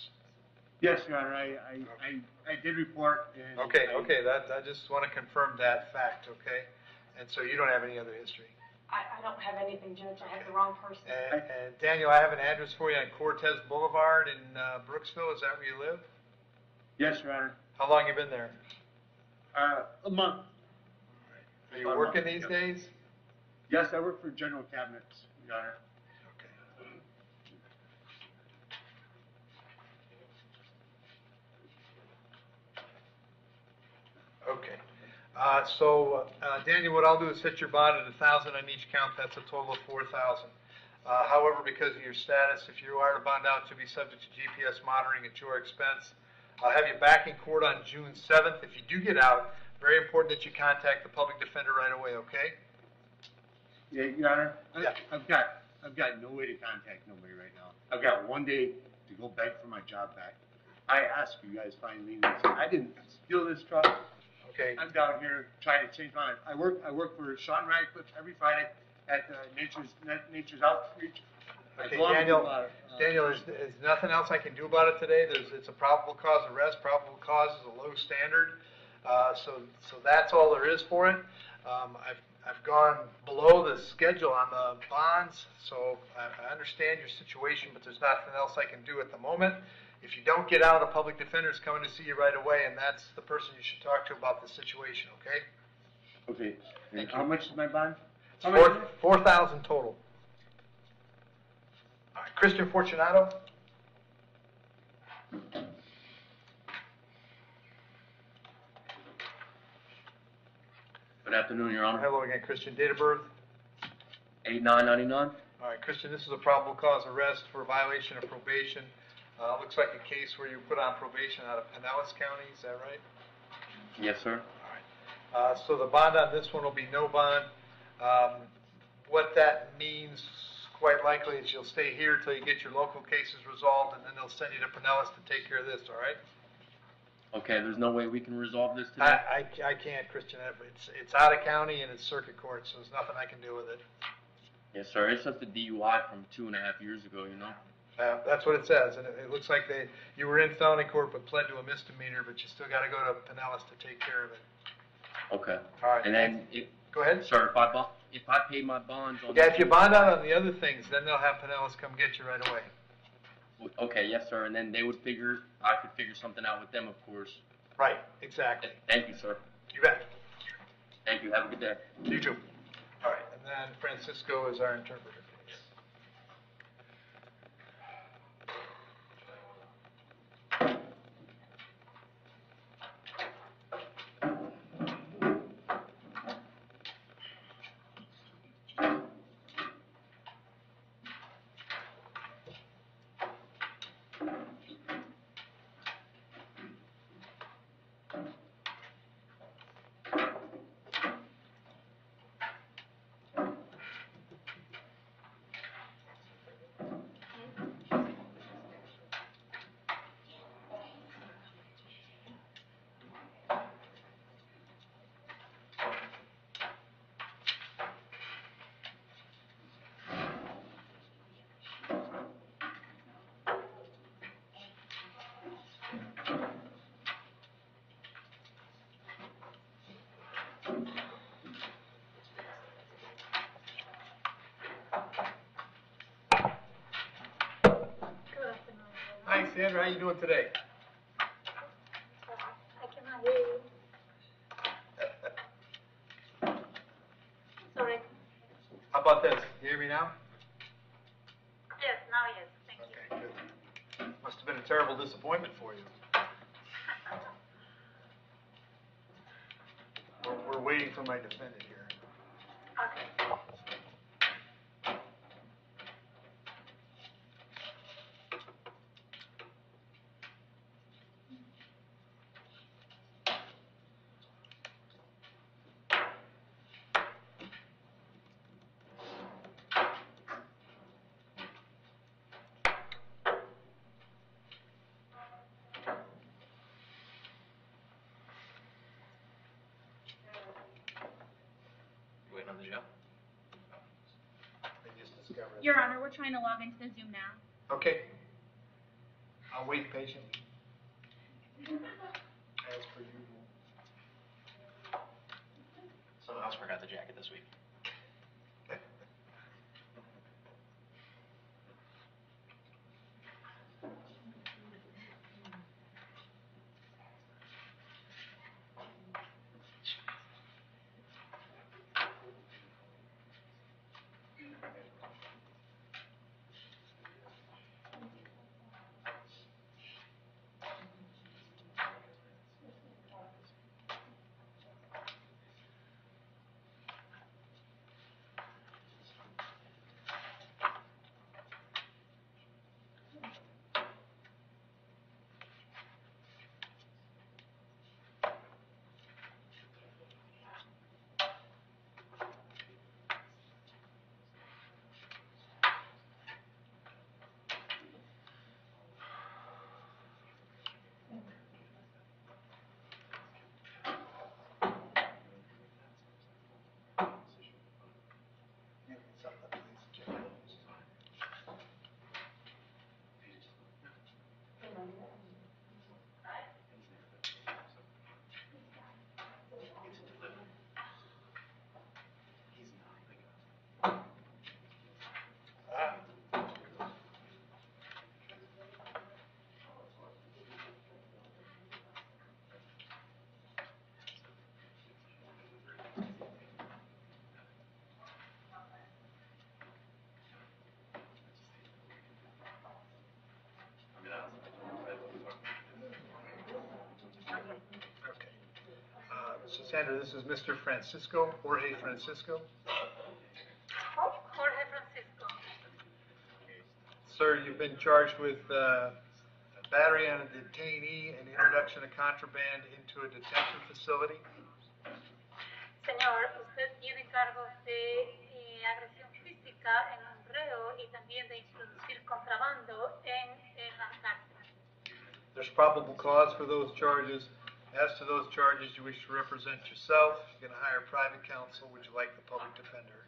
S10: Yes, Your Honor, I, I, I, I did report and.
S7: Okay,
S10: I-
S7: okay, that, I just want to confirm that fact, okay? And so you don't have any other history?
S32: I, I don't have anything, Judge, I have the wrong person.
S7: And, and Daniel, I have an address for you on Cortez Boulevard in uh, Brooksville, is that where you live?
S10: Yes, Your Honor.
S7: How long you been there?
S10: Uh, a month.
S7: Are you
S10: About a
S7: working
S10: month,
S7: these
S10: yeah.
S7: days?
S10: Yes, I work for General Cabinets, Your Honor.
S7: Okay. Uh, so, uh, Daniel, what I'll do is set your bond at a thousand on each count, that's a total of four thousand. Uh, However, because of your status, if you are to bond out, to be subject to GPS monitoring at your expense. I'll have you back in court on June 7th. If you do get out, very important that you contact the public defender right away, okay?
S33: Yeah, Your Honor, I- I've got, I've got no way to contact nobody right now. I've got one day to go beg for my job back. I ask you guys finally, and I didn't steal this truck.
S7: Okay.
S33: I'm down here trying to change my, life. I work, I work for Sean Radcliffe every Friday at uh, Nature's, Nat- Nature's Outreach. I
S7: Okay,
S33: belong to,
S7: Daniel,
S33: uh,
S7: Daniel, there's, there's nothing else I can do about it today. There's, it's a probable cause arrest. Probable cause is a low standard. Uh, so, so that's all there is for it. Um, I've, I've gone below the schedule on the bonds, so I, I understand your situation, but there's nothing else I can do at the moment. If you don't get out, a public defender is coming to see you right away, and that's the person you should talk to about the situation, okay?
S33: Okay, and
S7: Thank
S33: how
S7: you.
S33: much is my bond? How much
S7: four,
S33: is it?
S7: four thousand total. All right, Christian Fortunato?
S34: Good afternoon, Your Honor.
S7: Hello again, Christian. Date of birth?
S34: Eight nine ninety-nine?
S7: All right, Christian, this is a probable cause arrest for violation of probation. Uh, looks like a case where you put on probation out of Pinellas County, is that right?
S34: Yes, sir.
S7: Uh, so the bond on this one will be no bond. Um, what that means, quite likely, is you'll stay here till you get your local cases resolved, and then they'll send you to Pinellas to take care of this, all right?
S34: Okay, there's no way we can resolve this today?
S7: I, I, I can't, Christian, it's, it's out of county and it's circuit court, so there's nothing I can do with it.
S34: Yes, sir. It's just a DUI from two and a half years ago, you know?
S7: Uh, that's what it says, and it, it looks like they, you were in felony court but pled to a misdemeanor, but you still gotta go to Pinellas to take care of it.
S34: Okay.
S7: All right.
S34: And then, if,
S7: Go ahead.
S34: sir, if I, if I pay my bonds on.
S7: Yeah, if you bond out on the other things, then they'll have Pinellas come get you right away.
S34: Okay, yes, sir. And then they would figure, I could figure something out with them, of course.
S7: Right, exactly.
S34: Thank you, sir.
S7: You bet.
S34: Thank you. Have a good day.
S7: You too. All right, and then Francisco is our interpreter. Hi, Sandra, how you doing today?
S32: I cannot hear you. Sorry.
S7: How about this? You hear me now?
S32: Yes, now yes, thank you.
S7: Okay, good. Must have been a terrible disappointment for you. We're, we're waiting for my defendant here.
S32: Okay.
S26: You waiting on the jail?
S7: They just discovered it.
S25: Your Honor, we're trying to log into the Zoom now.
S7: Okay. I'll wait patiently. Sandra, this is Mr. Francisco, Jorge Francisco.
S35: Jorge Francisco.
S7: Sir, you've been charged with uh, battery on a detainee and introduction of contraband into a detention facility.
S35: Señor, usted tiene cargos de eh, agresión física en un reo y también de introducir contrabando en, en.
S7: There's probable cause for those charges. As to those charges, you wish to represent yourself, you're going to hire private counsel, would you like the public defender?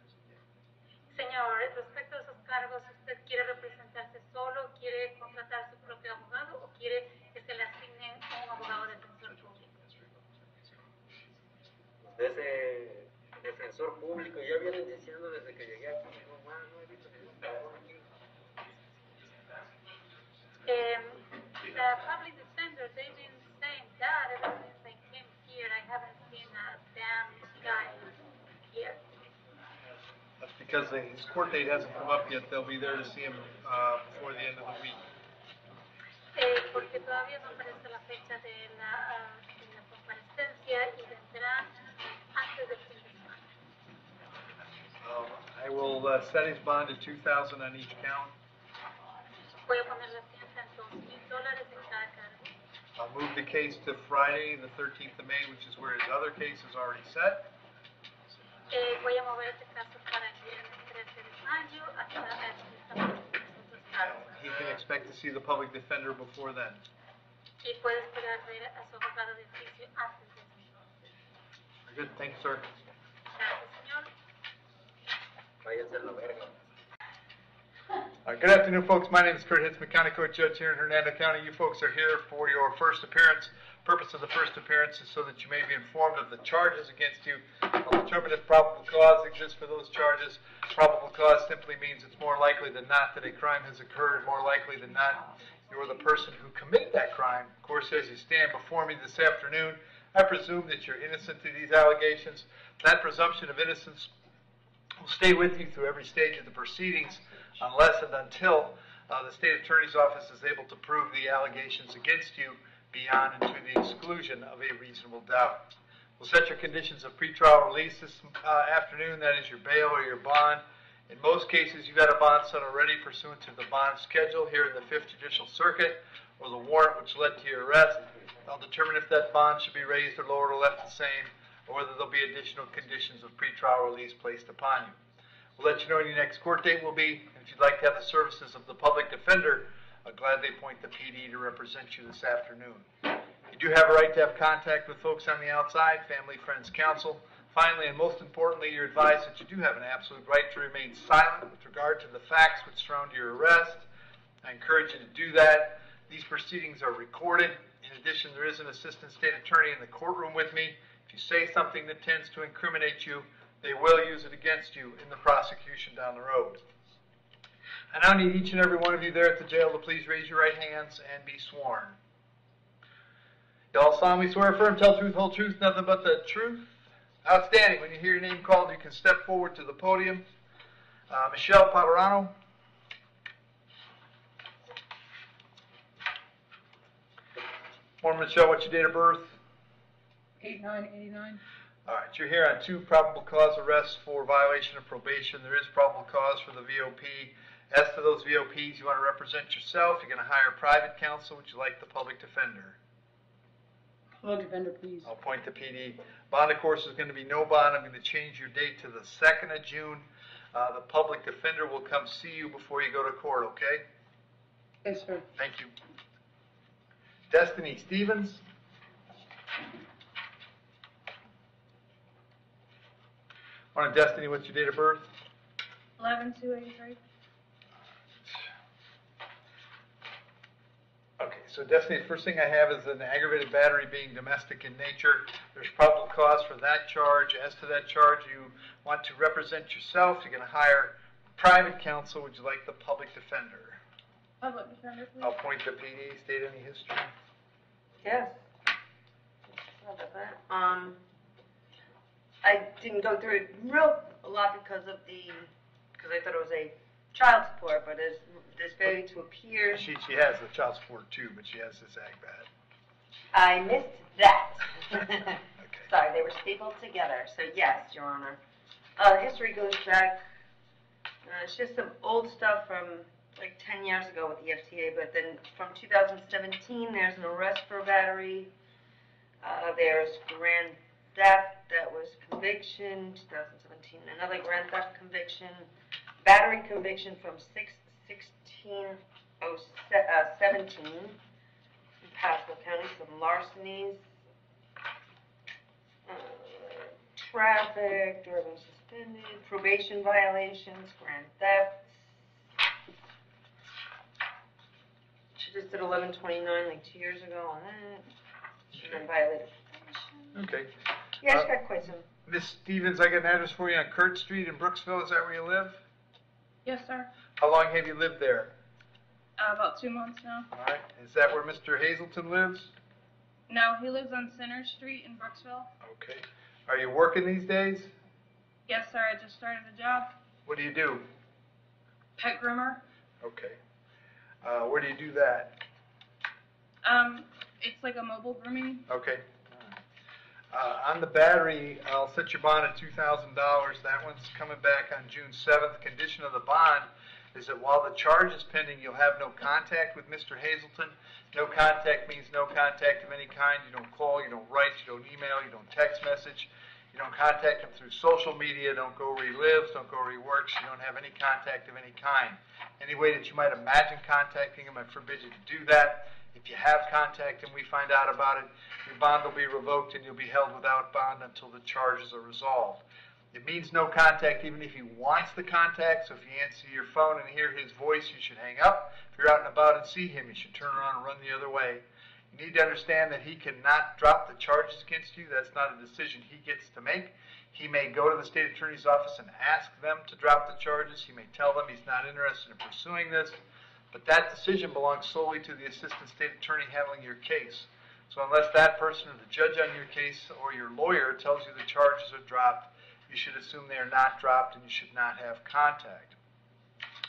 S35: Señor, respecto a esos cargos, ¿usted quiere representarse solo, quiere contratar su propio abogado o quiere que se le asigne un abogado defensor público?
S36: Desde defensor público, ya vienen diciendo desde que llegué aquí, no, ma, no he visto ningún cabrón aquí.
S35: Um,
S7: because the- his court date hasn't come up yet, they'll be there to see him uh, before the end of the week.
S35: Eh, porque todavía no aparece la fecha de la, de la comparecencia y vendrán antes del fin de semana.
S7: Um, I will uh, set his bond at 2000 on each count.
S35: Voy a poner la fianza en dos mil dólares en cada cargo.
S7: I'll move the case to Friday, the 13th of May, which is where his other case is already set.
S35: Eh, voy a mover este caso para
S7: He can expect to see the public defender before then.
S35: Y puede esperar ver a su abogado de oficio antes de ese.
S7: Very good, thank you, sir.
S35: Gracias, señor.
S36: Váyanse a la verga.
S7: Uh, Good afternoon, folks. My name is Kurt Hitzemann, County Court Judge here in Hernando County. You folks are here for your first appearance. Purpose of the first appearance is so that you may be informed of the charges against you. If probable cause exists for those charges. Probable cause simply means it's more likely than not that a crime has occurred, more likely than not you're the person who committed that crime. Of course, as you stand before me this afternoon, I presume that you're innocent to these allegations. That presumption of innocence will stay with you through every stage of the proceedings unless and until uh, the state attorney's office is able to prove the allegations against you beyond and to the exclusion of a reasonable doubt. We'll set your conditions of pretrial release this uh, afternoon. That is your bail or your bond. In most cases, you've got a bond set already pursuant to the bond schedule here in the Fifth Judicial Circuit or the warrant which led to your arrest. I'll determine if that bond should be raised or lowered or left the same, or whether there'll be additional conditions of pretrial release placed upon you. We'll let you know when your next court date will be. If you'd like to have the services of the public defender, I'll gladly appoint the PD to represent you this afternoon. You do have a right to have contact with folks on the outside, family, friends, counsel. Finally, and most importantly, you're advised that you do have an absolute right to remain silent with regard to the facts which surround your arrest. I encourage you to do that. These proceedings are recorded. In addition, there is an assistant state attorney in the courtroom with me. If you say something that tends to incriminate you, they will use it against you in the prosecution down the road. I now need each and every one of you there at the jail to please raise your right hands and be sworn. Y'all solemnly swear affirm, tell truth, whole truth, nothing but the truth. Outstanding. When you hear your name called, you can step forward to the podium. Uh, Michelle Paterano. Morning, Michelle. What's your date of birth?
S37: Eight nine eighty nine.
S7: All right, you're here on two probable cause arrests for violation of probation. There is probable cause for the VOP. As for those VOPs, you want to represent yourself, you're going to hire private counsel, would you like the public defender?
S38: Public defender, please.
S7: I'll point to PD. Bond, of course, is going to be no bond. I'm going to change your date to the 2nd of June. Uh, the public defender will come see you before you go to court, okay?
S38: Yes, sir.
S7: Thank you. Destiny Stevens? Morning, Destiny. What's your date of birth? 11 so Destiny, the first thing I have is an aggravated battery being domestic in nature. There's probable cause for that charge. As to that charge, you want to represent yourself. You're going to hire private counsel. Would you like the public defender?
S37: Public defender, please.
S7: I'll point to PD. State any history.
S28: Yes. Sorry about that. Um, I didn't go through it real a lot because of the, because I thought it was a child support, but there's, there's failing to appear.
S7: She, she has the child support too, but she has this ag bat.
S28: I missed that. sorry, they were stapled together, so yes, Your Honor. Uh, history goes back, uh, it's just some old stuff from like ten years ago with the FTA, but then from two thousand seventeen, there's an arrest for battery. Uh, there's grand theft, that was conviction, two thousand seventeen, another grand theft conviction, battery conviction from six, sixteen oh, se- uh, seventeen in Pasco County, some larcenies, uh, traffic, driving suspended, probation violations, grand thefts. She just did eleven twenty-nine like two years ago on that, and then violated.
S7: Okay.
S28: Yeah,
S7: Uh,
S28: she's got quite some.
S7: Miss Stevens, I got an address for you on Kurt Street in Brooksville. Is that where you live?
S25: Yes, sir.
S7: How long have you lived there?
S25: Uh, about two months now.
S7: All right. Is that where Mr. Hazelton lives?
S25: No, he lives on Center Street in Brooksville.
S7: Okay. Are you working these days?
S25: Yes, sir. I just started a job.
S7: What do you do?
S25: Pet groomer.
S7: Okay. Uh, where do you do that?
S25: Um, it's like a mobile grooming.
S7: Okay. Uh, on the battery, I'll set your bond at two thousand dollars. That one's coming back on June seventh. Condition of the bond is that while the charge is pending, you'll have no contact with Mr. Hazelton. No contact means no contact of any kind. You don't call, you don't write, you don't email, you don't text message. You don't contact him through social media, don't go where he lives, don't go where he works, you don't have any contact of any kind. Any way that you might imagine contacting him, I forbid you to do that. If you have contact and we find out about it, your bond will be revoked and you'll be held without bond until the charges are resolved. It means no contact even if he wants the contact, so if you answer your phone and hear his voice, you should hang up. If you're out and about and see him, you should turn around and run the other way. You need to understand that he cannot drop the charges against you. That's not a decision he gets to make. He may go to the state attorney's office and ask them to drop the charges. He may tell them he's not interested in pursuing this. But that decision belongs solely to the assistant state attorney handling your case. So unless that person or the judge on your case or your lawyer tells you the charges are dropped, you should assume they are not dropped and you should not have contact.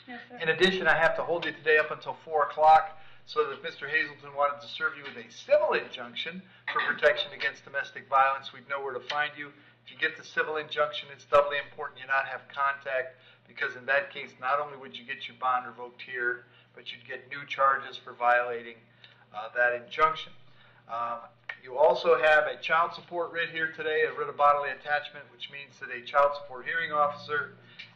S25: Yes.
S7: In addition, I have to hold you today up until 4 o'clock so that if Mr. Hazelton wanted to serve you with a civil injunction for protection against domestic violence, we'd know where to find you. If you get the civil injunction, it's doubly important you not have contact because in that case, not only would you get your bond revoked here, but you'd get new charges for violating uh, that injunction. Um, you also have a child support writ here today, a writ of bodily attachment, which means that a child support hearing officer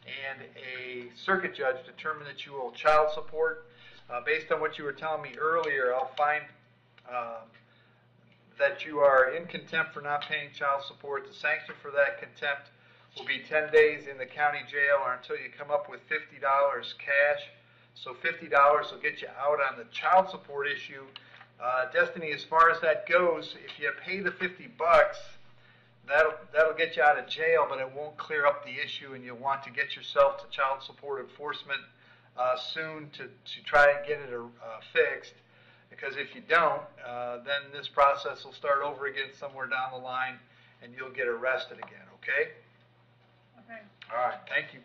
S7: and a circuit judge determine that you owe child support. Uh, based on what you were telling me earlier, I'll find um, that you are in contempt for not paying child support. The sanction for that contempt will be 10 days in the county jail or until you come up with $50 cash. So $50 will get you out on the child support issue. Uh, Destiny, as far as that goes, if you pay the 50 bucks, that'll that'll get you out of jail, but it won't clear up the issue, and you'll want to get yourself to child support enforcement uh, soon to to try and get it uh, fixed. Because if you don't, uh, then this process will start over again somewhere down the line, and you'll get arrested again. Okay?
S25: Okay.
S7: All right. Thank you.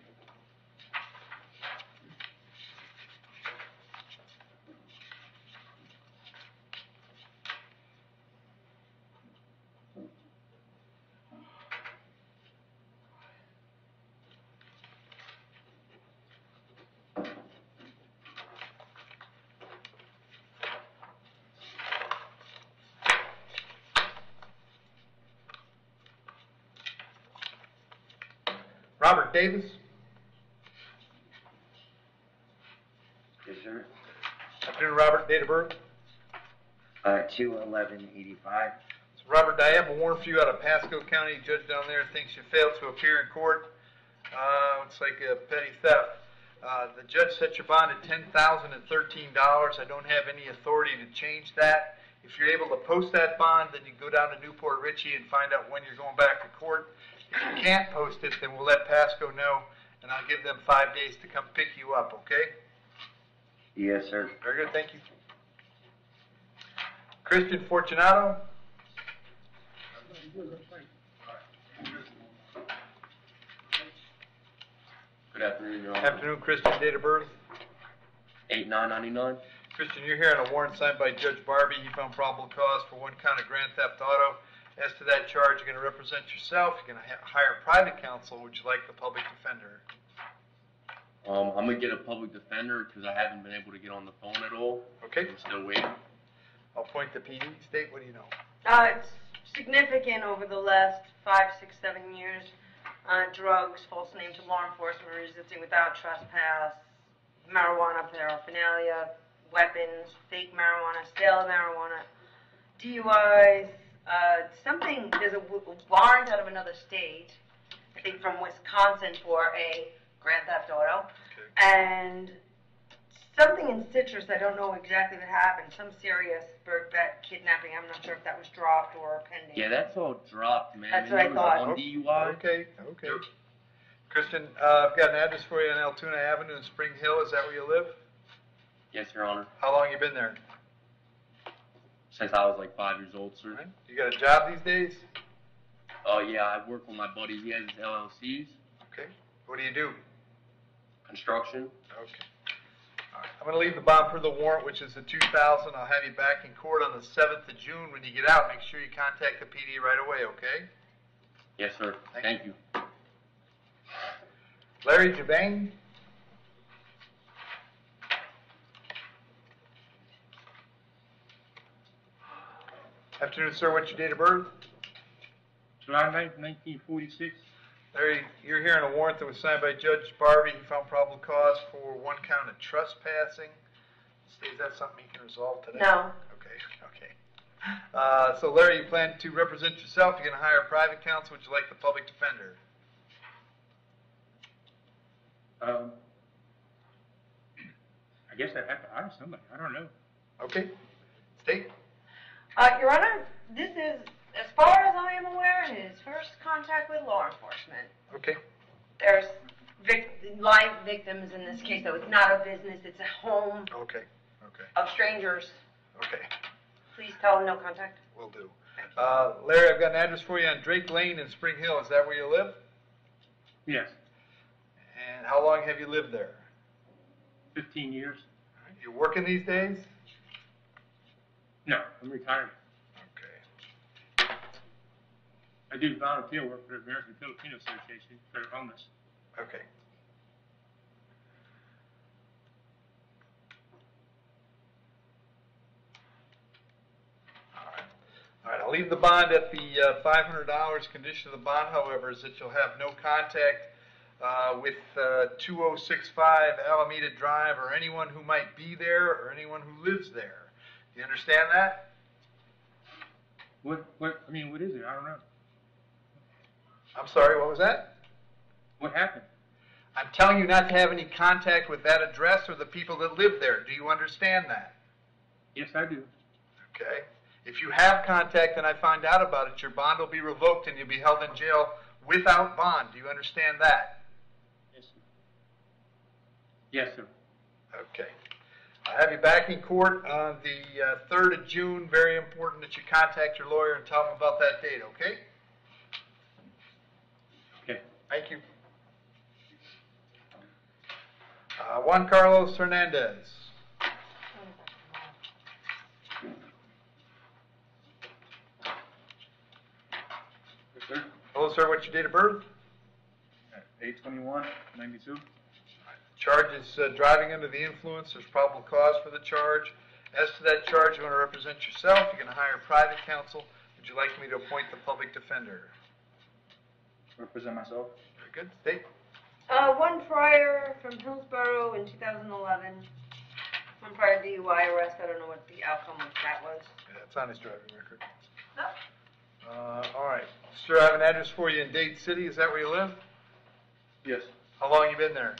S7: Robert Davis.
S39: Yes, sir.
S7: Afternoon, Robert. Date of birth.
S39: Uh, two eleven eighty-five.
S7: So Robert, I have a warrant for you out of Pasco County. Judge down there thinks you failed to appear in court. Uh, it's like a petty theft. Uh, the judge set your bond at ten thousand and thirteen dollars. I don't have any authority to change that. If you're able to post that bond, then you go down to New Port Richey and find out when you're going back to court. If you can't post it, then we'll let Pasco know, and I'll give them five days to come pick you up. Okay?
S39: Yes, sir.
S7: Very good. Thank you. Christian Fortunato.
S34: Good afternoon, Your Honor.
S7: Afternoon, Christian. Date of birth.
S34: Eight nine ninety nine.
S7: Christian, you're here on a warrant signed by Judge Barbee. He found probable cause for one count of grand theft auto As to that charge, you're gonna represent yourself, you're gonna ha- hire private counsel, would you like the public defender?
S34: Um, I'm gonna get a public defender because I haven't been able to get on the phone at all.
S7: Okay.
S34: I'm still waiting.
S7: I'll point the PD, state, what do you know?
S28: Uh, it's significant over the last five, six, seven years. Uh, drugs, false name to law enforcement, resisting without trespass, marijuana paraphernalia, weapons, fake marijuana, sale of marijuana, DUIs, uh, something, there's a w- warrant out of another state, I think from Wisconsin for a grand theft auto, and something in citrus, I don't know exactly what happened, some serious bird bet kidnapping, I'm not sure if that was dropped or pending.
S34: Yeah, that's all dropped, man.
S28: That's
S34: And
S28: what I
S34: was
S28: thought.
S34: One DUI.
S7: Okay, okay. Kristen, uh, I've got an address for you on Altoona Avenue in Spring Hill, is that where you live?
S34: Yes, Your Honor.
S7: How long you been there?
S34: Since I was like five years old, sir.
S7: You got a job these days?
S34: Oh yeah, I work with my buddy. He has his LLCs.
S7: Okay. What do you do?
S34: Construction.
S7: Okay. All right. I'm gonna leave the bond for the warrant, which is the two thousand. I'll have you back in court on the seventh of June. When you get out, make sure you contact the PD right away, okay?
S34: Yes, sir. Thank, you.
S7: Larry Jabang? Afternoon, sir. What's your date of birth?
S40: July 9th, 1946.
S7: Larry, you're hearing a warrant that was signed by Judge Barbee. He found probable cause for one count of trespassing. Is that something you can resolve today?
S28: No.
S7: Okay, okay. Uh, so Larry, you plan to represent yourself. You're gonna hire a private counsel. Would you like the public defender?
S40: Um, I guess I'd have to hire somebody. I don't know.
S7: Okay. State?
S28: Uh, Your Honor, this is, as far as I am aware, his first contact with law enforcement.
S7: Okay.
S28: There's vic- live victims in this case, though. It's not a business, it's a home
S7: Okay, okay,
S28: of strangers.
S7: okay.
S28: Please tell him no contact.
S7: Will do. Uh, Larry, I've got an address for you on Drake Lane in Spring Hill. Is that where you live?
S40: Yes,
S7: And how long have you lived there?
S40: 15 years.
S7: You working these days?
S40: No, I'm retired.
S7: Okay.
S40: I do volunteer work for the American Filipino Association for the homeless.
S7: Okay. All right, I'll leave the bond at the uh, $500. Condition of the bond, however, is that you'll have no contact uh, with uh, 2065 Alameda Drive or anyone who might be there or anyone who lives there. Do you understand that?
S40: What, what, I mean, what is it? I don't know.
S7: I'm sorry, what was that?
S40: What happened?
S7: I'm telling you not to have any contact with that address or the people that live there. Do you understand that?
S40: Yes, I do.
S7: Okay? If you have contact and I find out about it, your bond will be revoked and you'll be held in jail without bond. Do you understand that?
S40: Yes, sir. Yes, sir.
S7: Okay. I'll have you back in court on the uh, 3rd of June. Very important that you contact your lawyer and tell him about that date, okay?
S40: Okay.
S7: Thank you. Uh, Juan Carlos Hernandez.
S41: Yes, sir.
S7: Hello, sir. What's your date of birth?
S41: Eight twenty-one, ninety-two.
S7: Charge is uh, driving under the influence. There's probable cause for the charge. As to that charge, you want to represent yourself. You're going to hire private counsel. Would you like me to appoint the public defender?
S41: Represent myself.
S7: Very good. State.
S28: Uh, one prior from Hillsborough in 2011. One prior DUI arrest. I don't know what the outcome of that was.
S7: Yeah, it's on his driving record.
S28: No.
S7: Uh, all right. Sir, I have an address for you in Dade City. Is that where you live?
S41: Yes.
S7: How long you been there?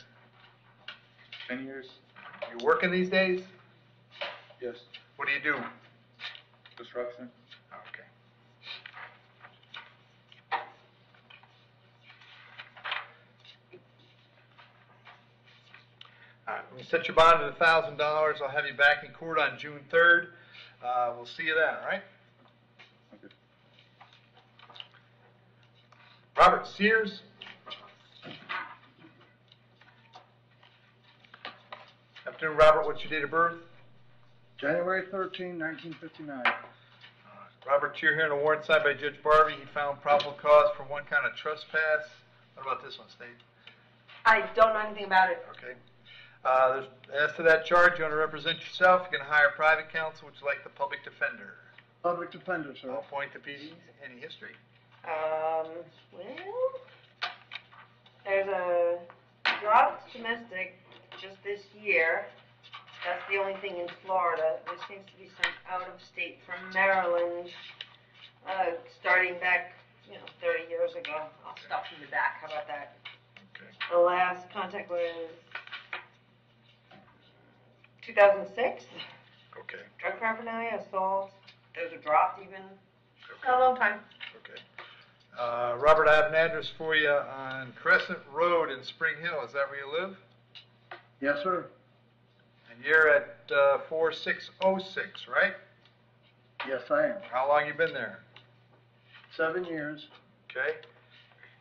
S41: Ten years.
S7: You working these days?
S41: Yes.
S7: What do you do?
S41: Construction.
S7: Okay. All right, we set your bond at a thousand dollars. I'll have you back in court on June third. Uh, we'll see you then, all right?
S41: Okay.
S7: Robert Sears? Afternoon, Robert. What's your date of birth?
S42: January 13, 1959.
S7: Robert, you're hearing a warrant signed by Judge Barbee. He found probable cause for one kind of trespass. What about this one, Steve?
S28: I don't know anything about it.
S7: Okay. Uh, there's- as to that charge, you want to represent yourself, you can hire private counsel, would you like the public defender?
S43: Public defender, sir.
S7: I'll appoint the PD. Any history?
S28: Um, well, there's a dropped domestic just this year. That's the only thing in Florida. There seems to be some out of state from Maryland, uh, starting back, you know, 30 years ago. I'll stop from the back. How about that?
S7: Okay.
S28: The last contact was 2006.
S7: Okay.
S28: Drug paraphernalia, assault. Those are dropped even. Okay. A long time.
S7: Okay. Uh, Robert, I have an address for you on Crescent Road in Spring Hill. Is that where you live?
S43: Yes, sir.
S7: And you're at uh, 4606, right?
S43: Yes, I am.
S7: How long you been there?
S43: Seven years.
S7: Okay.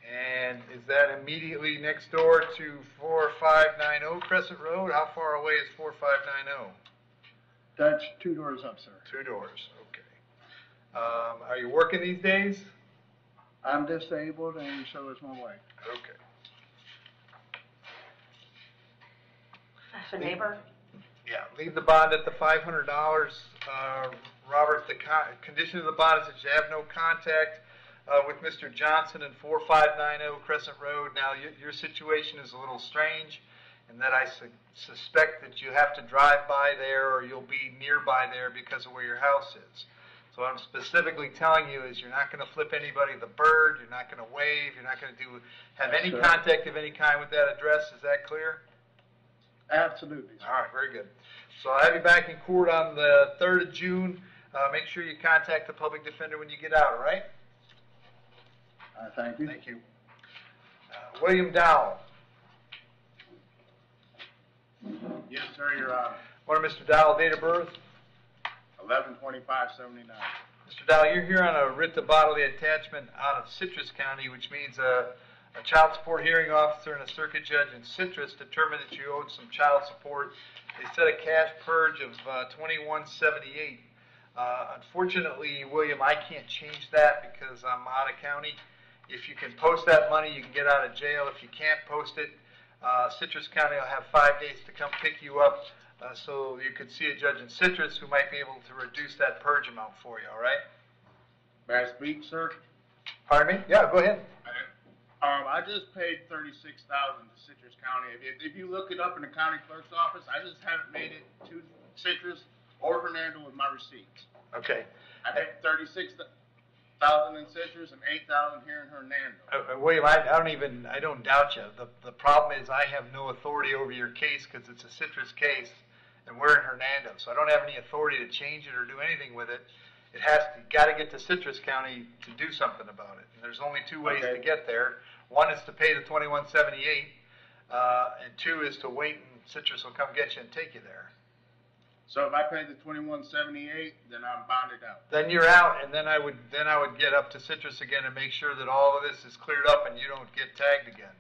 S7: And is that immediately next door to 4590 Crescent Road? How far away is 4590?
S43: That's two doors up, sir.
S7: Two doors, okay. Um, are you working these days?
S43: I'm disabled and so is my wife.
S7: Okay.
S28: That's a neighbor.
S7: Yeah, leave the bond at the five hundred dollars. Uh, Robert, the con- condition of the bond is that you have no contact, uh, with Mr. Johnson in four five nine oh Crescent Road. Now, your, your situation is a little strange in that I su- suspect that you have to drive by there or you'll be nearby there because of where your house is. So what I'm specifically telling you is you're not gonna flip anybody the bird, you're not gonna wave, you're not gonna do, have any
S43: Sure.
S7: contact of any kind with that address, is that clear?
S43: Absolutely.
S7: All right, very good. So I'll have you back in court on the 3rd of June. Uh, make sure you contact the public defender when you get out, all right?
S43: Uh, thank you.
S7: Thank you. Uh, William Dowell.
S41: Yes, sir, Your Honor.
S7: What are Mr. Dowell, date of birth?
S41: Eleven twenty-five seventy-nine.
S7: Mr. Dowell, you're here on a writ of bodily attachment out of Citrus County, which means a, a child support hearing officer and a circuit judge in Citrus determined that you owed some child support. They set a cash purge of uh, 2178. Uh, unfortunately, William, I can't change that because I'm out of county. If you can post that money, you can get out of jail. If you can't post it, uh, Citrus County will have five days to come pick you up. Uh, so you could see a judge in Citrus who might be able to reduce that purge amount for you, all right?
S41: May I speak, sir?
S7: Pardon me? Yeah, go ahead.
S41: Um, I just paid thirty-six thousand to Citrus County. If, if you look it up in the county clerk's office, I just haven't made it to Citrus or Hernando with my receipts.
S7: Okay.
S41: I paid thirty-six thousand in Citrus and eight thousand here in Hernando.
S7: Uh, uh, William, I, I don't even, I don't doubt you. The, the problem is I have no authority over your case because it's a Citrus case and we're in Hernando. So I don't have any authority to change it or do anything with it. It has to, got to get to Citrus County to do something about it. And there's only two ways to get there. One is to pay the twenty-one seventy-eight, uh, and two is to wait and Citrus will come get you and take you there.
S41: So if I pay the twenty-one seventy-eight, then I'm bonded out.
S7: Then you're out, and then I would, then I would get up to Citrus again and make sure that all of this is cleared up and you don't get tagged again.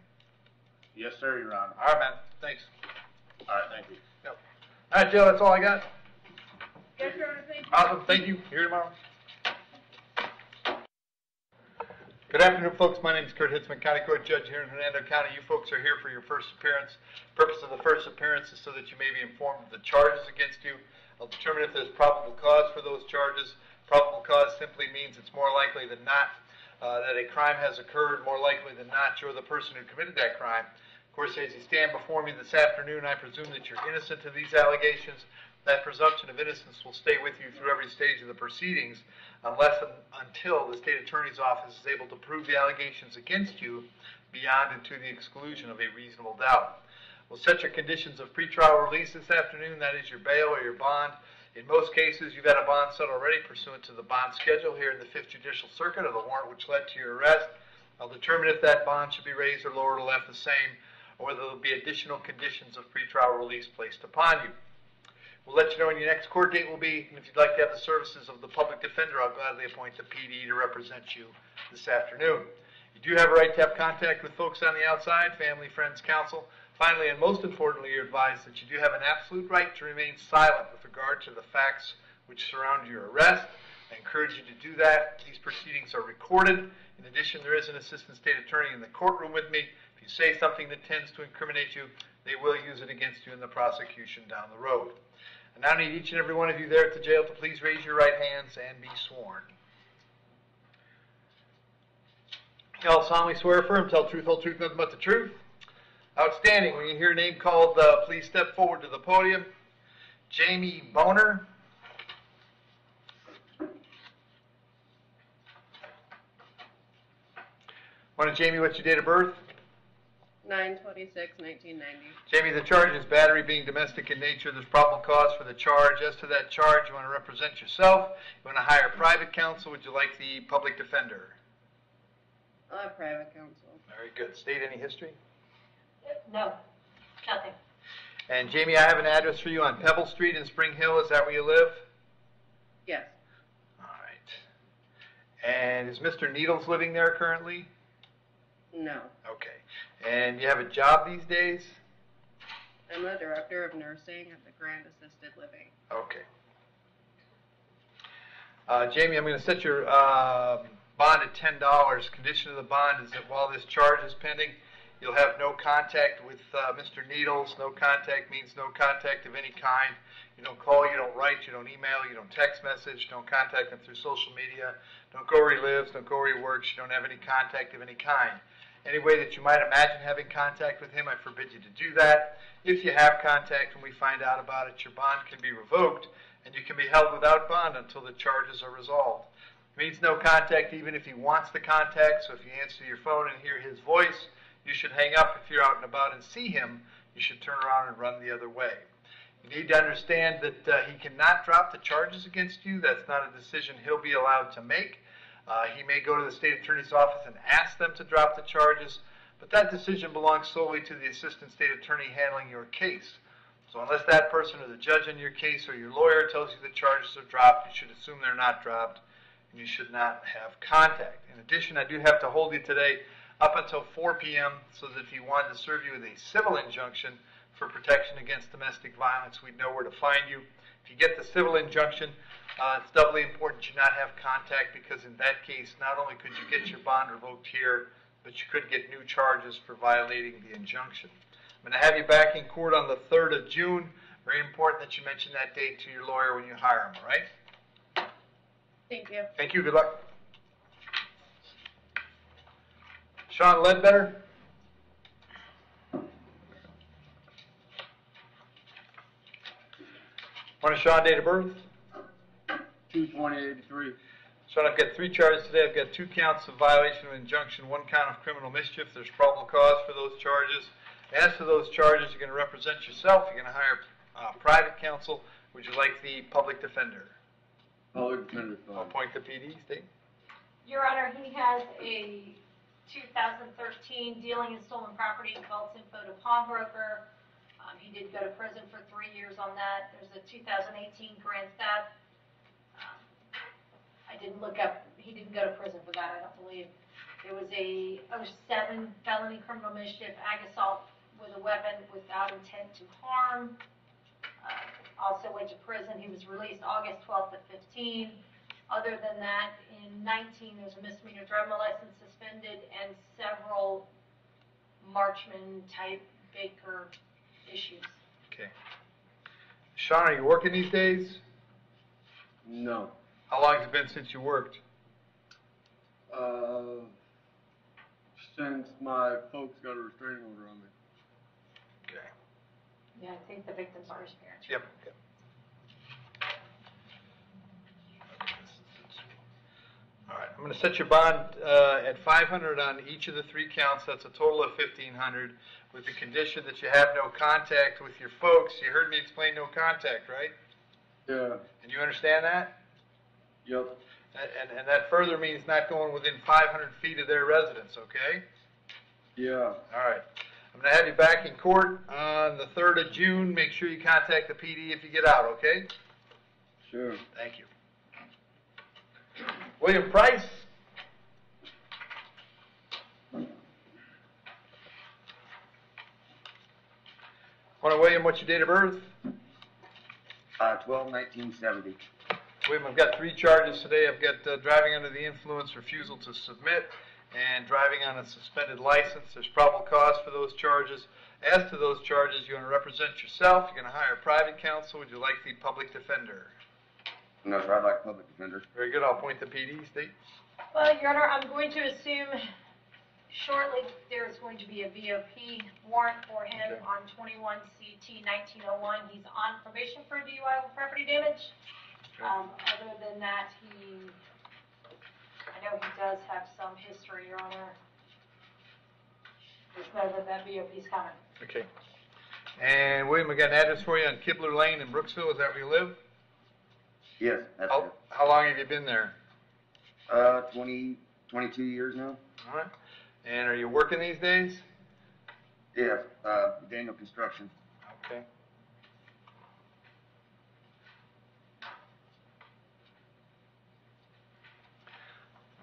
S41: Yes, sir, Your Honor.
S7: All right, man. Thanks.
S41: All right, thank you.
S7: Yep. All right, Joe, that's all I got.
S25: Yes, Your Honor, thank you.
S7: Awesome, thank you. Here tomorrow. Good afternoon, folks. My name is Kurt Hitzemann, County Court Judge here in Hernando County. You folks are here for your first appearance. Purpose of the first appearance is so that you may be informed of the charges against you. I'll determine if there's probable cause for those charges. Probable cause simply means it's more likely than not uh, that a crime has occurred, more likely than not you're the person who committed that crime. Of course, as you stand before me this afternoon, I presume that you're innocent of these allegations. That presumption of innocence will stay with you through every stage of the proceedings unless and until the state attorney's office is able to prove the allegations against you beyond and to the exclusion of a reasonable doubt. We'll set your conditions of pretrial release this afternoon, that is your bail or your bond. In most cases, you've had a bond set already pursuant to the bond schedule here in the Fifth Judicial Circuit or the warrant which led to your arrest. I'll determine if that bond should be raised or lowered or left the same, or whether there will be additional conditions of pretrial release placed upon you. We'll let you know when your next court date will be, and if you'd like to have the services of the public defender, I'll gladly appoint the PD to represent you this afternoon. You do have a right to have contact with folks on the outside, family, friends, counsel. Finally, and most importantly, you're advised that you do have an absolute right to remain silent with regard to the facts which surround your arrest I encourage you to do that. These proceedings are recorded. In addition, there is an assistant state attorney in the courtroom with me. If you say something that tends to incriminate you, they will use it against you in the prosecution down the road. I now I need each and every one of you there at the jail to please raise your right hands and be sworn. Y'all solemnly swear affirm, tell truth, whole truth, nothing but the truth. Outstanding. When you hear a name called, uh, please step forward to the podium. Jamie Boner. Morning, Jamie. What's your date of birth?
S44: Nine twenty-six, nineteen ninety.
S7: Jamie, the charge is battery being domestic in nature. There's probable cause for the charge. As to that charge, you want to represent yourself. You want to hire private counsel. Would you like the public defender?
S44: I'll have private counsel.
S7: Very good. State any history?
S32: No, nothing.
S7: And Jamie, I have an address for you on Pebble Street in Spring Hill. Is that where you live?
S44: Yes,
S7: All right. And is Mr. Needles living there currently?
S44: no.
S7: Okay. And you have a job these days?
S44: I'm the director of nursing at the Grand Assisted Living.
S7: Okay. Uh, Jamie, I'm going to set your um, bond at ten dollars. Condition of the bond is that while this charge is pending, you'll have no contact with uh, Mr. Needles. No contact means no contact of any kind. You don't call, you don't write, you don't email, you don't text message, don't contact him through social media, don't go where he lives, don't go where he works, you don't have any contact of any kind. Any way that you might imagine having contact with him, I forbid you to do that. If you have contact and we find out about it, your bond can be revoked and you can be held without bond until the charges are resolved. It means no contact even if he wants the contact, so if you answer your phone and hear his voice, you should hang up. If you're out and about and see him, you should turn around and run the other way. You need to understand that uh, he cannot drop the charges against you. That's not a decision he'll be allowed to make. Uh, he may go to the state attorney's office and ask them to drop the charges, but that decision belongs solely to the assistant state attorney handling your case. So unless that person or the judge in your case or your lawyer tells you the charges are dropped, you should assume they're not dropped, and you should not have contact. In addition, I do have to hold you today up until 4 p.m. so that if you wanted to serve you with a civil injunction for protection against domestic violence, we'd know where to find you. If you get the civil injunction, uh, it's doubly important you not have contact because in that case, not only could you get your bond revoked here, but you could get new charges for violating the injunction. I'm going to have you back in court on the 3rd of June. Very important that you mention that date to your lawyer when you hire him, all right?
S44: Thank you.
S7: Thank you. Good luck. Sean Ledbetter? Morning, Sean. Date of birth?
S41: Two twenty eighty-three.
S7: So I've got three charges today. I've got two counts of violation of injunction, one count of criminal mischief. There's probable cause for those charges. As to those charges, you're going to represent yourself. You're going to hire uh, private counsel. Would you like the public defender?
S34: Public defender,
S7: I'll appoint the PD, State.
S32: Your Honor, he has a 2013 dealing in stolen property false info to pawnbroker. Um, he did go to prison for three years on that. There's a 2018 grand theft. Didn't look up, he didn't go to prison for that, I don't believe. There was a 07 felony criminal mischief, ag assault with a weapon without intent to harm. Uh, Also went to prison, he was released August 12th of 15. Other than that, in 19, there's a misdemeanor driving license suspended and several Marchman-type Baker issues.
S7: Okay. Sean, are you working these days?
S33: No.
S7: How long has it been since you worked?
S33: Uh, since my folks got a restraining order on me.
S7: Okay.
S32: Yeah, I think the victims are his parents.
S7: Yep. yep. All right, I'm going to set your bond uh, at 500 on each of the three counts. That's a total of 1,500, with the condition that you have no contact with your folks. You heard me explain no contact, right?
S33: Yeah.
S7: And you understand that?
S33: Yep.
S7: And, and, and that further means not going within 500 feet of their residence, okay?
S33: Yeah.
S7: All right. I'm going to have you back in court on the 3rd of June. Make sure you contact the PD if you get out, okay?
S33: Sure.
S7: Thank you. William Price? Morning, William. What's your date of birth?
S39: Uh, twelve nineteen seventy.
S7: William, I've got three charges today. I've got uh, driving under the influence, refusal to submit, and driving on a suspended license. There's probable cause for those charges. As to those charges, you want to represent yourself, you're going to hire a private counsel, would you like the public defender?
S45: No, sir, I'd like public defender.
S7: Very good, I'll point the PD, state.
S32: Well, Your Honor, I'm going to assume shortly there's going to be a VOP warrant for him
S7: Okay.
S32: on 21 CT 1901. He's on probation for DUI with property damage. Um, Other than that, he, I know he does have some history, Your Honor. Just know that that VOP's coming.
S7: Okay. And William, I got an address for you on Kibler Lane in Brooksville, is that where you live?
S45: Yes, that's
S7: How,
S45: it.
S7: how long have you been there?
S45: Uh, twenty, twenty-two years now?
S7: All right. And are you working these days?
S45: Yes, uh, Daniel Construction.
S7: Okay.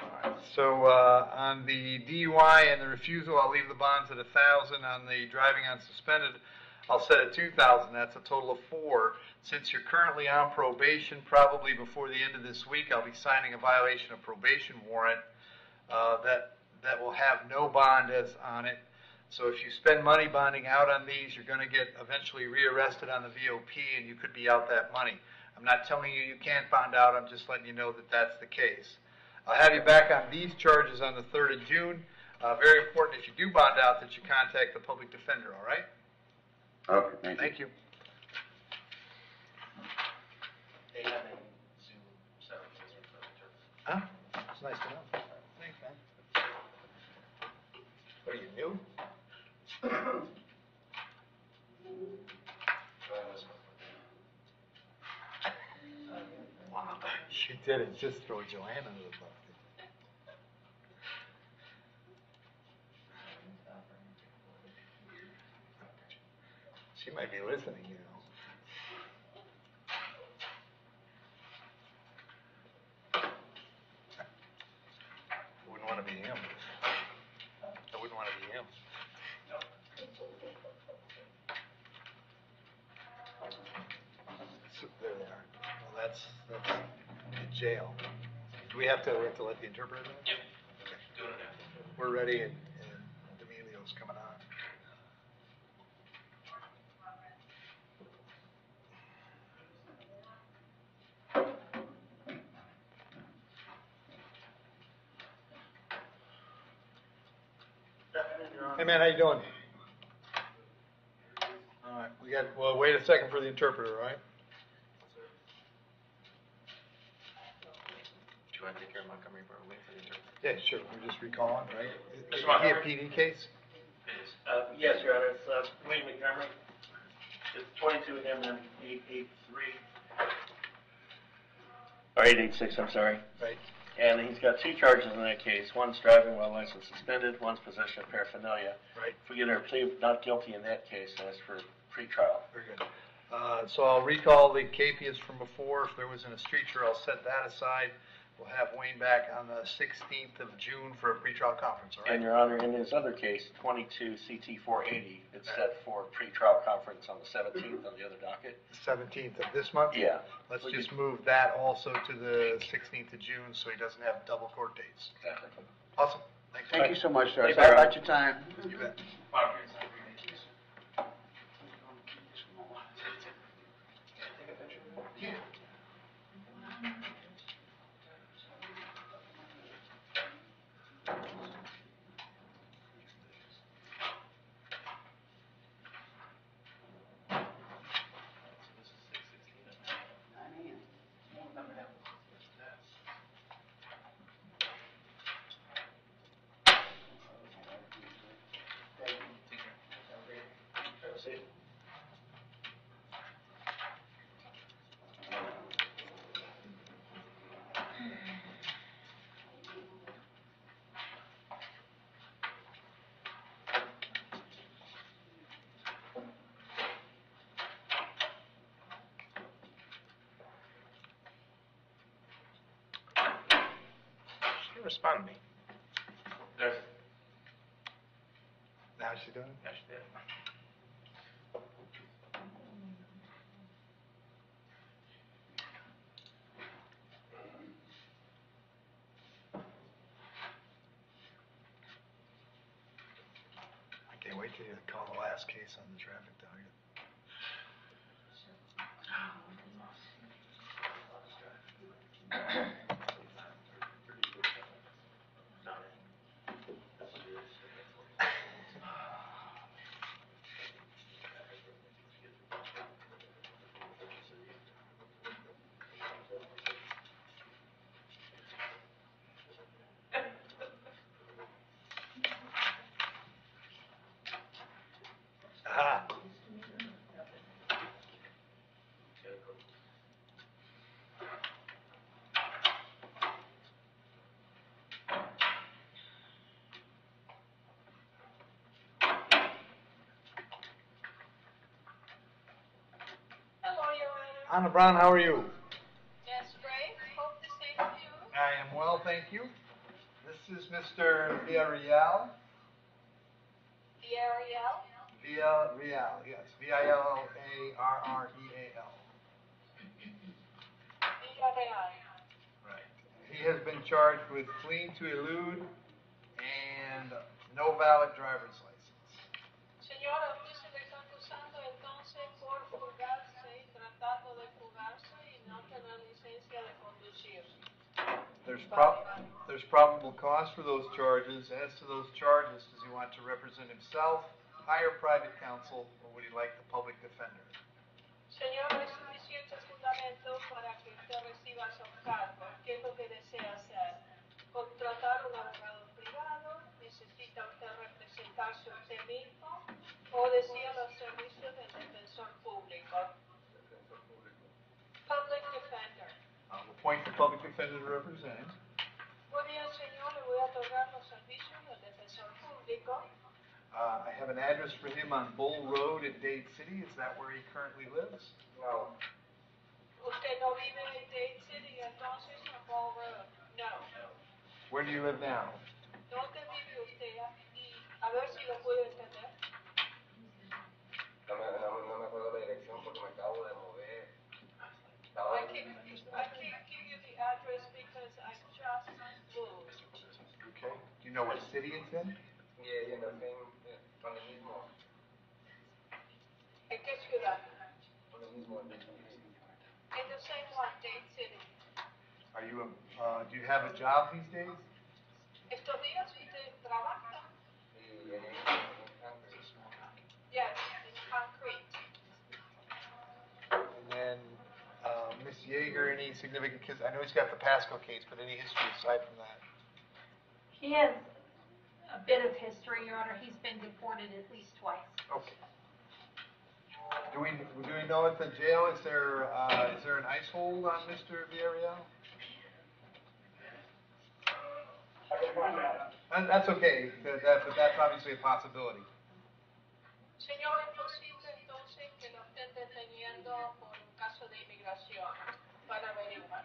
S7: Alright, So, uh, on the DUI and the refusal, I'll leave the bonds at a thousand. On the driving on suspended, I'll set at two thousand. That's a total of four. Since you're currently on probation, probably before the end of this week, I'll be signing a violation of probation warrant, uh, that, that will have no bond as on it. So if you spend money bonding out on these, you're gonna get eventually rearrested on the VOP and you could be out that money. I'm not telling you you can't bond out, I'm just letting you know that that's the case. I'll have you back on these charges on the third of June. Uh, very important, if you do bond out, that you contact the public defender, all right?
S45: Okay, thank you.
S7: Thank you. Huh? It's nice to know. Thanks, man. What are you, new? Wow, she did it, just throw Joanne under the bus. She might be listening, you know. I Wouldn't wanna be him. I wouldn't wanna be him. So, there they are. Well, that's, that's jail. Do we have to, we have to let the interpreter know? Yep, doing it now. We're ready and, and D'Amelio's coming on. Hey man, how you doing? All right, we got, well, wait a second for the interpreter, all right?
S46: Do you want to take care of Montgomery Borough Wait for the interpreter?
S7: Yeah, sure, we're just recalling, right? Is
S46: Mr.
S7: he a
S46: Montgomery?
S7: PD case?
S47: Uh, yes, Your Honor, it's, uh, William Montgomery. It's twenty-two M M eight eight three. Or eight eight six, I'm sorry.
S7: Right.
S47: And he's got two charges in that case. One's driving while license suspended, one's possession of paraphernalia.
S7: Right.
S47: If we get our plea not guilty in that case, and it's for pretrial.
S7: Very good. Uh, so I'll recall the capias from before. If there was in a streeter, I'll set that aside. We'll have Wayne back on the sixteenth of June for a pretrial conference, all right?
S47: And Your Honor, in his other case, twenty-two CT four eighty, it's set for pretrial conference on the seventeenth on the other docket.
S7: Seventeenth of this month?
S47: Yeah.
S7: Let's
S47: We
S7: just
S47: could-
S7: move that also to the sixteenth of June, so he doesn't have double court dates.
S47: Exactly.
S7: Awesome. Thanks.
S48: Thank you so much, sir.
S7: Thank you,
S48: Sorry about your time.
S7: You bet.
S49: She Respond to me.
S47: There's.
S7: Now she doing
S49: Yeah, she did.
S7: I can't wait till you call the last case on the traffic Anna Brown, how are you?
S50: Yes, great. Hope the same to you.
S7: I am well, thank you. This is Mr. Villarreal.
S50: Villarreal.
S7: Villarreal, yes, V-I-L-L-A-R-R-E-A-L.
S50: Villarreal.
S7: Right. He has been charged with fleeing to elude and no valid driver's license.
S50: Señora, usted se le está acusando entonces por fugarse y tratando de fugarse y no tener licencia de conducir.
S7: There's prob, there's probable cause for those charges. As to those charges, does he want to represent himself, hire private counsel, or would he like the public defender?
S50: ¿Contratar un abogado privado? ¿Necesita usted representarse usted mismo? ¿O desea los servicios del defensor público? Public defender.
S7: I'll appoint the public defender to represent him.
S50: Muy señor, le voy a otorgar los servicios del defensor público.
S7: Uh, I have an address for him on Bull Road in Dade City. Is that where he currently lives?
S51: No.
S50: Usted no vive en Dade City, entonces en Ball Road. No.
S7: Where do you live now?
S50: ¿Dónde vive usted? Y a ver si lo puedo entender.
S51: No me, no, no me acuerdo la dirección porque me acabo de mover. Estaba
S50: I you
S7: know what city it's in?
S51: y en el same, con el mismo,
S50: ¿En qué ciudad?
S51: con el mismo.
S50: In the same one, Dade City.
S7: Are you, a- uh, do you have a job these days?
S50: ¿Estos días usted trabaja?
S51: Y en, en
S50: Yes, in concrete.
S7: And then, uh, Ms. Yeager, any significant, because I know he's got the Pasco case, but any history aside from that?
S50: He has a bit of history, Your Honor. He's been deported at least twice.
S7: Okay. Do we, do we know at the jail, is there, uh, is there an ice hold on Mr. Villarreal? And that's okay, that, that- but that's obviously a possibility.
S50: Señor, es posible entonces que lo estén deteniendo por un caso de inmigración para averiguar.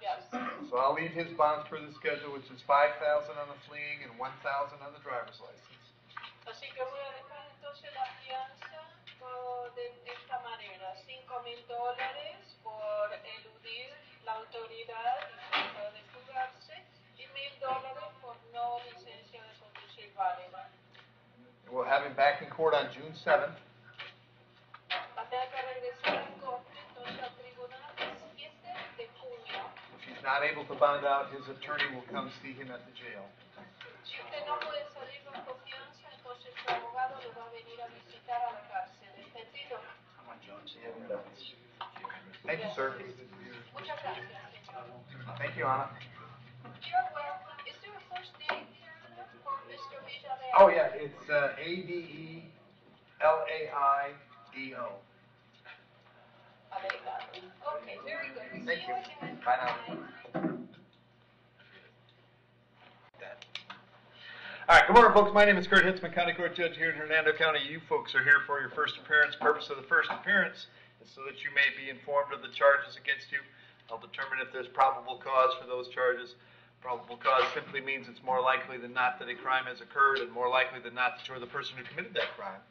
S50: Yes.
S7: So I'll leave his bonds per the schedule, which is five thousand on the fleeing and one thousand on the driver's license.
S50: Así que voy a dejar entonces la fianza oh, por- de esta manera, cinco mil dólares por eludir la autoridad y tratar de fugarse y mil dólares por no licencia de conducir válida.
S7: We'll have him back in court on June seventh.
S50: Va a tener que regresar a corte entonces al tribunal el 7 de junio.
S7: If he's not able to bond out, his attorney will come see him at the jail.
S50: Si usted no puede salir bajo fianza, entonces su abogado lo va a venir a visitar a la cárcel. ¿Entendido?
S7: Thank you, sir.
S50: Muchas gracias, señor.
S7: Thank you, Anna.
S50: You're welcome. Is there a first name for Mr. Villarreal?
S7: Oh, yeah, it's, uh, A All right, good morning, folks. My name is Kurt Hitzemann, County Court Judge here in Hernando County. You folks are here for your first appearance. Purpose of the first appearance is so that you may be informed of the charges against you. I'll determine if there's probable cause for those charges. Probable cause simply means it's more likely than not that a crime has occurred and more likely than not that you're the person who committed that crime.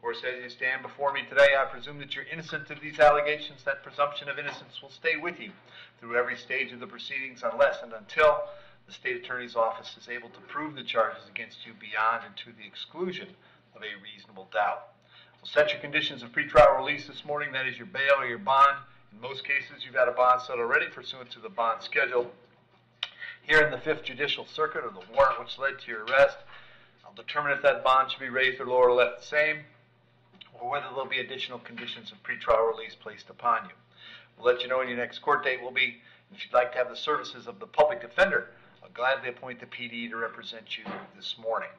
S7: Course, as you stand before me today, I presume that you're innocent of these allegations. That presumption of innocence will stay with you through every stage of the proceedings unless and until the state attorney's office is able to prove the charges against you beyond and to the exclusion of a reasonable doubt. We'll set your conditions of pretrial release this morning. That is your bail or your bond. In most cases, you've had a bond set already pursuant to the bond schedule. Here in the Fifth Judicial Circuit, or the warrant which led to your arrest, I'll determine if that bond should be raised or lowered or left the same, or whether there'll be additional conditions of pretrial release placed upon you. We'll let you know when your next court date will be. If you'd like to have the services of the public defender, I'll gladly appoint the PD to represent you this morning.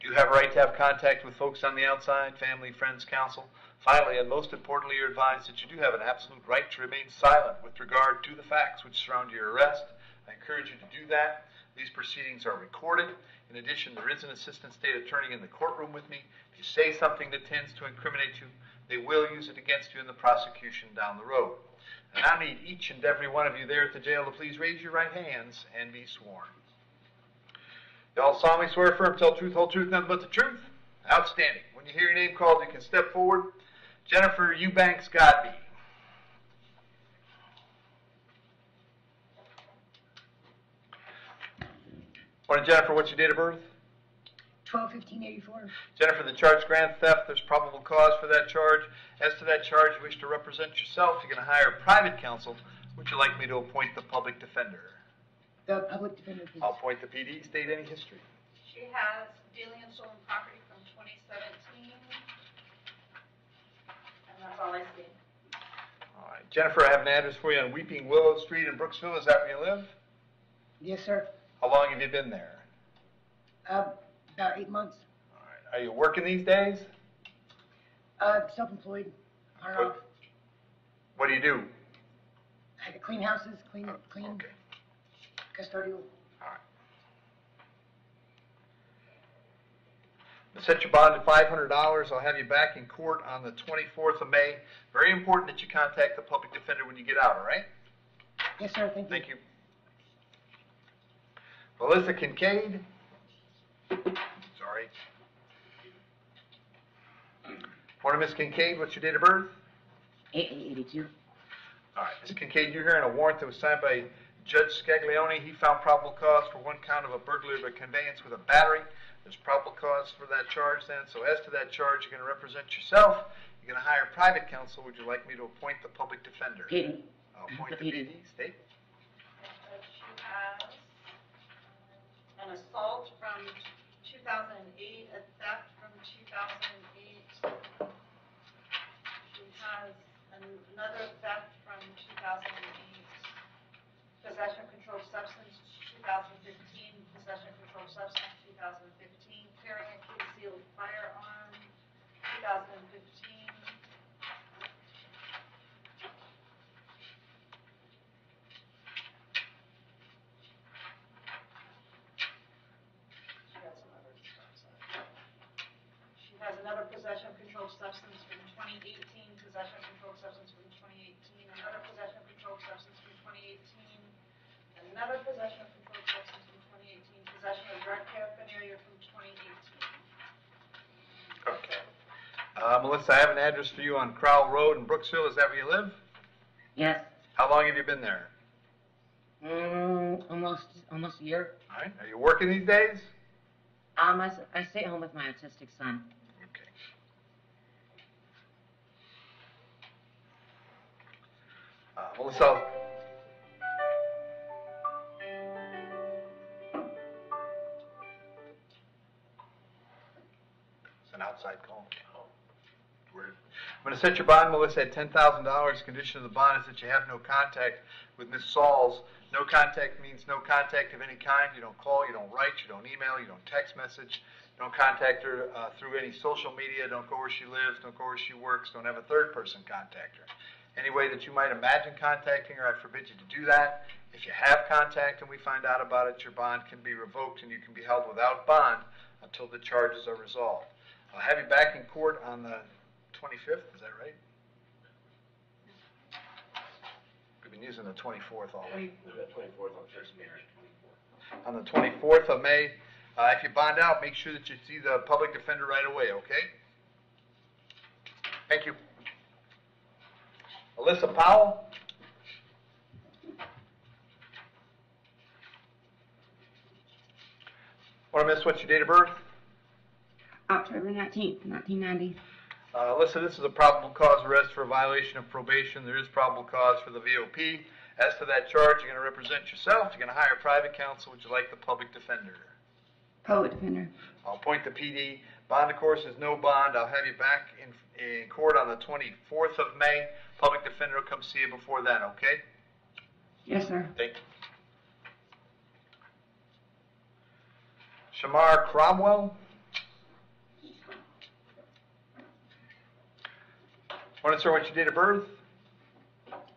S7: You do have a right to have contact with folks on the outside, family, friends, counsel. Finally, and most importantly, you're advised that you do have an absolute right to remain silent with regard to the facts which surround your arrest. I encourage you to do that. These proceedings are recorded. In addition, there is an assistant state attorney in the courtroom with me. You say something that tends to incriminate you, they will use it against you in the prosecution down the road. And I need each and every one of you there at the jail to please raise your right hands and be sworn. Y'all solemnly swear firm, tell truth, whole truth, nothing but the truth? Outstanding. When you hear your name called, you can step forward. Jennifer Eubanks Godby. Morning, Jennifer. What's your date of birth?
S3: Twelve fifteen eighty-four.
S7: Jennifer, the charge grand theft, there's probable cause for that charge. As to that charge, you wish to represent yourself, you're going to hire private counsel. Would you like me to appoint the public defender?
S3: The public defender, please.
S7: I'll appoint the PD. State any history.
S25: She has dealing in stolen property from 2017. And that's all I see.
S7: All right. Jennifer, I have an address for you on Weeping Willow Street in Brooksville. Is that where you live?
S3: Yes, sir.
S7: How long have you been there?
S3: Uh, about eight months. All right.
S7: Are you working these days?
S3: Uh, self-employed. I don't.
S7: What do you do?
S3: I had to clean houses, clean, clean. Custodial.
S7: Set your bond at five hundred dollars. I'll have you back in court on the twenty-fourth of May. Very important that you contact the public defender when you get out, all right?
S3: Yes, sir. Thank you.
S7: Thank you. Melissa Kincaid. Sorry. Morning, Miss Kincaid. What's your date of birth?
S52: Eight eighty-two.
S7: All right, Ms. Kincaid, you're hearing a warrant that was signed by Judge Scaglione. He found probable cause for one count of a burglary of a conveyance with a battery. There's probable cause for that charge then. So as to that charge, you're going to represent yourself. You're going to hire private counsel. Would you like me to appoint the public defender?
S52: PD.
S7: I'll appoint
S52: The
S7: the
S52: PD.
S7: PD. State.
S25: She has an assault from 2008, a theft from 2008. She has an- another theft from 2008. Possession of controlled substance, 2015. Possession of controlled substance, 2015. Carrying a concealed firearm, 2015. She has some others. She has another possession of controlled substance from 2018, possession of controlled substance from 2018, another possession of controlled substance from 2018, another possession of controlled substance from 2018, possession of drug paraphernalia from 2018.
S7: Okay. Uh, Melissa, I have an address for you on Crowell Road in Brooksville. Is that where you live?
S52: Yes.
S7: How long have you been there?
S52: Mm, almost, almost a year.
S7: All right. Are you working these days?
S52: Um, I, s- I stay home with my autistic son.
S7: Uh, Melissa, it's an outside call. I'm going to set your bond, Melissa, at ten thousand dollars. Condition of the bond is that you have no contact with Miss Sauls. No contact means no contact of any kind. You don't call, you don't write, you don't email, you don't text message. Don't contact her uh, through any social media. Don't go where she lives. Don't go where she works. Don't have a third person contact her. Any way that you might imagine contacting her, I forbid you to do that. If you have contact and we find out about it, your bond can be revoked and you can be held without bond until the charges are resolved. I'll have you back in court on the 25th, is that right? We've been using the 24th all week.
S36: On.
S7: On the 24th of May, uh, if you bond out, make sure that you see the public defender right away, okay? Thank you. Alyssa Powell? Want to miss what's your date of birth?
S52: October nineteenth, nineteen ninety.
S7: Uh, listen, this is a probable cause arrest for a violation of probation. There is probable cause for the VOP. As to that charge, you're going to represent yourself. You're going to hire private counsel. Would you like the public defender?
S52: Public defender.
S7: I'll appoint the PD. Bond, of course, is no bond. I'll have you back in, in court on the 24th of May. Public defender will come see you before then, okay?
S52: Yes, sir.
S7: Thank you. Shamar Cromwell? Want to start with your date of birth?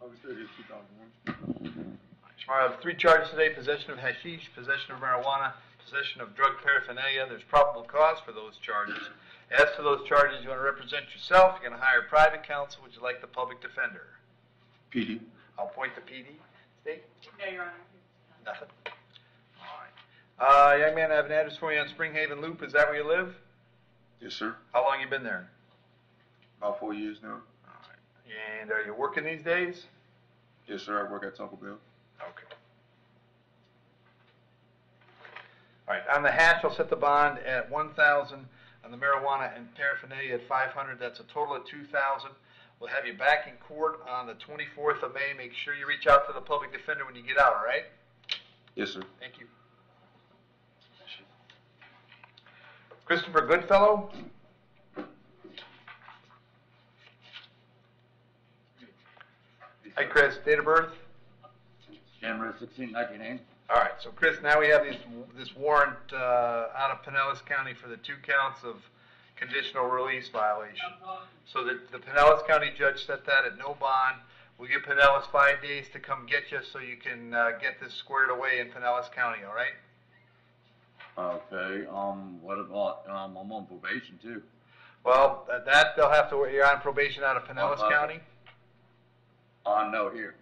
S17: August thirtieth, two thousand one.
S7: Shamar, I have three charges today, possession of hashish, possession of marijuana, possession of drug paraphernalia. There's probable cause for those charges. As to those charges, you want to represent yourself, you're going to hire private counsel. Would you like the public defender?
S17: PD.
S7: I'll appoint the PD. State?
S25: No, Your Honor.
S7: Nothing. All right. Uh, young man, I have an address for you on Spring Haven Loop. Is that where you live?
S17: Yes, sir.
S7: How long you been there?
S17: About four years now. All right.
S7: And are you working these days?
S17: Yes, sir. I work at Taco Bell.
S7: Okay. All right, on the hash, I'll set the bond at one thousand, on the marijuana and paraphernalia at five hundred, that's a total of two thousand. We'll have you back in court on the twenty-fourth of May, make sure you reach out to the public defender when you get out, all right?
S17: Yes, sir.
S7: Thank you. Christopher Goodfellow? Hi, Chris, date of birth?
S45: January 16, 1980.
S7: All right, so Chris, now we have these, this warrant uh, out of Pinellas County for the two counts of conditional release violation. So the, the Pinellas County judge set that at no bond. We'll give Pinellas five days to come get you so you can uh, get this squared away in Pinellas County, all right?
S45: Okay, um, what about, um, I'm on probation too.
S7: Well, that- that, they'll have to, you're on probation out of Pinellas
S45: Uh-huh.
S7: County?
S45: Uh, no, here.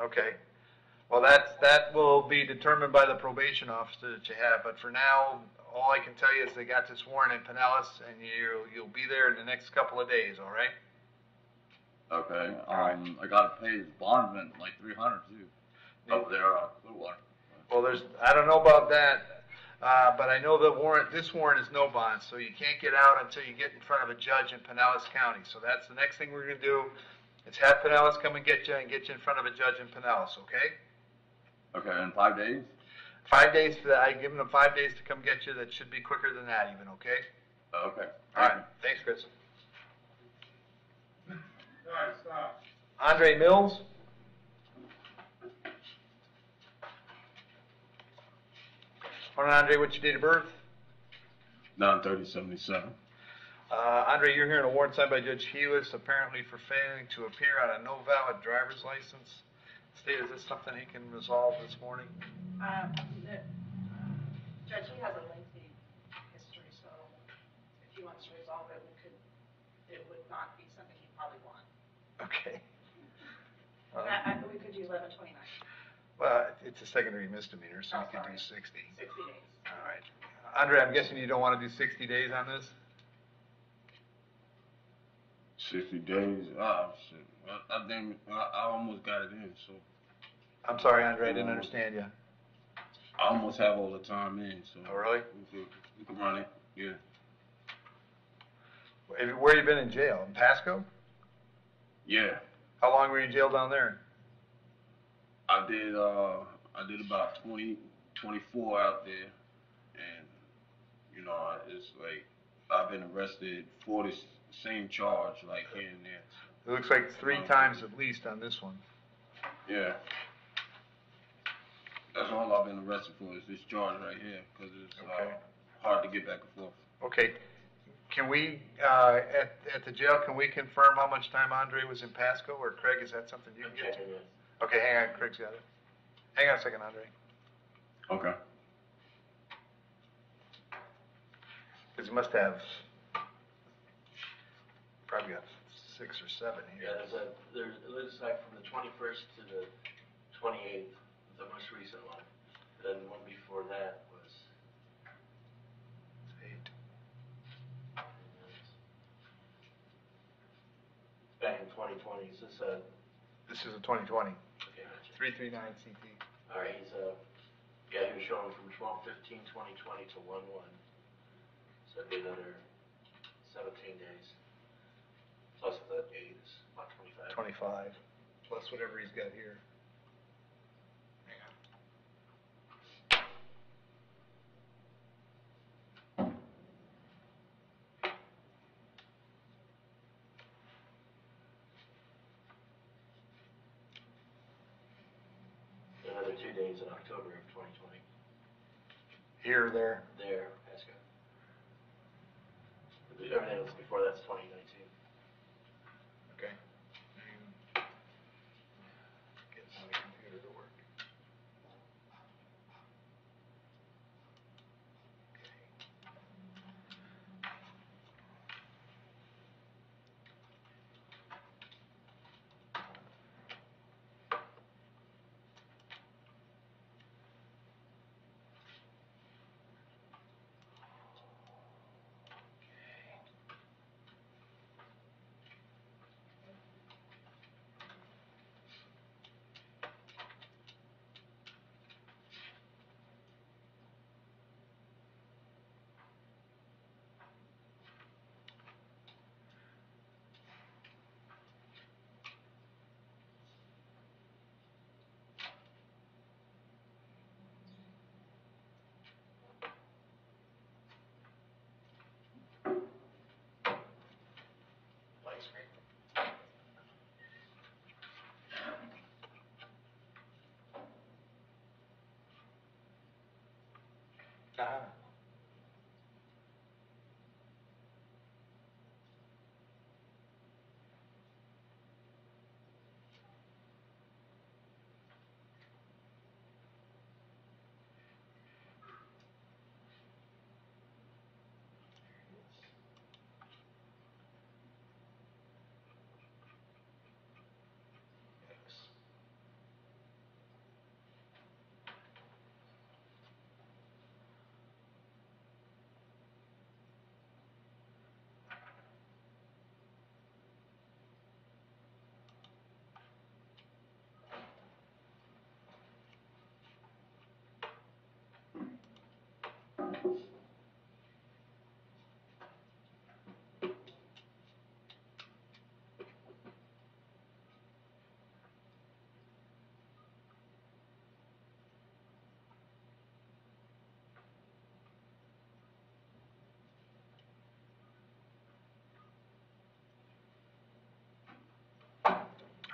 S7: Okay. Well, that's, that will be determined by the probation officer that you have, but for now, all I can tell you is they got this warrant in Pinellas, and you, you'll be there in the next couple of days, all right?
S45: Okay, um, I gotta pay his bondman like 300 too. Up there, uh, Clearwater.
S7: Well, there's, I don't know about that, uh, but I know the warrant, this warrant is no bond, so you can't get out until you get in front of a judge in Pinellas County. So that's the next thing we're gonna do, is have Pinellas come and get you and get you in front of a judge in Pinellas, okay?
S45: Okay, in five days?
S7: Five days, for that. I give them five days to come get you, that should be quicker than that even, okay?
S45: Okay.
S7: All right, thanks, Chris.
S40: All right, stop.
S7: Andre Mills? Morning, Andre, what's your date of birth?
S45: Nine thirty seventy-seven.
S7: Uh, Andre, you're hearing a warrant signed by Judge Healis, apparently for failing to appear on a no valid driver's license. State, is this something he can resolve this morning?
S25: Um, the- Judge, he has a lengthy history, so if he wants to resolve it, we could, it would not be something he'd probably want.
S7: Okay.
S25: I, I, we could do eleven twenty-nine,
S7: Well, it's a secondary misdemeanor, so you can do sixty.
S25: sixty days.
S7: All right. Andre, I'm guessing you don't want to do sixty days on this?
S45: Sixty days, ah, shit. I, I think, I, I almost got it in, so.
S7: I'm sorry, Andre, I didn't understand you.
S45: I almost have all the time in, so.
S7: Oh, really?
S45: We could, we could run it, yeah.
S7: Have you- Where you been in jail? In Pasco?
S45: Yeah,
S7: How long were you in jail down there?
S45: I did, uh, I did about 20, 24 out there, and, you know, it's like, I've been arrested for this same charge, like here and there.
S7: It looks like three times at least on this one.
S45: Yeah. That's all I've been arrested for, is this charge right here, because it's, uh, hard to get back and forth.
S7: Okay, can we, uh, at, at the jail, can we confirm how much time Andre was in Pasco, or Craig, is that something you can get to? Okay, hang on, Craig's got it. Hang on a second, Andre,
S45: Okay.
S7: because you must have, probably got six or seven here.
S36: Yeah, there's a, there's, it looks like from the twenty-first to the twenty-eighth, the most recent one. Then the one before that was.
S7: Eight.
S36: Back in twenty twenty, is this a,
S7: This is a twenty twenty,
S36: okay, gotcha.
S7: three three nine CT.
S36: All right, he's a Yeah, he was showing from twelve fifteen twenty twenty to one one. So that'd be another seventeen days. Plus the eight is about twenty-five.
S7: Twenty-five, plus whatever he's got here. Hang on.
S36: Another two days in October of twenty twenty.
S7: Here, there.
S36: There, Pasco. Everything else before that's twenty nineteen.
S7: Okay. Get my computer to work.
S36: Light screen.
S7: Uh-huh.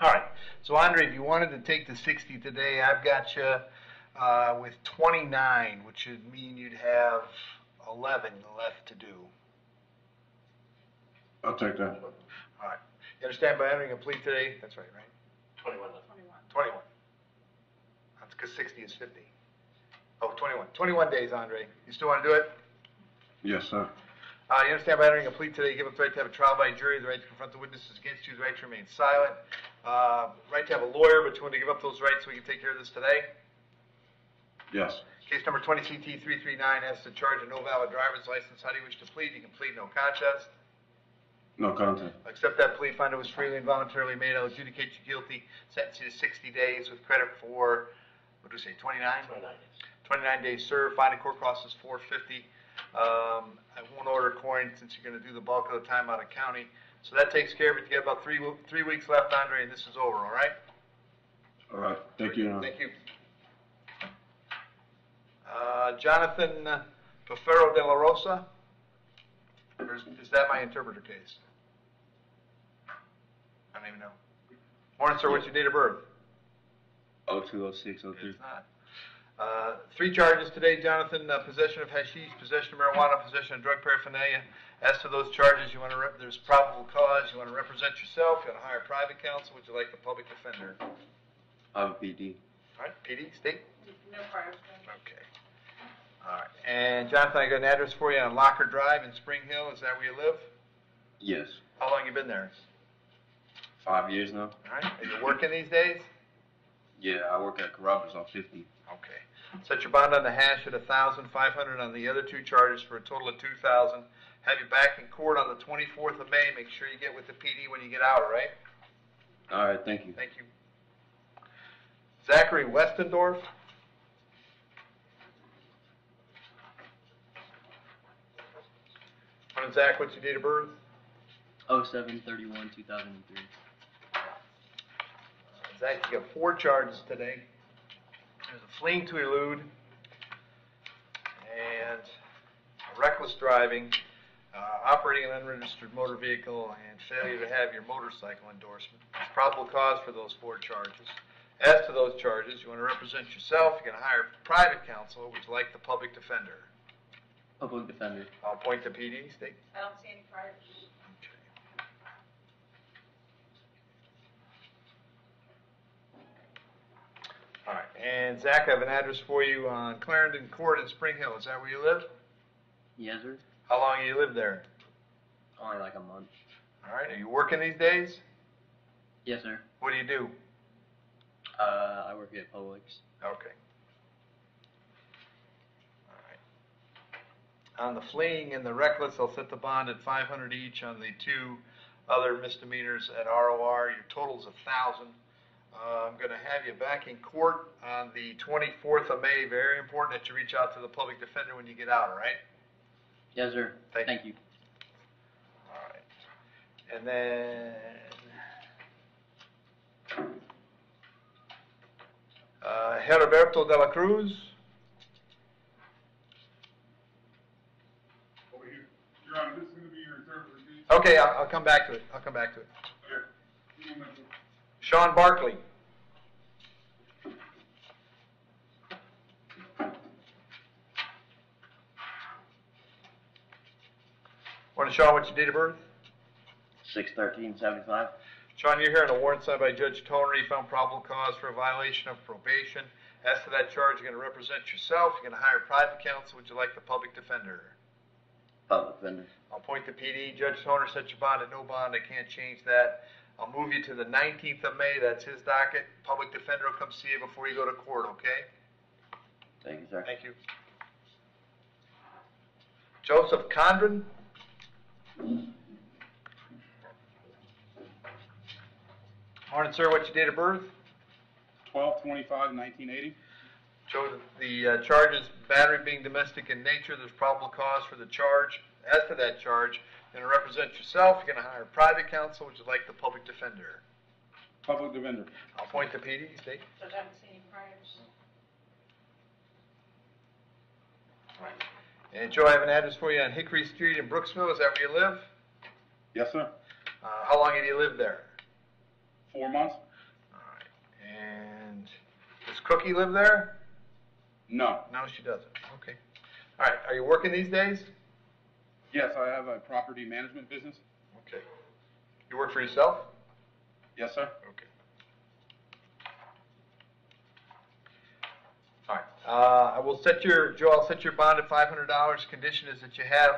S7: All right, so Andre, if you wanted to take the sixty today, I've got you, uh, with twenty-nine, which would mean you'd have eleven left to do.
S45: I'll take that.
S7: All right, you understand by entering a plea today, that's right, right?
S36: Twenty-one left.
S7: Twenty-one. That's because sixty is fifty. Oh, Twenty-one 21 days, Andre. You still want to do it?
S45: Yes, sir.
S7: Uh, you understand by entering a plea today, you give up the right to have a trial by jury, the right to confront the witnesses against you, the right to remain silent, uh, right to have a lawyer, but you want to give up those rights so we can take care of this today?
S45: Yes.
S7: Case number twenty CT three three nine has to charge a no valid driver's license. How do you wish to plead? You can plead no contest.
S45: No contest.
S7: Accept that plea, find it was freely and voluntarily made, I'll adjudicate you guilty, sentence you to sixty days with credit for, what do we say, twenty-nine?
S36: Twenty-nine.
S7: Twenty-nine days served, fine and court cost is four fifty. Um, I won't order coin since you're gonna do the bulk of the time out of county. So that takes care of it. You got about three, three weeks left, Andre, and this is over, all right?
S45: All right, thank you. Your Honor.
S7: Thank you. Uh, Jonathan uh, de la Rosa? Or is, is that my interpreter case? I don't even know. Morning, sir, what's your date of birth?
S34: Oh two oh six oh three.
S7: It's not. Uh, three charges today, Jonathan, uh, possession of hashish, possession of marijuana, possession of drug paraphernalia. As to those charges, you want to, rep- there's probable cause, you want to represent yourself, you want to hire private counsel, would you like the public defender?
S34: I'm PD.
S7: All right, PD, state?
S25: No prior.
S7: Okay. All right, and Jonathan, I got an address for you on Locker Drive in Spring Hill, is that where you live?
S34: Yes.
S7: How long you been there?
S34: Five years now.
S7: All right, are you working these days?
S34: Yeah, I work at Carruthers on fifty.
S7: Okay. Set your bond on the hash at a thousand five hundred on the other two charges for a total of two thousand. Have you back in court on the twenty-fourth of May. Make sure you get with the PD when you get out, all right?
S34: All right, thank you.
S7: Thank you. Zachary Westendorf? Morning, Zach, what's your date of birth?
S34: Oh seven thirty-one, two thousand and three.
S7: Zach, you got four charges today. There's a fleeing to elude, and reckless driving, uh, operating an unregistered motor vehicle, and failure to have your motorcycle endorsement. There's probable cause for those four charges. As to those charges, you want to represent yourself, you're going to hire private counsel, would you like the public defender?
S34: Public defender.
S7: I'll point the PD, state.
S25: I don't see any prior.
S7: All right, and Zach, I have an address for you on Clarendon Court in Spring Hill. Is that where you live?
S34: Yes, sir.
S7: How long have you live there?
S34: Only like a month.
S7: All right, are you working these days?
S34: Yes, sir.
S7: What do you do?
S34: Uh, I work at Publix.
S7: Okay. On the fleeing and the reckless, I'll set the bond at five hundred each. On the two other misdemeanors at ROR, your total's a thousand. Uh, I'm gonna have you back in court on the twenty-fourth of May. Very important that you reach out to the public defender when you get out, all right?
S34: Yes, sir.
S7: Thank
S34: you.
S7: All right. And then, uh, Heriberto de la Cruz.
S40: Over here. Your Honor, this is gonna be reserved for the.
S7: Okay, I'll, I'll come back to it. I'll come back to it.
S40: Okay. Give me a minute.
S7: Sean Barkley. Morning, Sean. What's your date of birth?
S53: Six thirteen seventy-five.
S7: Sean, you're here on a warrant signed by Judge Toner. He found probable cause for a violation of probation. As to that charge, you're going to represent yourself. You're going to hire private counsel. Would you like the public defender?
S53: Public defender.
S7: I'll point to PD. Judge Toner set your bond at no bond. I can't change that. I'll move you to the 19th of May. That's his docket. Public defender will come see you before you go to court, okay?
S53: Thank you, sir.
S7: Thank you. Joseph Condren? Morning, sir. What's your date of birth?
S40: Twelve twenty-five nineteen eighty.
S7: Joe, the uh, charge is battery being domestic in nature. There's probable cause for the charge. As to that charge, you're going to represent yourself. You're going to hire private counsel. Would you like the public defender?
S40: Public defender.
S7: I'll point to PD. State.
S25: Judge, I haven't seen any priors.
S7: And Joe, I have an address for you on Hickory Street in Brooksville. Is that where you live?
S40: Yes, sir.
S7: Uh, how long have you lived there?
S40: Four months? All right.
S7: And does Cookie live there?
S40: No.
S7: No, she doesn't. Okay. All right. Are you working these days?
S40: Yes, I have a property management business.
S7: Okay. You work for yourself?
S40: Yes, sir.
S7: Okay. All right. Uh, I will set your, Joe, I'll set your bond at five hundred dollars. Condition is that you have,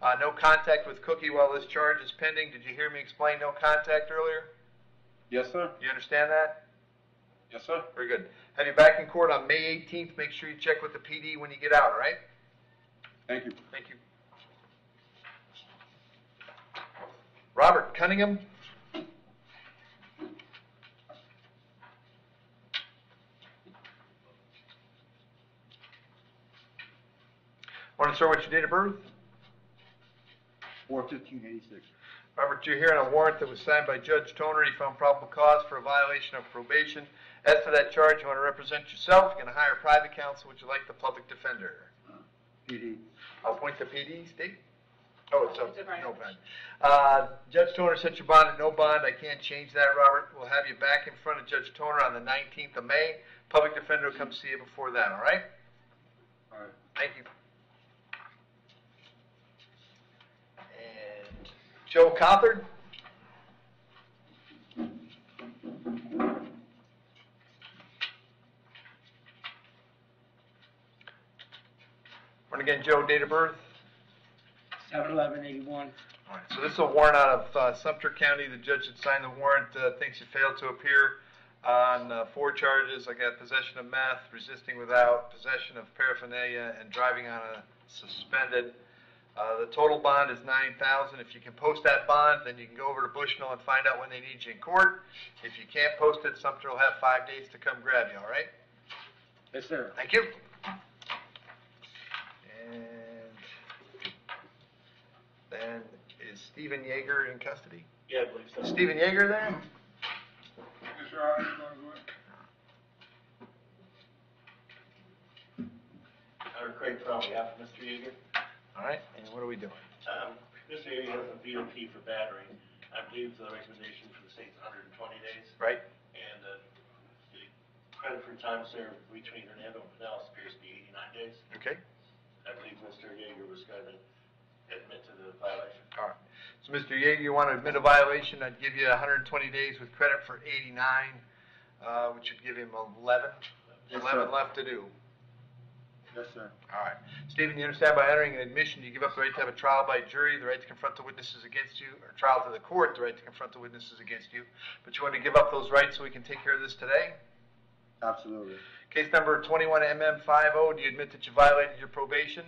S7: uh, no contact with Cookie while this charge is pending. Did you hear me explain no contact earlier?
S40: Yes, sir.
S7: You understand that?
S40: Yes, sir.
S7: Very good. Have you back in court on May eighteenth. Make sure you check with the PD when you get out, all right?
S40: Thank you.
S7: Thank you. Robert Cunningham? Want Morning, sir. What's your date of birth?
S43: Four fifteen eighty-six.
S7: Robert, you're here on a warrant that was signed by Judge Toner. He found probable cause for a violation of probation. As to that charge, you want to represent yourself. You're going to hire private counsel. Would you like the public defender?
S43: PD.
S7: I'll appoint the PD, State. Oh, it's a,
S25: It's a
S7: no bond. Uh, Judge Toner set your bond at no bond. I can't change that, Robert. We'll have you back in front of Judge Toner on the 19th of May. Public defender will come see you before then, all right?
S43: All right.
S7: Thank you. And Joe Cothard? Morning again, Joe, date of birth?
S52: Seven eleven eighty-one.
S7: All right, so this is a warrant out of uh, Sumter County. The judge that signed the warrant uh, thinks you failed to appear on uh, four charges. I got possession of meth, resisting without, possession of paraphernalia, and driving on a suspended. Uh, the total bond is nine thousand. If you can post that bond, then you can go over to Bushnell and find out when they need you in court. If you can't post it, Sumter will have five days to come grab you. All right?
S52: Yes, sir.
S7: Thank you. And And is Stephen Yeager in custody?
S54: Yeah, I believe so.
S7: Stephen Yeager there?
S55: Yes, sir, I'm gonna go ahead.
S54: Or Craig Brown, on behalf of Mr. Yeager.
S7: All right, and what are we doing?
S54: Um, Mr. Yeager has a VOP for battery. I believe the recommendation for the state's hundred and twenty days.
S7: Right.
S54: And, uh, the credit for time served between Hernando and Pinellas appears to be eighty-nine days.
S7: Okay.
S54: I believe Mr. Yeager was gonna admit to the violation.
S7: All right. So, Mr. Yeager, you want to admit a violation, I'd give you 120 days with credit for 89, uh, which would give him 11,
S56: Yes,
S7: 11
S56: sir.
S7: left to do.
S56: Yes, sir.
S7: All right. Stephen, you understand by entering an admission, you give up the right to have a trial by jury, the right to confront the witnesses against you, or trial to the court, the right to confront the witnesses against you. But you want to give up those rights so we can take care of this today?
S56: Absolutely.
S7: Case number 21MM50, do you admit that you violated your probation?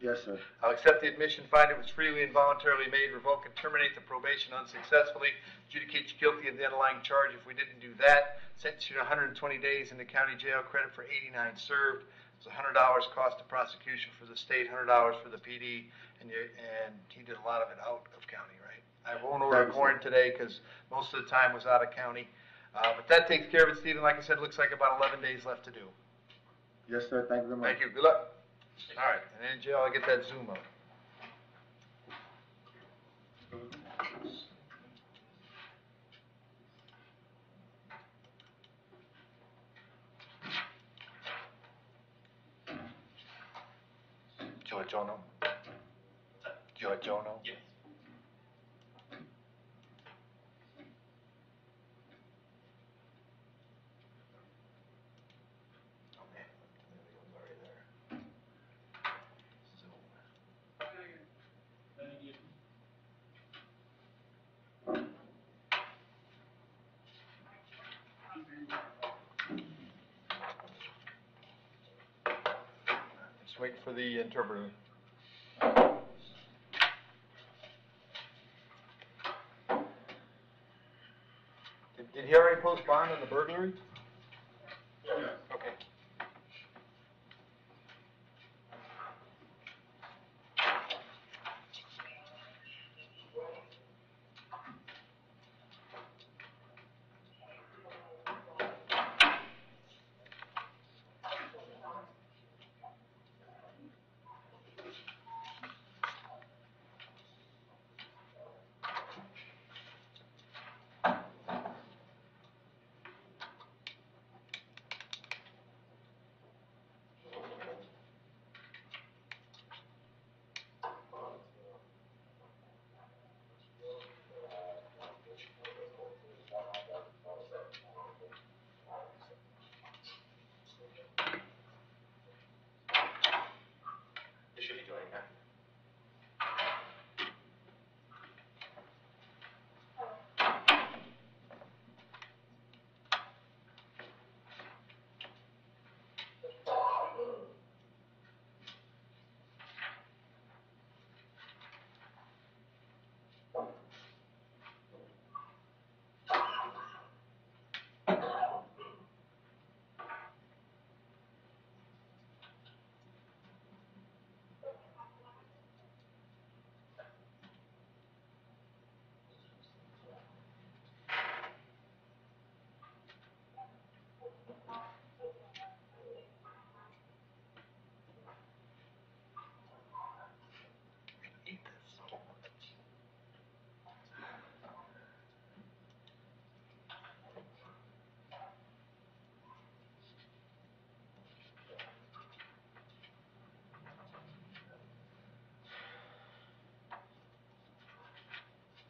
S56: Yes, sir.
S7: I'll accept the admission, find it was freely and voluntarily made, revoke and terminate the probation unsuccessfully, adjudicate you guilty of the underlying charge if we didn't do that, sentence you to 120 days in the county jail, credit for 89 served. It's $100 cost of prosecution for the state, $100 for the PD, and you, and he did a lot of it out of county, right? I won't order a warrant today because most of the time was out of county. Uh, but that takes care of it, Stephen. Like I said, looks like about 11 days left to do.
S56: Yes, sir. Thank you very much.
S7: Thank you. Good luck. All right, and in jail, I'll get that Zoom up. Giorgiono? Giorgiono?
S54: Yes.
S7: Okay. There we go, sorry there. Zoom. Just wait for interpreter. Did, did he already post bond on the burglary?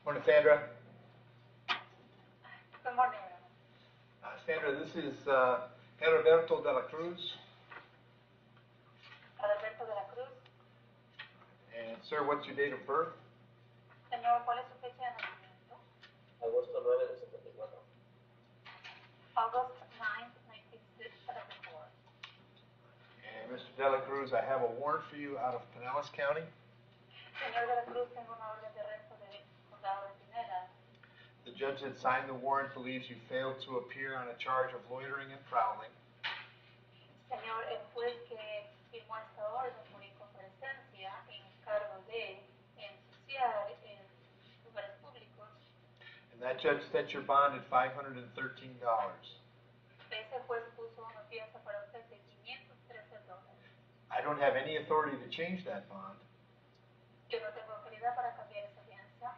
S7: Morning, Sandra.
S35: Good morning.
S7: Uh, Sandra, this is uh, Heriberto de la Cruz.
S35: Adalberto de la Cruz.
S7: And sir, what's your date of birth?
S35: Señor, ¿cuál es su fecha de nacimiento?
S54: Agosto 9 del 74.
S35: August 9th, 1974.
S7: And Mr. De La Cruz, I have a warrant for you out of Pinellas County.
S35: Señor de la Cruz, tengo una orden de arresto del condado de Pineda.
S7: The judge that signed the warrant believes you failed to appear on a charge of loitering and prowling.
S35: Señor, el juez que firmó esta orden en cargo de denunciar en lugares públicos,
S7: And that judge set your bond at five hundred and thirteen dollars.
S35: ese juez puso una fianza para usted de 513 dólares.
S7: I don't have any authority to change that bond.
S35: Yo no tengo autoridad para cambiar esa fianza.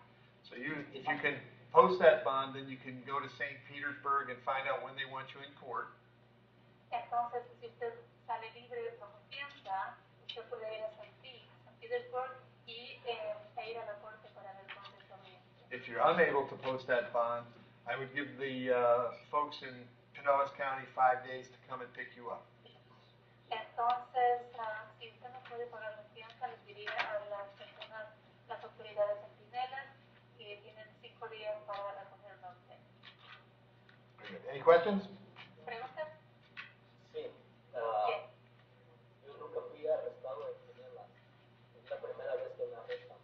S7: So you, if you can post that bond, then you can go to St. Petersburg and find out when they want you in court.
S35: Entonces, si usted sale libre bajo fianza, usted puede ir a San, Petersburg y eh, ir a la corte para ver cuándo es.
S7: If you're unable to post that bond, I would give the, uh, folks in Pinellas County five days to come and pick you up.
S35: Entonces, ah, si usted no puede pagar la fianza, les diría a las personas, las autoridades en tienen cinco para recogerlo a usted.
S7: Very good. Any questions?
S35: ¿Preguntas?
S51: Sí. ah,
S35: Yes.
S51: yo nunca fui arrestado en Pinela. Es la primera vez que me arrestan.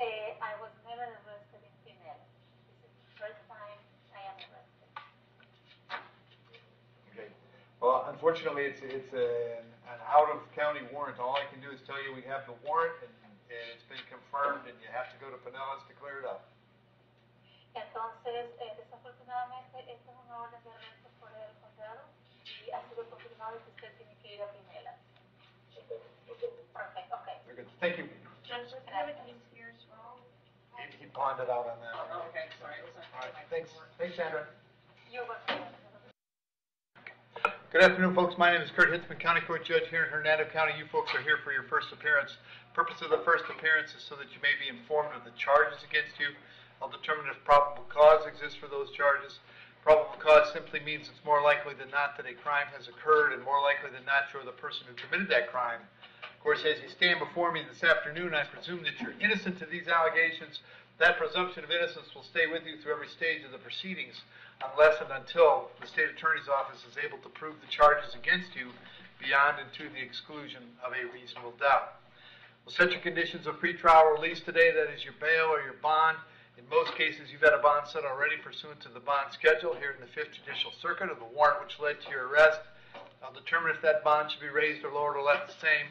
S35: Eh, I was never arrested in Pinellas. This is the first time I am arrested.
S7: Okay. Well, unfortunately, it's, it's an, an out-of-county warrant. All I can do is tell you we have the warrant and, and it's been confirmed and you have to go to Pinellas to clear it up.
S35: Entonces, eh, desafortunadamente, esta es una orden de arresto fuera del condado y ha sido confirmado que usted tiene que ir a Pinellas. Perfect, okay.
S7: Very good. Thank you.
S25: Judge, does he have here as?
S7: He, he pawned out on that.
S25: Oh, okay, sorry, it was on.
S7: All right, thanks. Thanks, Sandra.
S35: You're welcome.
S7: Good afternoon, folks. My name is Kurt Hitzemann, County Court Judge here in Hernando County. You folks are here for your first appearance. Purpose of the first appearance is so that you may be informed of the charges against you. I'll determine if probable cause exists for those charges. Probable cause simply means it's more likely than not that a crime has occurred and more likely than not you're the person who committed that crime. Of course, as you stand before me this afternoon, I presume that you're innocent of these allegations. That presumption of innocence will stay with you through every stage of the proceedings unless and until the state attorney's office is able to prove the charges against you beyond and to the exclusion of a reasonable doubt. We'll set your conditions of pretrial release today, that is your bail or your bond. In most cases, you've had a bond set already pursuant to the bond schedule here in the Fifth Judicial Circuit of the warrant which led to your arrest. I'll determine if that bond should be raised or lowered or left the same,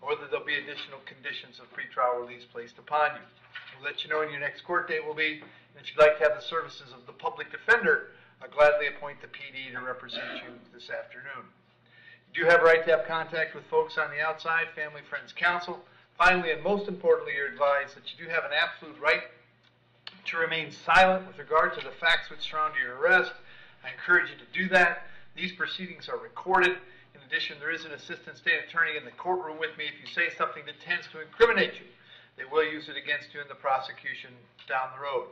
S7: or whether there'll be additional conditions of pretrial release placed upon you. We'll let you know when your next court date will be, and if you'd like to have the services of the public defender, I'll gladly appoint the PD to represent you this afternoon. You do have a right to have contact with folks on the outside, family, friends, counsel. Finally, and most importantly, you're advised that you do have an absolute right to remain silent with regard to the facts which surround your arrest. I encourage you to do that. These proceedings are recorded. In addition, there is an assistant state attorney in the courtroom with me. If you say something that tends to incriminate you, they will use it against you in the prosecution down the road.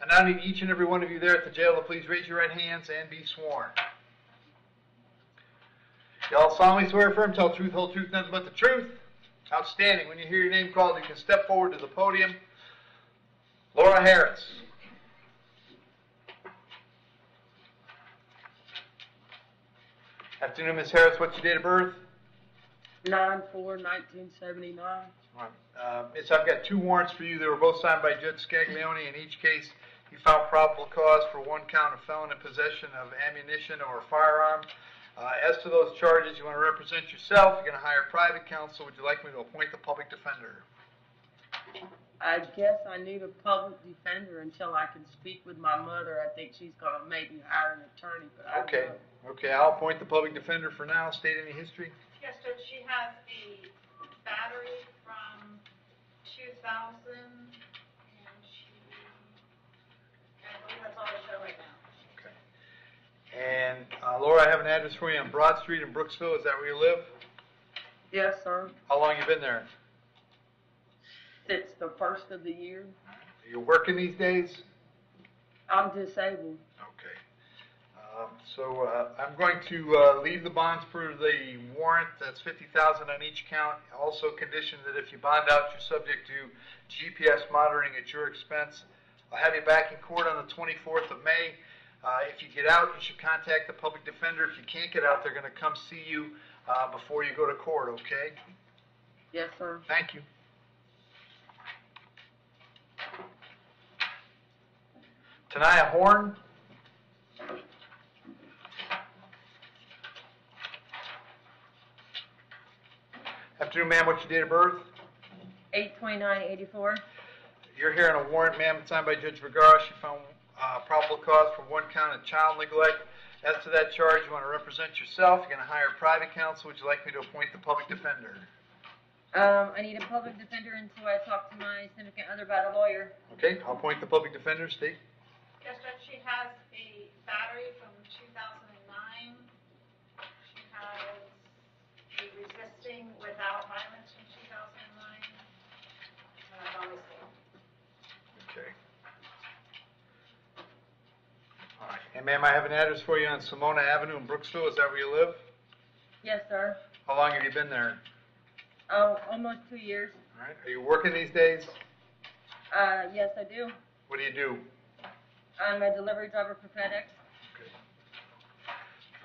S7: I now need each and every one of you there at the jail to please raise your right hands and be sworn. Y'all solemnly swear affirm, tell truth, whole truth, nothing but the truth. Outstanding. When you hear your name called, you can step forward to the podium. Laura Harris. Afternoon, Ms. Harris. What's your date of birth?
S57: Nine four nineteen seventy-nine.
S7: All right. Uh, I've got two warrants for you. They were both signed by Judge Scaglione. In each case, he found probable cause for one count of felon in possession of ammunition or a firearm. Uh, as to those charges, you want to represent yourself. You're going to hire private counsel. Would you like me to appoint the public defender?
S57: I guess I need a public defender until I can speak with my mother. I think she's gonna maybe hire an attorney, but I don't
S7: Okay.
S57: know.
S7: Okay, I'll appoint the public defender for now. State any history.
S25: Yes, Judge, she has a battery from two thousand, and she, I believe that's all I show right now.
S7: And uh, Laura, I have an address for you on Broad Street in Brooksville. Is that where you live?
S57: Yes, sir.
S7: How long you been there?
S57: It's the first of the year.
S7: Are you working these days?
S57: I'm disabled.
S7: Okay. Um, So uh, I'm going to uh, leave the bonds per the warrant. That's 50000 on each count. Also condition that if you bond out, you're subject to GPS monitoring at your expense. I'll have you back in court on the 24th of May. Uh, If you get out, you should contact the public defender. If you can't get out, they're going to come see you uh, before you go to court, okay?
S57: Yes, sir.
S7: Thank you. Tanaya Horn. Afternoon, ma'am. What's your date of birth?
S57: Eight twenty-nine eighty-four.
S7: You're hearing a warrant, ma'am, signed by Judge Vergara. She found uh, probable cause for one count of child neglect. As to that charge, you want to represent yourself. You're going to hire private counsel. Would you like me to appoint the public defender?
S57: Um, I need a public defender until I talk to my significant other about a lawyer.
S7: Okay, I'll appoint the public defender. State.
S25: Yes, Judge, she has a battery from 2009. She has a resisting without violence from 2009. And I've always
S7: Okay. All right. And ma'am, I have an address for you on Simona Avenue in Brooksville. Is that where you live?
S57: Yes, sir.
S7: How long have you been there?
S57: Oh, almost two years.
S7: All right. Are you working these days?
S57: Uh, yes, I do.
S7: What do you do?
S57: I'm a delivery driver for FedEx.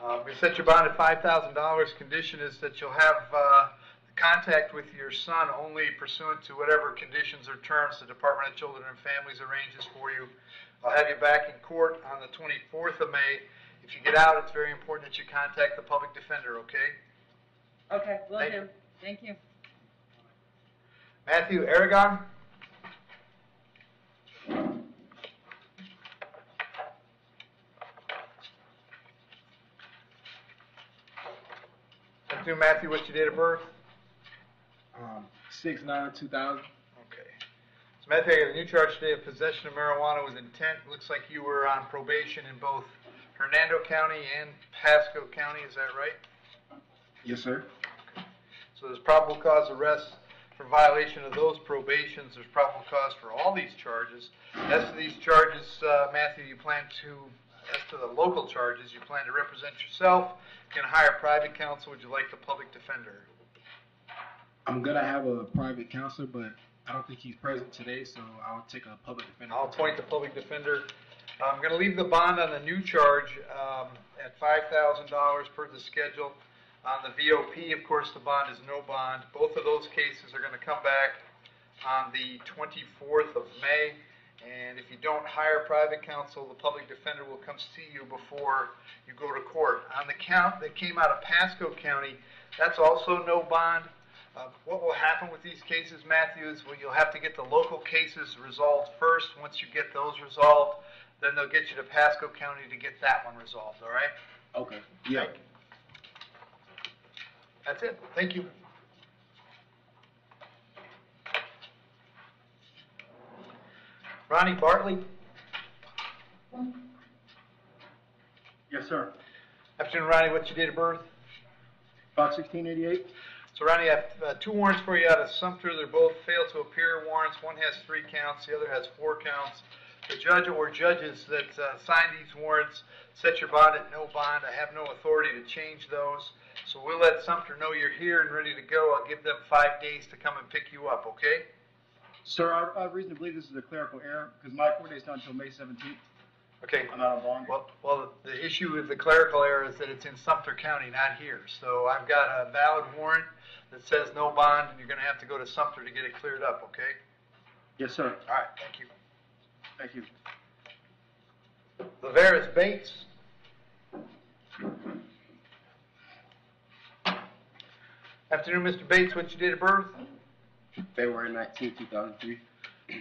S7: Um, we set your bond at five thousand dollars. Condition is that you'll have, uh, contact with your son only pursuant to whatever conditions or terms the Department of Children and Families arranges for you. I'll have you back in court on the twenty-fourth of May. If you get out, it's very important that you contact the public defender, okay?
S57: Okay, will
S7: Thank
S57: do. Thank you.
S7: Matthew Aragon? Matthew, Matthew, what's your date of birth?
S58: Um, six nine two thousand.
S7: Okay. So Matthew, I got a new charge today of possession of marijuana with intent. Looks like you were on probation in both Hernando County and Pasco County, is that right?
S58: Yes, sir.
S7: So there's probable cause arrest for violation of those probations. There's probable cause for all these charges. As to these charges, uh, Matthew, you plan to, as to the local charges, you plan to represent yourself. You can hire private counsel. Would you like the public defender?
S58: I'm gonna have a private counselor, but I don't think he's present today, so I'll take a public defender.
S7: I'll appoint the public defender. I'm going to leave the bond on the new charge um, at $5,000 per the schedule. On the VOP, of course, the bond is no bond. Both of those cases are going to come back on the 24th of May. And if you don't hire private counsel, the public defender will come see you before you go to court. On the count that came out of Pasco County, that's also no bond. Uh, What will happen with these cases, Matthew, is well, you'll have to get the local cases resolved first. Once you get those resolved, then they'll get you to Pasco County to get that one resolved, all right?
S58: Okay. Yeah.
S7: That's it. Thank you. Ronnie Bartley?
S58: Yes, sir.
S7: Afternoon, Ronnie. What's your date of birth?
S58: About sixteen eighty-eight.
S7: So Ronnie, I have uh, two warrants for you out of Sumter. They're both failed to appear warrants. One has three counts, the other has four counts. The judge or judges that uh, sign these warrants set your bond at no bond. I have no authority to change those. So we'll let Sumter know you're here and ready to go. I'll give them five days to come and pick you up, okay?
S58: Sir, I, I have reason to believe this is a clerical error because my court date's not until May seventeenth.
S7: Okay.
S58: I'm out of bond.
S7: Well, well, the issue with the clerical error is that it's in Sumter County, not here. So I've got a valid warrant that says no bond, and you're gonna have to go to Sumter to get it cleared up, okay?
S58: Yes, sir.
S7: All right, thank you.
S58: Thank you.
S7: Lavera's Bates. Afternoon, Mr. Bates. What's your date of birth?
S34: February 19, two thousand three.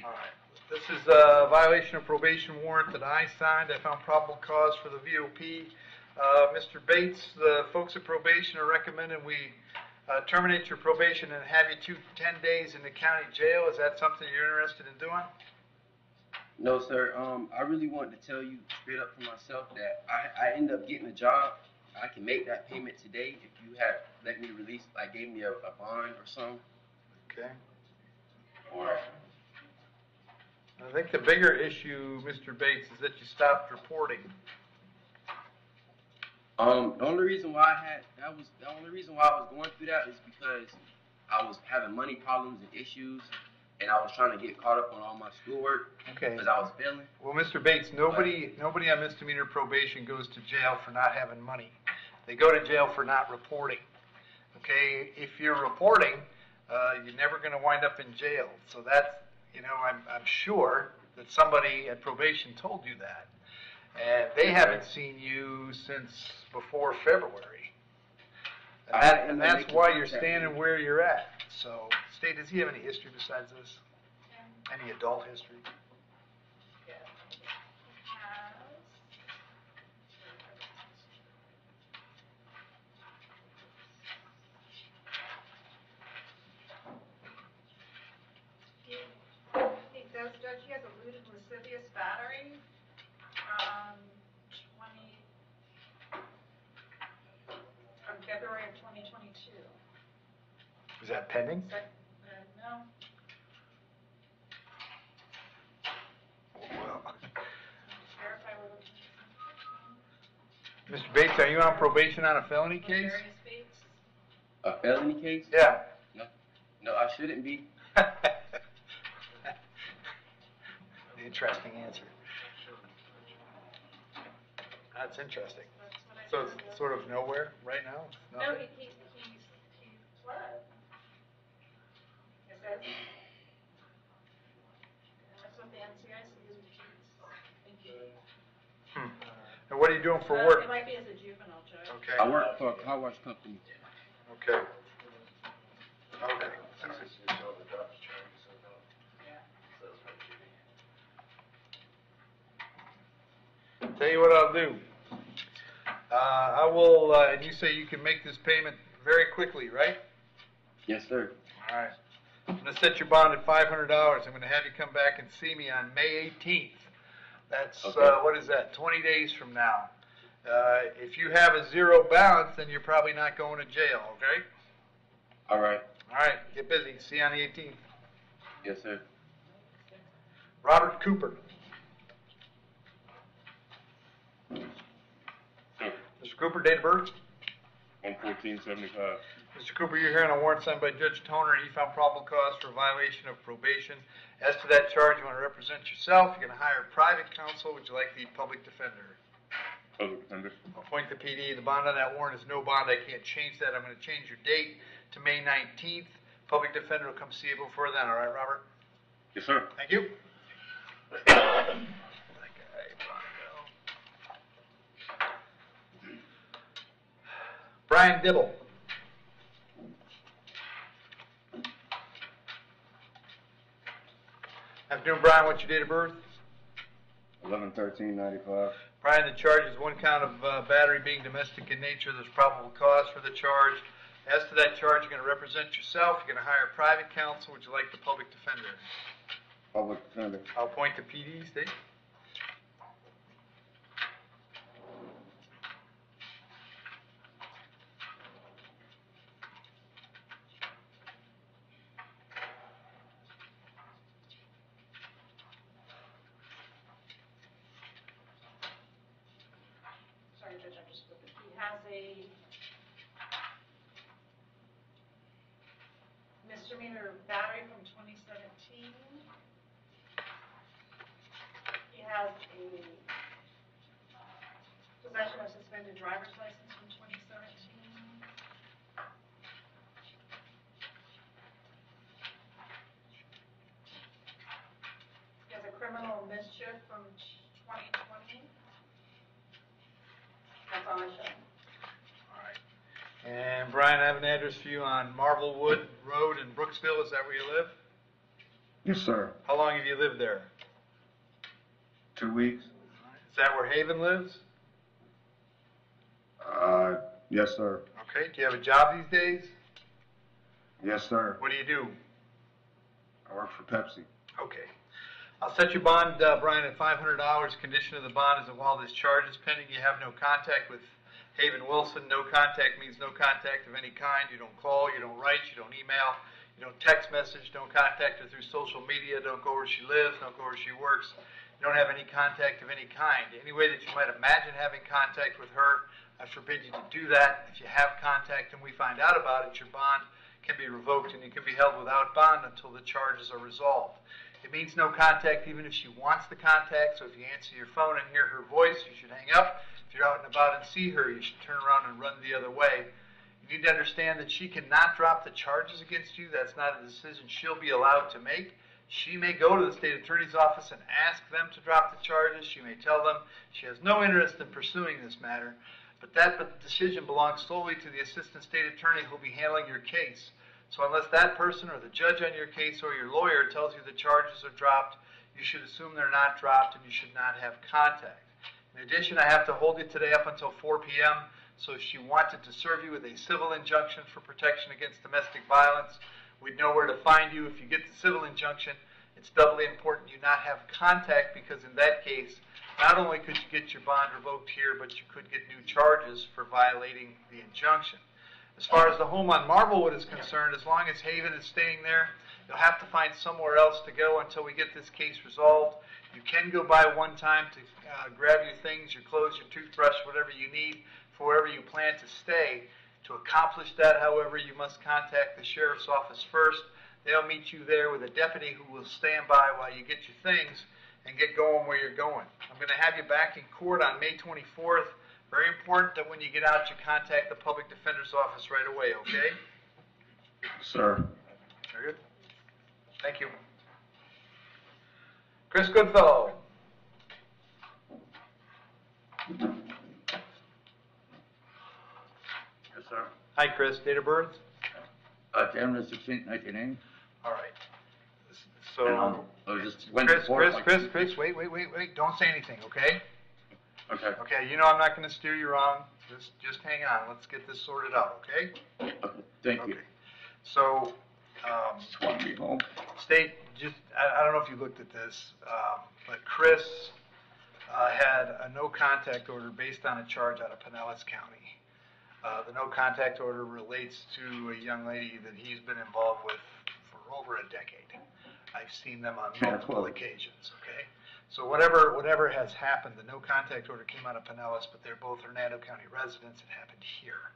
S7: All right. This is a violation of probation warrant that I signed. I found probable cause for the VOP. Uh, Mr. Bates, the folks at probation are recommending we uh, terminate your probation and have you two 10 days in the county jail. Is that something you're interested in doing?
S34: No, sir. Um, I really wanted to tell you straight up for myself that I, I end up getting a job. I can make that payment today if you had let me release, like gave me a, a bond or something.
S7: Okay.
S34: Or
S7: I think the bigger issue, Mr. Bates, is that you stopped reporting.
S34: Um, the only reason why I had that was the only reason why I was going through that is because I was having money problems and issues, and I was trying to get caught up on all my schoolwork
S7: Okay.
S34: because I was failing.
S7: Well, Mr. Bates, nobody, nobody on misdemeanor probation goes to jail for not having money. They go to jail for not reporting. Okay, if you're reporting, uh, you're never gonna wind up in jail. So that's, you know, I'm, I'm sure that somebody at probation told you that. And they haven't seen you since before February. And that,
S34: haven't
S7: and that's why you're standing where you're at. So, State, does he have any history besides this? Any adult history?
S25: He, he does, Judge, he has a lewd and lascivious battery, um, twenty, from February of twenty twenty-two.
S7: Is that pending?
S25: Uh, no,
S7: Well,
S25: verify we're
S7: Mr. Bates, are you on probation on a felony case?
S25: various dates.
S34: A felony case?
S7: Yeah.
S34: No, no, I shouldn't be.
S7: Interesting answer. That's interesting.
S25: That's what I
S7: So it's sort of nowhere right now?
S25: No,
S7: Nothing?
S25: he, he, he's, he fled. It. That's what the NCIC is, thank you.
S7: Hmm. And what are you doing for
S25: Uh,
S7: work?
S25: It might be as a juvenile, Judge.
S7: Okay.
S34: I work for a car wash company.
S7: Okay. Okay. Tell you what I'll do. Uh, I will, uh, and you say you can make this payment very quickly, right?
S34: Yes, sir.
S7: All right. I'm gonna set your bond at five hundred dollars. I'm gonna have you come back and see me on May eighteenth. That's,
S34: Okay.
S7: uh, what is that, twenty days from now. Uh, if you have a zero balance, then you're probably not going to jail, okay?
S34: All right.
S7: All right, get busy. See you on the eighteenth.
S34: Yes, sir.
S7: Robert Cooper. Mr. Cooper, date of birth?
S45: One fourteen seventy-five.
S7: Mr. Cooper, you're here on a warrant signed by Judge Toner, he found probable cause for violation of probation. As to that charge, you want to represent yourself, you're going to hire private counsel, would you like the public defender?
S45: Public defender.
S7: Appoint the PD, the bond on that warrant is no bond, I can't change that, I'm going to change your date to May 19th. Public defender will come see you before then, all right, Robert?
S45: Yes, sir.
S7: Thank you. Brian Dibble. Afternoon, Brian, what's your date of birth?
S39: Eleven thirteen ninety-five.
S7: Brian, the charge is one count of uh, battery being domestic in nature. There's probable cause for the charge. As to that charge, you're going to represent yourself. You're going to hire private counsel. Would you like the public defender?
S39: Public defender.
S7: I'll appoint the PD, State.
S25: Sorry, Judge, I'm just looking. He has a misdemeanor battery from 2017. He has a possession of suspended driver's license from 2017. He has a criminal mischief from 2020. That's all I show.
S7: And Brian, I have an address for you on Marvelwood Road in Brooksville. Is that where you live?
S39: Yes, sir.
S7: How long have you lived there?
S39: Two weeks.
S7: Is that where Haven lives?
S39: Uh, yes, sir.
S7: Okay. Do you have a job these days?
S39: Yes, sir.
S7: What do you do?
S39: I work for Pepsi.
S7: Okay. I'll set your bond, uh, Brian, at five hundred dollars. Condition of the bond is that while this charge is pending, you have no contact with Haven Wilson. No contact means no contact of any kind. You don't call, you don't write, you don't email, you don't text message, don't contact her through social media, don't go where she lives, don't go where she works. You don't have any contact of any kind. Any way that you might imagine having contact with her, I forbid you to do that. If you have contact and we find out about it, your bond can be revoked and you can be held without bond until the charges are resolved. It means no contact even if she wants the contact, so if you answer your phone and hear her voice, you should hang up. If you're out and about and see her, you should turn around and run the other way. You need to understand that she cannot drop the charges against you. That's not a decision she'll be allowed to make. She may go to the state attorney's office and ask them to drop the charges. She may tell them she has no interest in pursuing this matter, but that decision belongs solely to the assistant state attorney who'll be handling your case. So unless that person or the judge on your case or your lawyer tells you the charges are dropped, you should assume they're not dropped and you should not have contact. In addition, I have to hold you today up until 4 p.m. So if she wanted to serve you with a civil injunction for protection against domestic violence, we'd know where to find you. If you get the civil injunction, it's doubly important you not have contact because in that case, not only could you get your bond revoked here, but you could get new charges for violating the injunction. As far as the home on Marblewood is concerned, as long as Haven is staying there, you'll have to find somewhere else to go until we get this case resolved. You can go by one time to uh, grab your things, your clothes, your toothbrush, whatever you need for wherever you plan to stay. To accomplish that, however, you must contact the sheriff's office first. They'll meet you there with a deputy who will stand by while you get your things and get going where you're going. I'm going to have you back in court on May 24th. Very important that when you get out, you contact the public defender's office right away, okay?
S17: Sir.
S7: Very good. Thank you. Chris Goodfellow.
S17: Yes, sir.
S7: Hi, Chris. Date of birth?
S17: Uh, January sixteenth, nineteen eighty.
S7: All right.
S17: And, um,
S7: So,
S17: I was just went
S7: Chris, Chris,
S17: like-
S7: Chris, Chris, wait, wait, wait, wait. Don't say anything, okay?
S17: Okay.
S7: Okay, you know I'm not going to steer you wrong. Just, just hang on. Let's get this sorted out, okay?
S17: Thank you.
S7: So, um,
S17: Just want to be home.
S7: State, just, I, I don't know if you looked at this, um, but Chris, uh, had a no contact order based on a charge out of Pinellas County. Uh, the no contact order relates to a young lady that he's been involved with for over a decade. I've seen them on multiple occasions, okay? So whatever, whatever has happened, the no contact order came out of Pinellas, but they're both Hernando County residents. It happened here.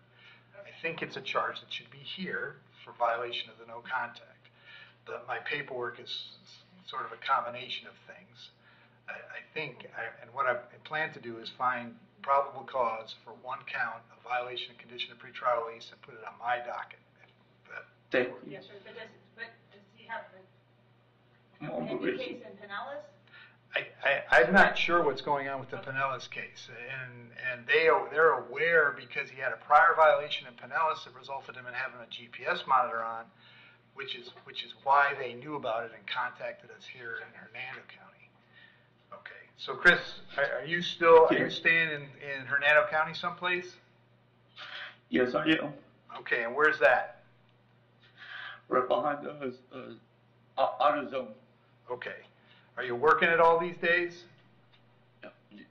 S7: I think it's a charge that should be here for violation of the no contact. The, my paperwork is sort of a combination of things. I, I think, I, and what I plan to do is find probable cause for one count of violation of condition of pretrial release and put it on my docket.
S17: Thank
S25: Yes, sir, but does, but does he have
S17: I'm
S25: the
S17: on
S25: case in Pinellas?
S7: I, I, I'm not sure what's going on with the Pinellas case, and, and they, are- they're aware because he had a prior violation in Pinellas that resulted in him having a GPS monitor on, which is, which is why they knew about it and contacted us here in Hernando County. Okay, so Chris, are, are you still, are you staying in, in Hernando County someplace?
S17: Yes, I am.
S7: Okay, and where's that?
S17: Right behind us, uh, uh, AutoZone.
S7: Okay, are you working it all these days?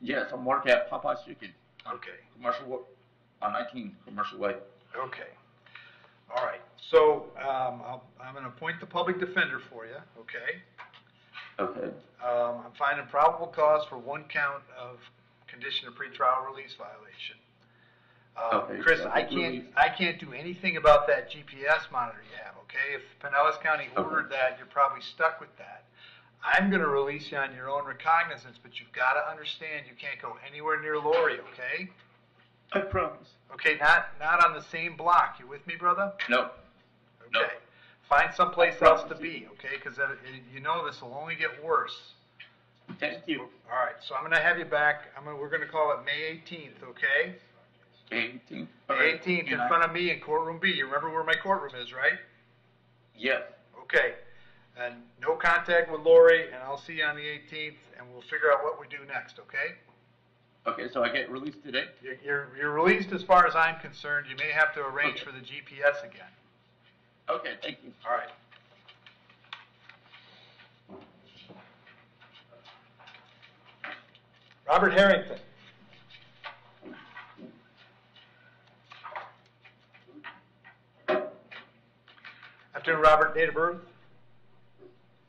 S17: Yes, I'm working at Popeye's Chicken.
S7: Okay.
S17: Commercial, on nineteen, commercial way.
S7: Okay. All right, so, um, I'll, I'm gonna appoint the public defender for you, okay?
S17: Okay.
S7: Um, I'm finding probable cause for one count of condition of pretrial release violation. Uh,
S17: Okay,
S7: Chris, I
S17: release.
S7: can't, I can't do anything about that GPS monitor you have, okay? If Pinellas County
S17: Okay.
S7: ordered that, you're probably stuck with that. I'm gonna release you on your own recognizance, but you've gotta understand you can't go anywhere near Lori, okay?
S17: I promise.
S7: Okay, not, not on the same block. You with me, brother?
S17: No.
S7: Okay. Find someplace else to be, okay? Because uh, you know this will only get worse.
S17: Thank you.
S7: All right, so I'm gonna have you back. I'm gonna, we're gonna call it May 18th, okay?
S17: Eighteen.
S7: May 18th in front of me in courtroom B. You remember where my courtroom is, right?
S17: Yes.
S7: Okay. And no contact with Lori, and I'll see you on the 18th, and we'll figure out what we do next, okay?
S17: Okay, so I get released today?
S7: You're, you're, you're released as far as I'm concerned. You may have to arrange for the GPS again.
S17: Okay, thank you.
S7: All right. Robert Harrington. Afternoon, Robert. Date of birth?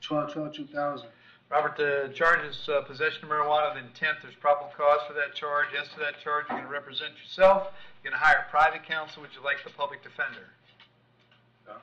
S43: Twelve, twelve, two thousand.
S7: Robert, the charge is uh, possession of marijuana with intent. There's probable cause for that charge. Yes to that charge. You're going to represent yourself. You're going to hire private counsel. Would you like the public defender?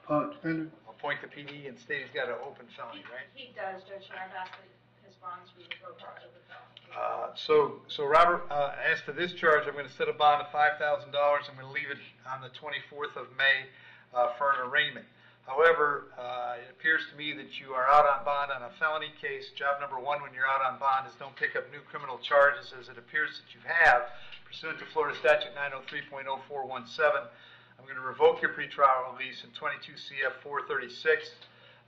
S43: Public defender?
S7: Appoint the PD and state he's got an open felony, right?
S25: He does, Judge, and I've asked that his bonds be revoked after the felony.
S7: Uh, So, so Robert, uh, as to this charge, I'm going to set a bond of $5,000. I'm going to leave it on the 24th of May uh, for an arraignment. However, uh, it appears to me that you are out on bond on a felony case. Job number one when you're out on bond is don't pick up new criminal charges, as it appears that you have pursuant to Florida Statute 903.0417. I'm going to revoke your pretrial release in 22 CF 436.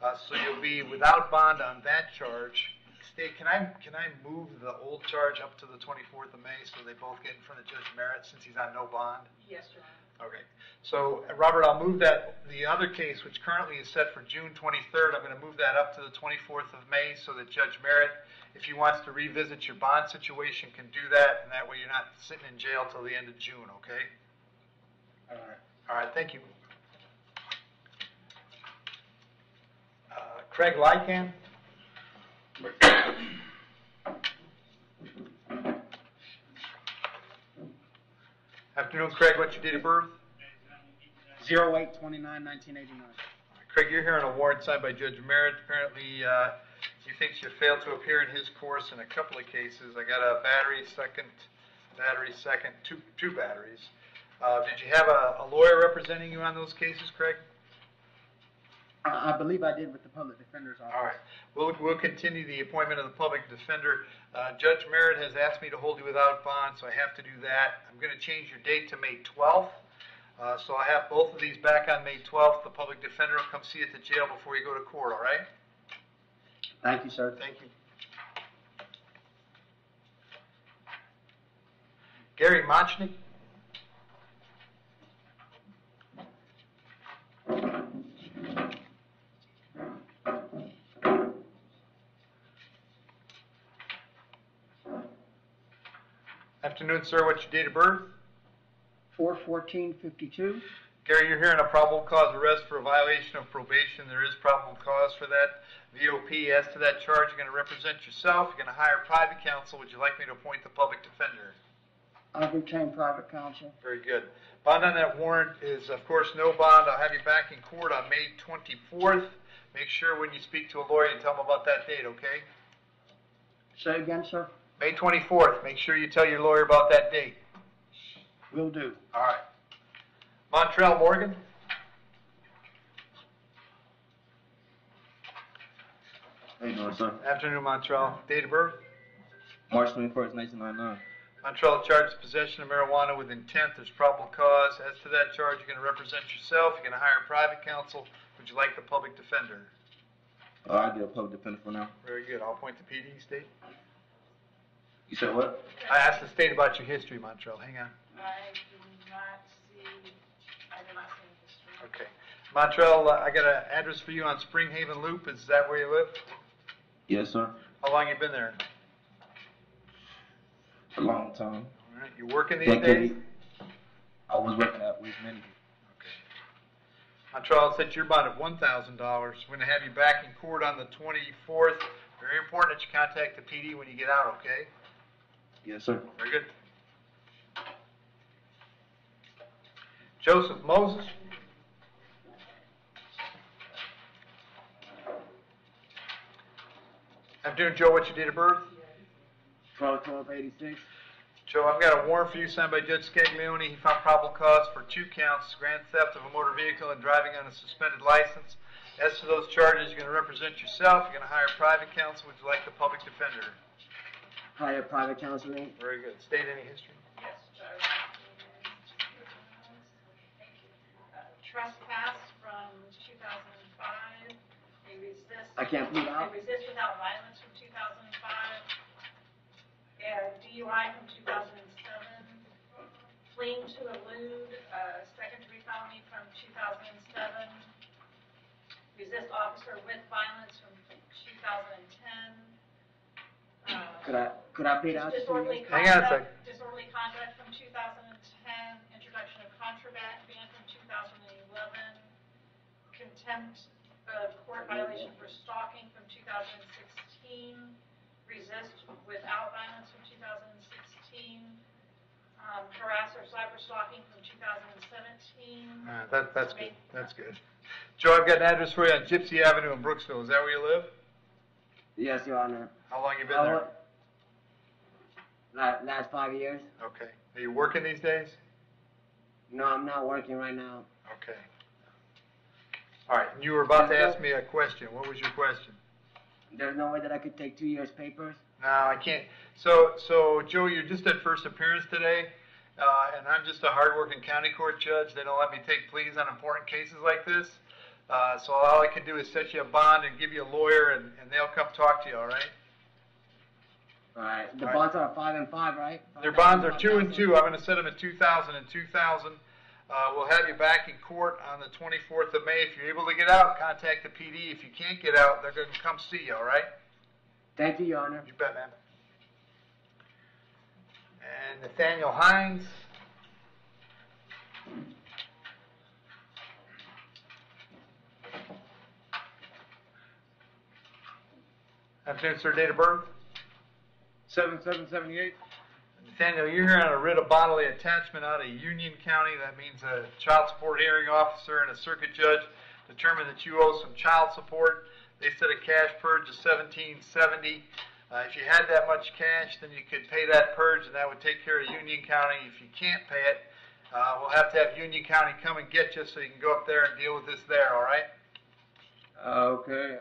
S7: Uh, so you'll be without bond on that charge. State, can I, can I move the old charge up to the 24th of May so they both get in front of Judge Merritt since he's on no bond?
S25: Yes, Your Honor.
S7: Okay. So, uh, Robert, I'll move that, the other case, which currently is set for June 23rd, I'm going to move that up to the 24th of May so that Judge Merritt, if he wants to revisit your bond situation, can do that, and that way you're not sitting in jail till the end of June, okay?
S43: All right.
S7: All right, thank you. Uh, Craig Lycan? Afternoon, Craig, what's your date of birth?
S59: Zero eight twenty-nine, nineteen eighty-nine.
S7: Craig, you're hearing a warrant signed by Judge Merritt. Apparently, uh, he thinks you failed to appear in his course in a couple of cases. I got a battery second, battery second, two, two batteries. Uh, did you have a, a lawyer representing you on those cases, Craig?
S59: I, I believe I did with the public defender's office.
S7: All right. We'll, we'll continue the appointment of the public defender. Uh, Judge Merritt has asked me to hold you without bond, so I have to do that. I'm going to change your date to May 12th. Uh, so I have both of these back on May 12th. The public defender will come see you at the jail before you go to court, all right?
S59: Thank you, sir.
S7: Thank you. Gary Mochnik? Afternoon, sir. What's your date of birth?
S59: Four fourteen fifty-two.
S7: Gary, you're hearing a probable cause arrest for a violation of probation. There is probable cause for that. VOP, as to that charge, you're going to represent yourself. You're going to hire private counsel. Would you like me to appoint the public defender?
S59: I've retained private counsel.
S7: Very good. Bond on that warrant is, of course, no bond. I'll have you back in court on May 24th. Make sure when you speak to a lawyer, you tell him about that date, okay?
S59: Say again, sir?
S7: May 24th. Make sure you tell your lawyer about that date.
S59: Will do.
S7: All right. Montrell Morgan?
S60: How you doing, sir?
S7: Afternoon, Montrell. Date of birth?
S60: March twenty-first, nineteen ninety-nine.
S7: Montrell charges possession of marijuana with intent. There's probable cause. As to that charge, you're going to represent yourself. You're going to hire private counsel. Would you like the public defender?
S60: Uh, I did a public defender for now.
S7: Very good. I'll point to PD state.
S60: You said what?
S7: I asked the state about your history, Montrell. Hang on.
S25: I do not see, I do not see history.
S7: Okay. Montrell, uh, I got an address for you on Spring Haven Loop. Is that where you live?
S60: Yes, sir.
S7: How long you been there?
S60: A long time.
S7: All right. You working these
S60: Decade.
S7: days?
S60: I was working at Waste Management.
S7: Montrell said you're bond at one thousand dollars. We're gonna have you back in court on the twenty-fourth. Very important that you contact the PD when you get out, okay?
S60: Yes, sir.
S7: Very good. Joseph Moses? Afternoon, Joe. What's your date of birth?
S59: Twelve twelve eighty-six.
S7: Joe, I've got a warrant for you signed by Judge Scaglione. He found probable cause for two counts, grand theft of a motor vehicle and driving on a suspended license. As to those charges, you're going to represent yourself. You're going to hire private counsel. Would you like the public defender?
S59: Hire private counseling.
S7: Very good. State any history?
S25: Yes, Uh, Trespass from 2005. They resist.
S59: I can't plead out.
S25: They resist without violence from 2005. And DUI from 2007. Fleeing to elude, uh, second degree felony from 2007. Resist officer with violence from 2010. Uh,
S59: Could I, could I plead out? to you?
S25: Disorderly
S7: Hang on a
S25: conduct, disorderly conduct from 2010, introduction of contraband ban from 2011, contempt of court violation for stalking from 2016, resist without violence from 2016, um, harass or cyber stalking from 2017.
S7: Uh, that, that's good. That's good. Joe, I've got an address for you on Gypsy Avenue in Brooksville. Is that where you live?
S59: Yes, Your Honor.
S7: How long you been
S59: Uh,
S7: there?
S59: La- last five years?
S7: Okay. Are you working these days?
S59: No, I'm not working right now.
S7: Okay. All right. You were about to ask me a question. What was your question?
S59: There's no way that I could take two years' papers?
S7: No, I can't. So, so Joe, you're just at first appearance today, uh, and I'm just a hardworking county court judge. They don't let me take pleas on important cases like this. Uh, so all I can do is set you a bond and give you a lawyer, and, and they'll come talk to you, all right?
S59: Alright, the
S7: Alright.
S59: bonds are five and five, right?
S7: Their bonds are two and two. I'm gonna set them at two thousand and two thousand. Uh, we'll have you back in court on the twenty-fourth of May. If you're able to get out, contact the PD. If you can't get out, they're gonna come see you, all right?
S59: Thank you, Your Honor.
S7: You bet, man. And Nathaniel Hines. Have sir. date of birth?
S59: Seven, seven, seventy-eight?
S7: Nathaniel, you're here on a writ of bodily attachment out of Union County. That means a child support hearing officer and a circuit judge determined that you owe some child support. They set a cash purge of seventeen seventy. Uh, if you had that much cash, then you could pay that purge, and that would take care of Union County. If you can't pay it, uh, we'll have to have Union County come and get you so you can go up there and deal with this there, all right?
S59: Uh, okay,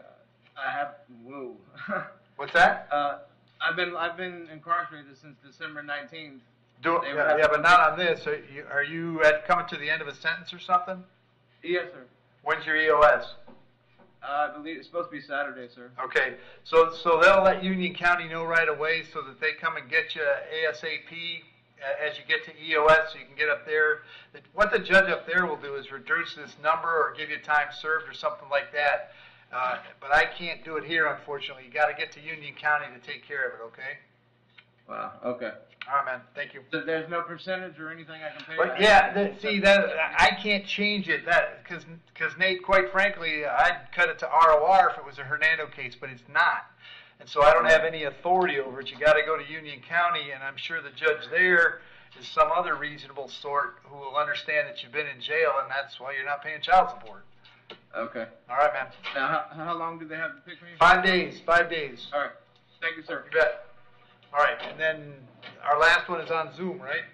S59: I have, whoa.
S7: What's that?
S59: Uh, I've been, I've been incarcerated since December nineteenth.
S7: Do,
S59: They would
S7: yeah,
S59: have
S7: yeah,
S59: to
S7: but not on this. Are you, are you at, coming to the end of a sentence or something?
S59: Yes, sir.
S7: When's your EOS?
S59: Uh, I believe it's supposed to be Saturday, sir.
S7: Okay, so, so they'll let Union County know right away so that they come and get you ASAP as you get to EOS, so you can get up there. What the judge up there will do is reduce this number or give you time served or something like that. Uh, but I can't do it here, unfortunately. You gotta get to Union County to take care of it, okay?
S59: Wow, okay.
S7: All right, man, thank you.
S59: There's no percentage or anything I can pay?
S7: But yeah, that, see that I can't change it that because because Nate, quite frankly, I'd cut it to ROR if it was a Hernando case, but it's not, and so I don't have any authority over it. You got to go to Union County, and I'm sure the judge there is some other reasonable sort who will understand that you've been in jail, and that's why you're not paying child support.
S59: Okay.
S7: All right, man.
S59: Now, how, how long do they have to pick me?
S7: Five days. Five days.
S59: All right. Thank you, sir.
S7: You bet. All right, and then our last one is on Zoom, right?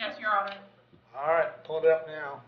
S25: Yes, Your Honor.
S7: All right, pull it up now.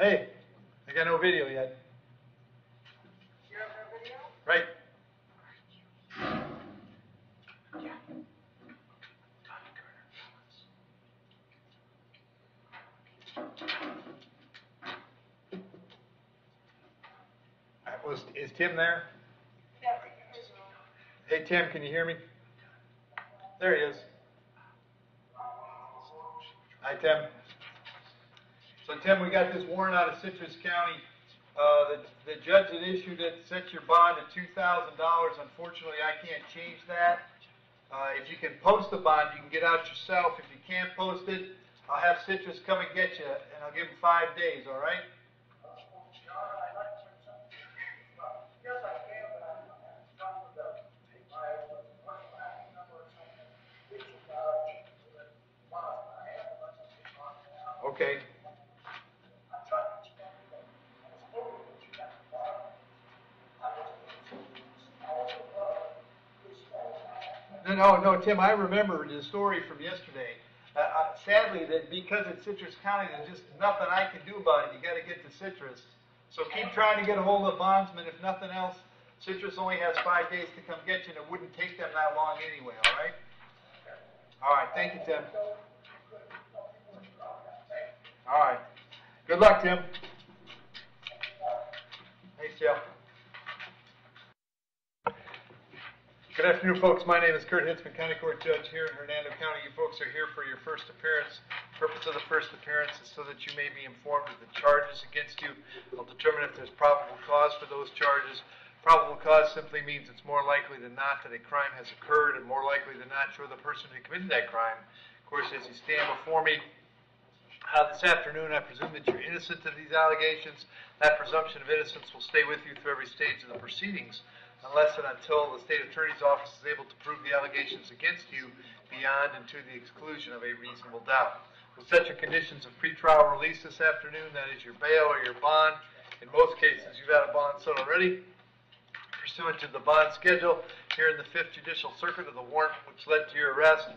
S7: Hey, I got no video yet. Right. Uh, Was, is Tim there? Yeah. Hey, Tim, can you hear me? There he is. Hi, Tim. Tim, we got this warrant out of Citrus County. Uh, the, the judge that issued it set your bond at two thousand dollars. Unfortunately, I can't change that. Uh, if you can post the bond, you can get out yourself. If you can't post it, I'll have Citrus come and get you, and I'll give them five days, all right? No, no, Tim, I remember the story from yesterday. Uh, uh, sadly, that because it's Citrus County, there's just nothing I can do about it. You gotta get to Citrus. So keep trying to get a hold of bondsman. If nothing else, Citrus only has five days to come get you, and it wouldn't take them that long anyway, all right? All right, thank you, Tim. All right. Good luck, Tim. Thanks, Joe. Good afternoon, folks. My name is Kurt Hitzemann, County Court Judge here in Hernando County. You folks are here for your first appearance. Purpose of the first appearance is so that you may be informed of the charges against you. I'll determine if there's probable cause for those charges. Probable cause simply means it's more likely than not that a crime has occurred and more likely than not you're the person who committed that crime. Of course, as you stand before me, uh, this afternoon, I presume that you're innocent of these allegations. That presumption of innocence will stay with you through every stage of the proceedings unless and until the state attorney's office is able to prove the allegations against you beyond and to the exclusion of a reasonable doubt. We'll set your conditions of pretrial release this afternoon. That is your bail or your bond. In most cases, you've had a bond set already. Pursuant to the bond schedule here in the Fifth Judicial Circuit of the warrant which led to your arrest,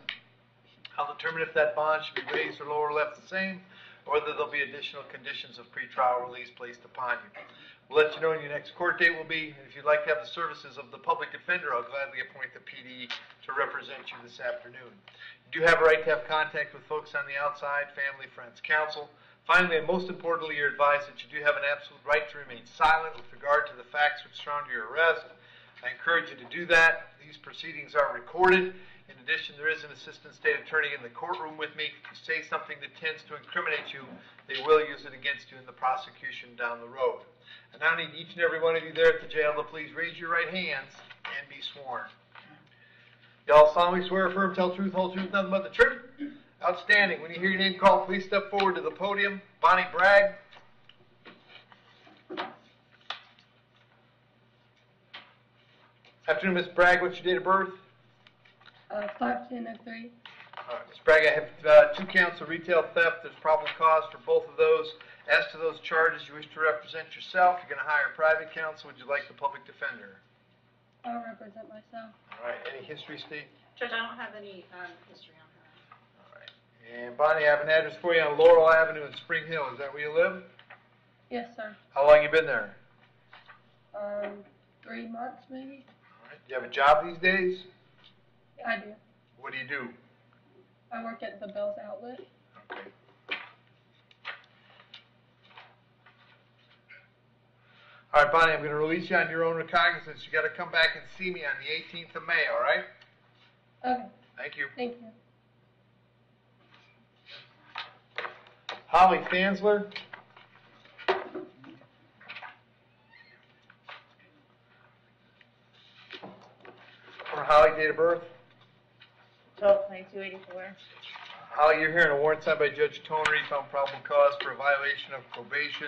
S7: I'll determine if that bond should be raised or lower or left the same, or whether there'll be additional conditions of pretrial release placed upon you. We'll let you know when your next court date will be, and if you'd like to have the services of the public defender, I'll gladly appoint the PD to represent you this afternoon. You do have a right to have contact with folks on the outside, family, friends, counsel. Finally, and most importantly, you're advised that you do have an absolute right to remain silent with regard to the facts which surround your arrest. I encourage you to do that. These proceedings are recorded. In addition, there is an assistant state attorney in the courtroom with me. If you say something that tends to incriminate you, they will use it against you in the prosecution down the road. And I need each and every one of you there at the jail to please raise your right hands and be sworn. Y'all solemnly swear, affirm, tell truth, whole truth, nothing but the truth. Outstanding. When you hear your name called, please step forward to the podium. Bonnie Bragg. Afternoon, Ms. Bragg. What's your date of birth?
S3: Uh, five ten oh three.
S7: All right, Ms. Bragg, I have uh, two counts of retail theft. There's probable cause for both of those. As to those charges, you wish to represent yourself. You're going to hire private counsel. Would you like the public defender?
S3: I'll represent myself.
S7: All right. Any history, Steve?
S25: Judge, I don't have any, um, history on her. All right.
S7: And Bonnie, I have an address for you on Laurel Avenue in Spring Hill. Is that where you live?
S3: Yes, sir.
S7: How long you been there?
S3: Um, three months maybe?
S7: All right. Do you have a job these days?
S3: I do.
S7: What do you do?
S3: I work at the Bealls Outlet.
S7: Okay. All right, Bonnie, I'm going to release you on your own recognizance. You got to come back and see me on the 18th of May, all right?
S3: Okay,
S7: Thank you.
S3: thank you.
S7: Holly Fansler. Or Holly, date of birth?
S57: Twelve twenty-two eighty-four.
S7: Holly, you're hearing a warrant signed by Judge Toner. He found probable cause for a violation of probation.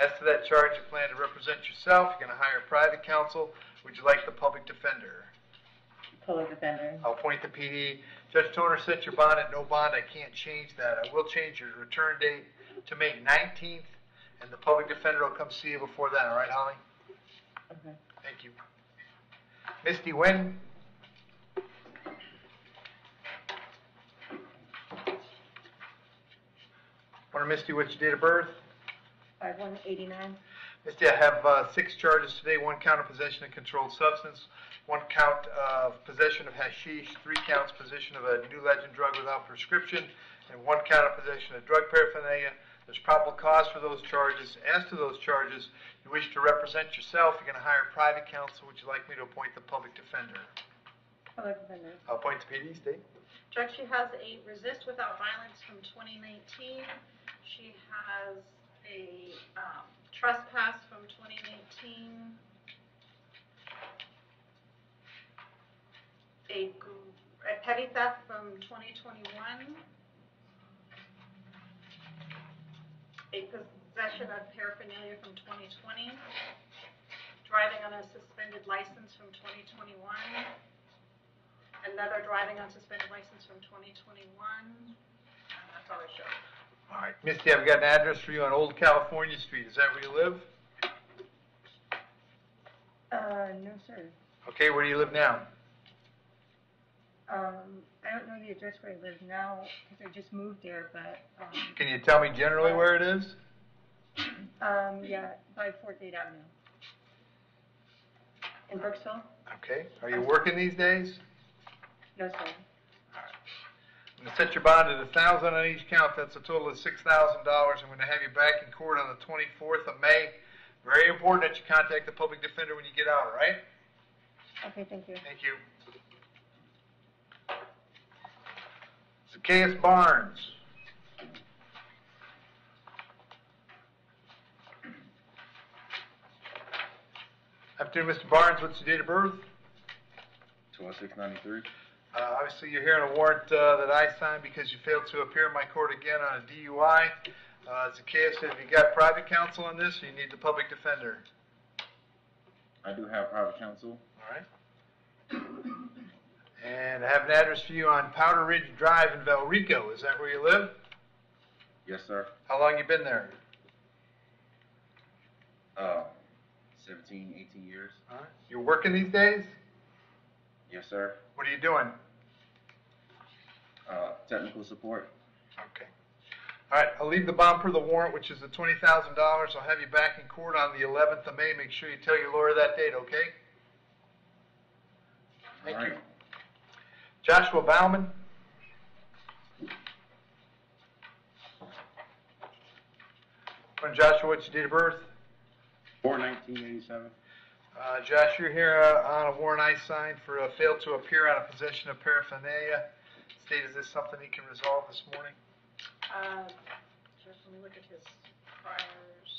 S7: As to that charge, you plan to represent yourself. You're going to hire private counsel. Would you like the public defender?
S57: Public defender.
S7: I'll appoint the PD. Judge Toner set your bond at no bond. I can't change that. I will change your return date to May 19th, and the public defender will come see you before then. All right, Holly?
S57: Okay.
S7: Thank you. Misty Nguyen? Or Misty, what's your date of birth?
S3: Five one eighty-nine.
S7: Misty, I have uh, six charges today, one count of possession of controlled substance, one count of possession of hashish, three counts possession of a new legend drug without prescription, and one count of possession of drug paraphernalia. There's probable cause for those charges. As to those charges, you wish to represent yourself, you're going to hire private counsel. Would you like me to appoint the public defender?
S3: Public defender.
S7: I'll appoint the PD, State.
S25: Judge, she has a resist without violence from 2019. She has a um, trespass from 2019. A, a petty theft from 2021. A possession of paraphernalia from 2020. Driving on a suspended license from 2021 another driving on suspended license from 2021. And that's all I showed.
S7: All right, Misty, I've got an address for you on Old California Street. Is that where you live?
S3: Uh, no, sir.
S7: Okay, where do you live now?
S3: Um, I don't know the address where I live now, because I just moved there, but, um,
S7: Can you tell me generally where it is?
S3: um, yeah, by Fort Dade Avenue. In Brooksville?
S7: Okay, are you working these days?
S3: No, sir.
S7: I'm gonna set your bond at a thousand on each count, that's a total of six thousand dollars. I'm gonna have you back in court on the twenty-fourth of May. Very important that you contact the public defender when you get out, all right?
S57: Okay, thank you.
S7: Thank you. Zacchaeus Barnes. Afternoon, Mr. Barnes, what's your date of birth?
S60: Twelve six ninety-three.
S7: Uh, obviously, you're hearing a warrant uh, that I signed because you failed to appear in my court again on a DUI. Uh, Zacchaeus, have you got private counsel on this, or you need the public defender?
S60: I do have private counsel.
S7: All right. And I have an address for you on Powder Ridge Drive in Valrico. Is that where you live?
S60: Yes, sir.
S7: How long you been there?
S60: Uh, 17, 18 years.
S7: All right. You're working these days?
S60: Yes, sir.
S7: What are you doing?
S60: Uh, technical support.
S7: Okay. All right, I'll leave the bond per the warrant, which is the twenty thousand dollars. I'll have you back in court on the eleventh of May. Make sure you tell your lawyer that date, okay? Thank
S60: All
S7: you. Joshua Bauman. When Joshua, what's your date of birth?
S60: Four nineteen eighty-seven.
S7: Uh, Josh, you're here uh, on a warrant I signed for a fail to appear on a possession of paraphernalia. State, is this something he can resolve this morning?
S25: Uh, just let me look at his priors.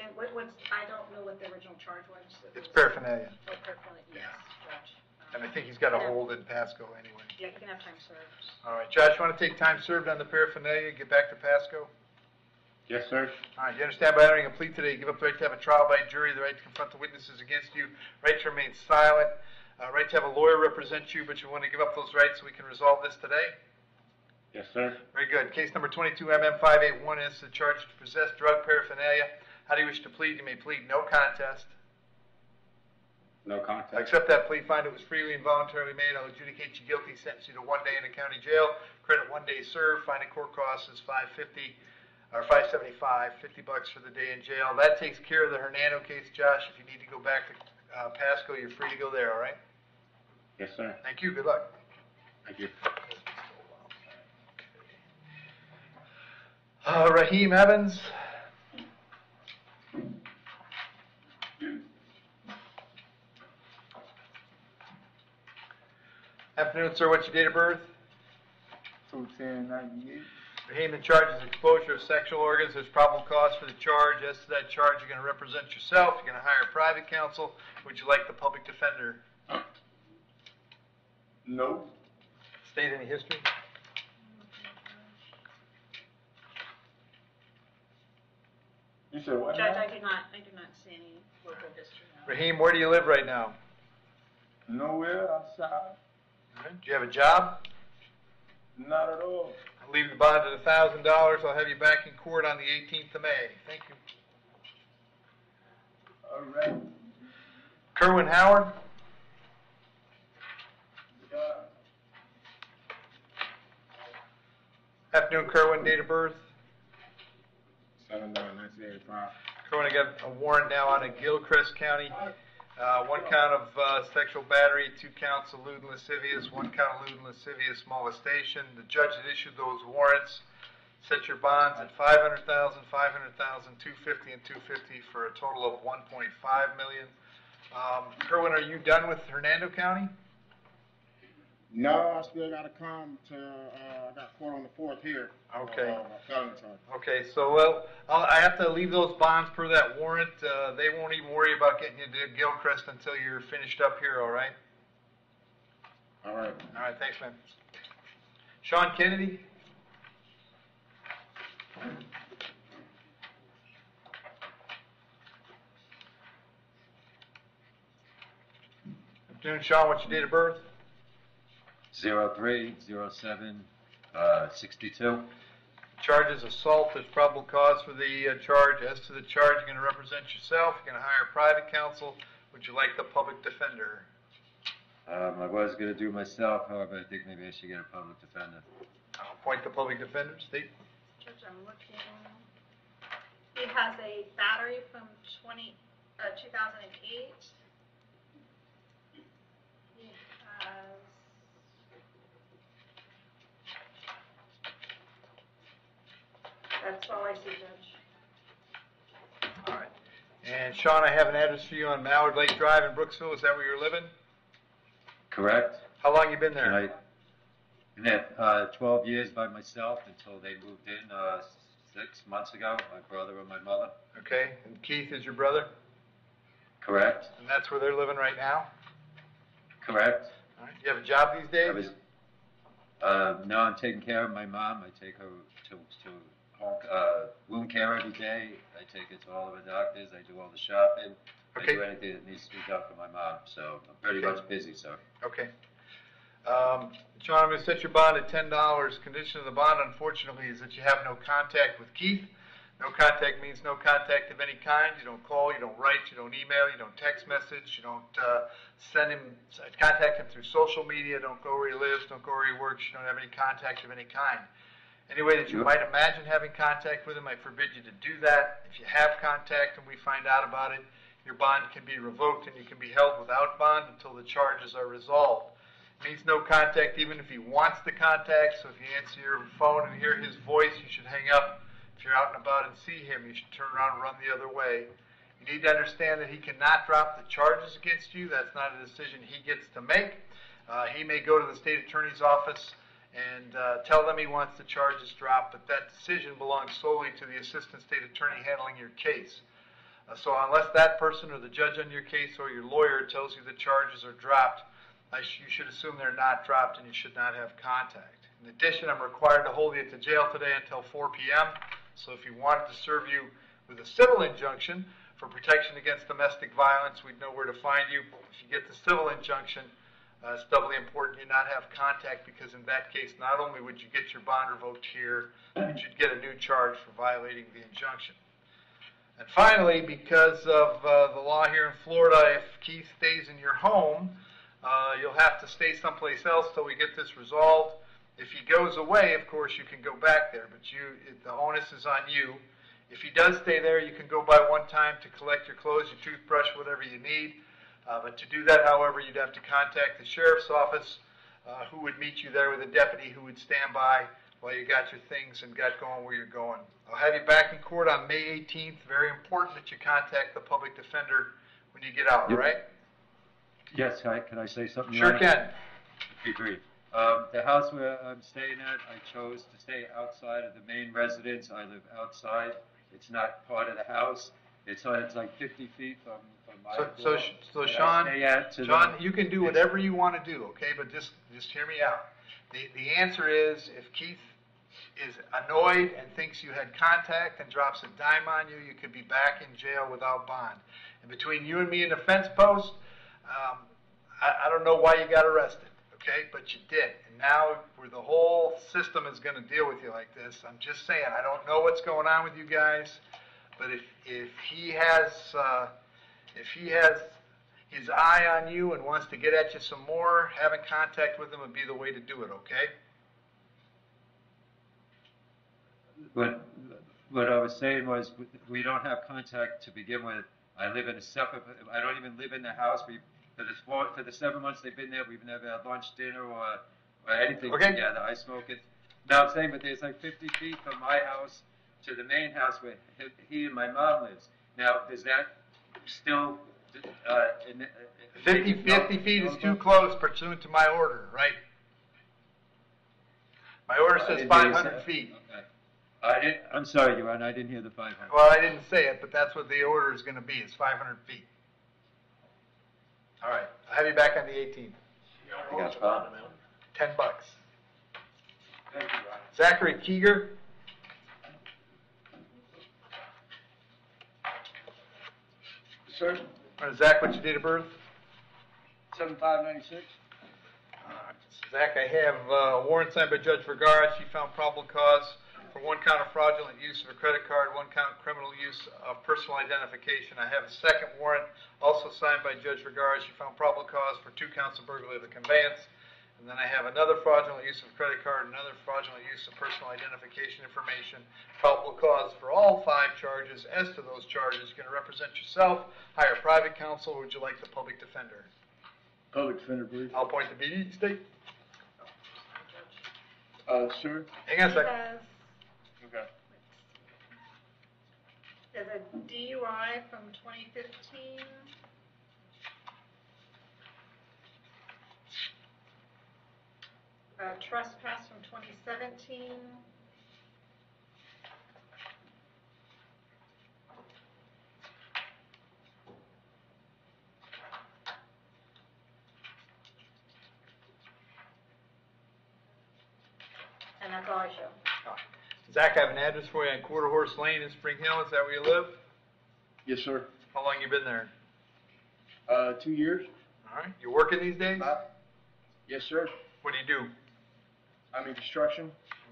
S25: And what, what's, I don't know what the original charge was. It
S7: It's
S25: was-
S7: paraphernalia.
S25: Oh, paraphernalia, yes, Judge.
S7: And I think he's got a hold in Pasco anyway.
S25: Yeah, you can have time served.
S7: All right, Josh, you want to take time served on the paraphernalia, get back to Pasco?
S60: Yes, sir.
S7: All right, you understand by entering a plea today, you give up the right to have a trial by jury, the right to confront the witnesses against you, right to remain silent, uh, right to have a lawyer represent you, but you want to give up those rights so we can resolve this today?
S60: Yes, sir.
S7: Very good. Case number 22 MM 581 is the charge to possess drug paraphernalia. How do you wish to plead? You may plead no contest.
S60: No contest.
S7: I accept that plea, find it was freely and voluntarily made. I'll adjudicate you guilty, sentence you to one day in a county jail. Credit one day served. Finding court costs is 550 or 575, 50 bucks for the day in jail. That takes care of the Hernando case. Josh, if you need to go back to uh, Pasco, you're free to go there, all right?
S60: Yes, sir.
S7: Thank you. Good luck.
S60: Thank you.
S7: Uh, Raheem Evans. Afternoon, sir. What's your date of birth? 21098. Mr. Charges exposure of sexual organs. There's probable cause for the charge. As to that charge, you're going to represent yourself. You're going to hire private counsel. Would you like the public defender?
S43: No.
S7: State any history?
S43: You said what?
S25: Judge, I do not, I do not see any local history.
S7: Raheem, where do you live right now?
S43: Nowhere outside.
S7: Do you have a job?
S43: Not at all.
S7: I'll leave the bond at a thousand dollars. I'll have you back in court on the 18th of May. Thank you.
S43: All right.
S7: Kerwin Howard. Afternoon, Kerwin. Date of birth.
S60: Seven nine nineteen eighty-five.
S7: Kerwin, I got a warrant now on a Gilchrist County. Uh, one count of uh, sexual battery, two counts of lewd and lascivious, one count of lewd and lascivious molestation. The judge that issued those warrants set your bonds at 500,000, 500,000, 250, and 250 for a total of 1.5 million. Um, Kerwin, are you done with Hernando County?
S41: No, I still gotta come to, uh, I got court on the fourth here.
S7: Okay.
S41: Uh, felony charge.
S7: Okay, so well, I'll, I have to leave those bonds per that warrant. Uh, they won't even worry about getting you to Gilchrist until you're finished up here. All right.
S41: All right.
S7: All right. Thanks, man. Sean Kennedy. Afternoon, Sean. What's your date of birth?
S61: 0307-62. Uh,
S7: Charges assault There's probable cause for the uh, charge. As to the charge, you're going to represent yourself, you're going to hire private counsel. Would you like the public defender?
S61: Um, I was gonna do myself, however, I think maybe I should get a public defender.
S7: I'll appoint the public defender, Steve.
S25: Judge, I'm looking. He has a battery from 20, uh, 2008.
S32: That's all I see, Judge.
S7: All right. And Sean, I have an address for you on Mallard Lake Drive in Brooksville. Is that where you're living?
S61: Correct?
S7: How long you been there?
S61: I, been there, uh, twelve years by myself until they moved in, uh, six months ago, my brother and my mother.
S7: Okay. And Keith is your brother?
S61: Correct?
S7: And that's where they're living right now?
S61: Correct?
S7: All right. You have a job these days?
S61: I was, uh, now I'm taking care of my mom. I take her to, to home, uh, wound care every day. I take it to all of the doctors. I do all the shopping. I do
S7: Okay.
S61: anything that needs to be done for my mom, so I'm pretty
S7: Okay.
S61: much busy, sir.
S7: Okay. Um, John, I'm gonna set your bond at ten dollars. Condition of the bond, unfortunately, is that you have no contact with Keith. No contact means no contact of any kind. You don't call, you don't write, you don't email, you don't text message, you don't, uh, send him, contact him through social media, don't go where he lives, don't go where he works, you don't have any contact of any kind. Any way that you might imagine having contact with him, I forbid you to do that. If you have contact and we find out about it, your bond can be revoked and you can be held without bond until the charges are resolved. Means no contact even if he wants the contact, so if you answer your phone and hear his voice, you should hang up. If you're out and about and see him, you should turn around and run the other way. You need to understand that he cannot drop the charges against you. That's not a decision he gets to make. Uh, he may go to the state attorney's office and uh, tell them he wants the charges dropped, but that decision belongs solely to the assistant state attorney handling your case. Uh, so unless that person or the judge on your case or your lawyer tells you the charges are dropped, I sh- you should assume they're not dropped and you should not have contact. In addition, I'm required to hold you at the jail today until 4 p.m. So if you wanted to serve you with a civil injunction for protection against domestic violence, we'd know where to find you. If you get the civil injunction, uh, it's doubly important you not have contact because in that case, not only would you get your bond revoked here, but you'd get a new charge for violating the injunction. And finally, because of uh, the law here in Florida, if Keith stays in your home, uh, you'll have to stay someplace else till we get this resolved. If he goes away, of course, you can go back there, but you, the onus is on you. If he does stay there, you can go by one time to collect your clothes, your toothbrush, whatever you need. Uh, but to do that, however, you'd have to contact the sheriff's office, uh, who would meet you there with a deputy who would stand by while you got your things and got going where you're going. I'll have you back in court on May 18th. Very important that you contact the public defender when you get out, all
S61: Yep.
S7: right?
S61: Yes, can I, can I say something?
S7: Sure
S61: Honor?
S7: can.
S61: Be brief. Um, the house where I'm staying at, I chose to stay outside of the main residence. I live outside. It's not part of the house. It's, it's like 50 feet from, from my
S7: So, so, Sh- so Sean,
S61: at to the-
S7: John, you can do whatever you want to do, okay? But just, just hear me out. The, the answer is, if Keith is annoyed and thinks you had contact and drops a dime on you, you could be back in jail without bond. And between you and me and the fence post, um, I, I don't know why you got arrested, okay? But you did. And now, where the whole system is going to deal with you like this, I'm just saying, I don't know what's going on with you guys, but if, if he has, uh, if he has his eye on you and wants to get at you some more, having contact with him would be the way to do it, okay?
S61: What, what I was saying was, we don't have contact to begin with. I live in a separate, I don't even live in the house. We, for the four, for the seven months they've been there, we've never had lunch, dinner, or, or anything
S7: Okay.
S61: together. I smoke it. Now I'm saying, but there's like 50 feet from my house to the main house where he, he and my mom lives. Now, does that still, uh, in, uh,
S7: 50, 50 feet is too close pursuant to my order, right? My order says
S61: didn't hear you
S7: 500 feet.
S61: Okay. I didn't, I'm sorry, Your Honor, I didn't hear the 500.
S7: Well, I didn't say it, but that's what the order is going to be, is 500 feet. All right, I'll have you back on the 18th.
S36: You got the bond amount?
S7: 10 bucks. Zachary Keeger?
S43: Sir,
S7: Zach, what's your date of birth?
S43: seven five ninety-six?
S7: Zach, I have uh, a warrant signed by Judge Vergara. She found probable cause for one count of fraudulent use of a credit card, one count of criminal use of personal identification. I have a second warrant, also signed by Judge Vergara. She found probable cause for two counts of burglary of the conveyance. And then I have another fraudulent use of credit card, another fraudulent use of personal identification information, probable cause for all five charges. As to those charges, you're going to represent yourself, hire private counsel, or would you like the public defender?
S43: Public defender, please.
S7: I'll appoint the PD state.
S43: Uh, sir?
S7: Hang on a second.
S43: Okay.
S25: is a DUI from 2015. A trespass from 2017. And that's all I show.
S7: Zach, I have an address for you on Quarter Horse Lane in Spring Hill. Is that where you live?
S58: Yes, sir.
S7: How long you been there?
S58: Uh, two years.
S7: All right. You working these days?
S58: Yes, sir.
S7: What do you do?
S58: I'm destruction.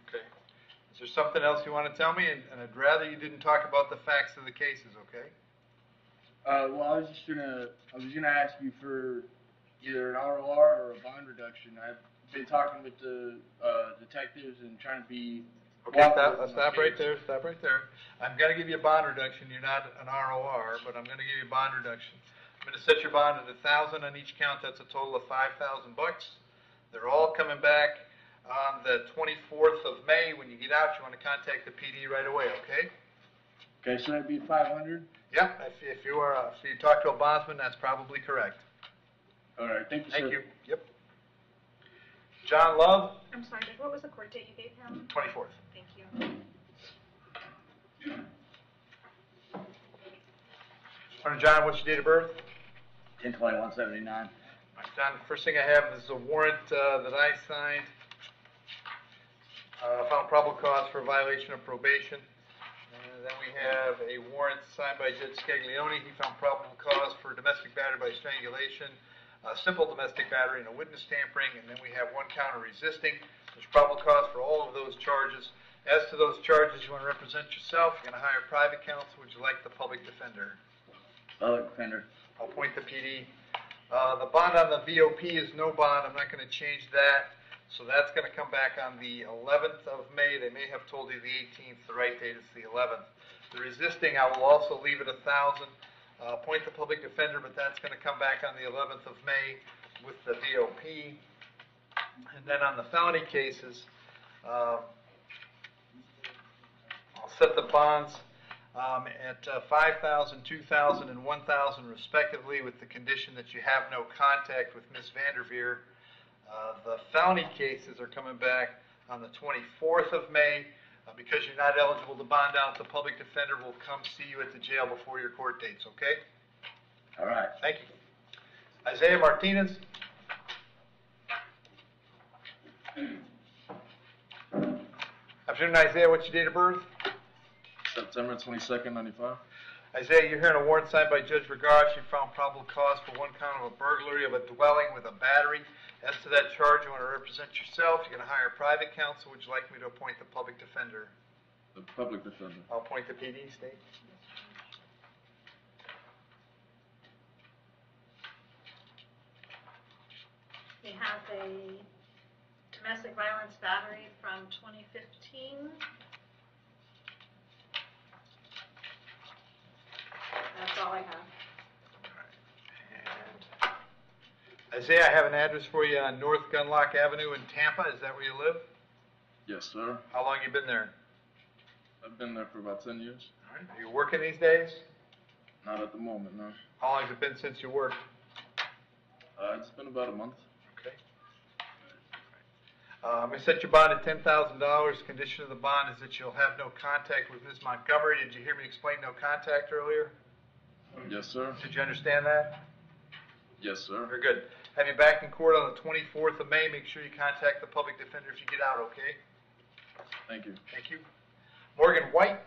S7: Okay. Is there something else you want to tell me? And, and I'd rather you didn't talk about the facts of the cases, okay?
S58: Uh, well, I was just gonna, I was gonna ask you for either an ROR or a bond reduction. I've been talking with the, uh, detectives and trying to be.
S7: Okay, stop,
S58: cooperative in my
S7: stop right there, stop right there. I'm gonna give you a bond reduction, you're not an ROR, but I'm gonna give you a bond reduction. I'm gonna set your bond at a thousand on each count, that's a total of five thousand bucks. They're all coming back on the twenty-fourth of May. When you get out, you wanna contact the PD right away, okay?
S58: Okay, so that'd be five hundred?
S7: Yeah, if, if you are, uh, if you talk to a bondsman, that's probably correct.
S58: All right, thank you, sir.
S7: Thank you, yep. John Love,
S25: I'm sorry, Dick, what was the court date you gave him?
S7: twenty-fourth.
S25: Thank you.
S7: Morning, John, what's your date of birth?
S53: Ten twenty-one seventy-nine.
S7: All right, John, the first thing I have is a warrant uh, that I signed. Uh, Found probable cause for violation of probation. And then we have a warrant signed by Judge Scaglione. He found probable cause for domestic battery by strangulation, uh, simple domestic battery, and a witness tampering. And then we have one count of resisting. There's probable cause for all of those charges. As to those charges, you want to represent yourself. You're going to hire private counsel. Would you like the public defender?
S53: Public defender.
S7: I'll point the PD. Uh, the bond on the VOP is no bond, I'm not gonna change that, so that's gonna come back on the eleventh of May, they may have told you the eighteenth, the right date is the eleventh. The resisting, I will also leave it a thousand, uh, appoint the public defender, but that's gonna come back on the eleventh of May with the VOP. And then on the felony cases, uh, I'll set the bonds um, at uh, 5,000, 2,000, and 1,000 respectively, with the condition that you have no contact with Ms. Vanderveer. Uh, The felony cases are coming back on the 24th of May. Uh, Because you're not eligible to bond out, the public defender will come see you at the jail before your court dates, okay?
S53: All right.
S7: Thank you. Isaiah Martinez? Afternoon, Isaiah, what's your date of birth?
S17: September twenty-second, ninety-five.
S7: Isaiah, you're hearing a warrant signed by Judge Vergara. She found probable cause for one count of a burglary of a dwelling with a battery. As to that charge, you want to represent yourself. You're going to hire private counsel. Would you like me to appoint the public defender?
S17: The public defender.
S7: I'll appoint the PD, State.
S25: We have a domestic violence battery from 2015. That's all I have.
S7: Isaiah, I have an address for you on North Gunlock Avenue in Tampa. Is that where you live?
S17: Yes, sir.
S7: How long you been there?
S17: I've been there for about ten years.
S7: All right. Are you working these days?
S17: Not at the moment, no.
S7: How long has it been since you worked?
S17: Uh, it's been about a month.
S7: Okay. Uh, I'm going to set your bond at ten thousand dollars. Condition of the bond is that you'll have no contact with Ms. Montgomery. Did you hear me explain no contact earlier?
S17: Yes, sir.
S7: Did you understand that?
S17: Yes, sir.
S7: Very good. Have you back in court on the twenty-fourth of May. Make sure you contact the public defender if you get out, okay?
S17: Thank you.
S7: Thank you. Morgan White?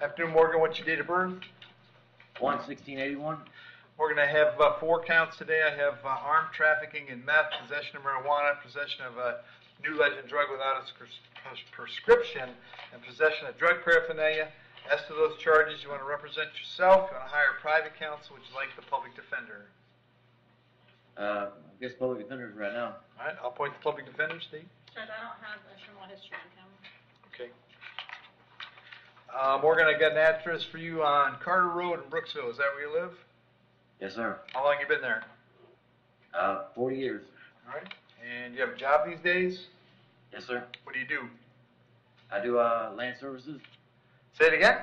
S7: Afternoon, Morgan. What's your date of birth?
S53: One sixteen eighty-one.
S7: Morgan, I have uh, four counts today. I have uh, armed trafficking in meth, possession of marijuana, possession of a new legend drug without a scr- pres- prescription, and possession of drug paraphernalia. As to those charges, you want to represent yourself. You want to hire private counsel. Would you like the public defender?
S53: Uh, I guess public defenders right now.
S7: All right, I'll appoint the public defender, Steve.
S25: Judge, I don't have a criminal history on him.
S7: Okay. Uh, Morgan, I got an address for you on Carter Road in Brooksville. Is that where you live?
S53: Yes, sir.
S7: How long you been there?
S53: Uh, forty years.
S7: All right. And you have a job these days?
S53: Yes, sir.
S7: What do you do?
S53: I do, uh, land services,
S7: Say it again?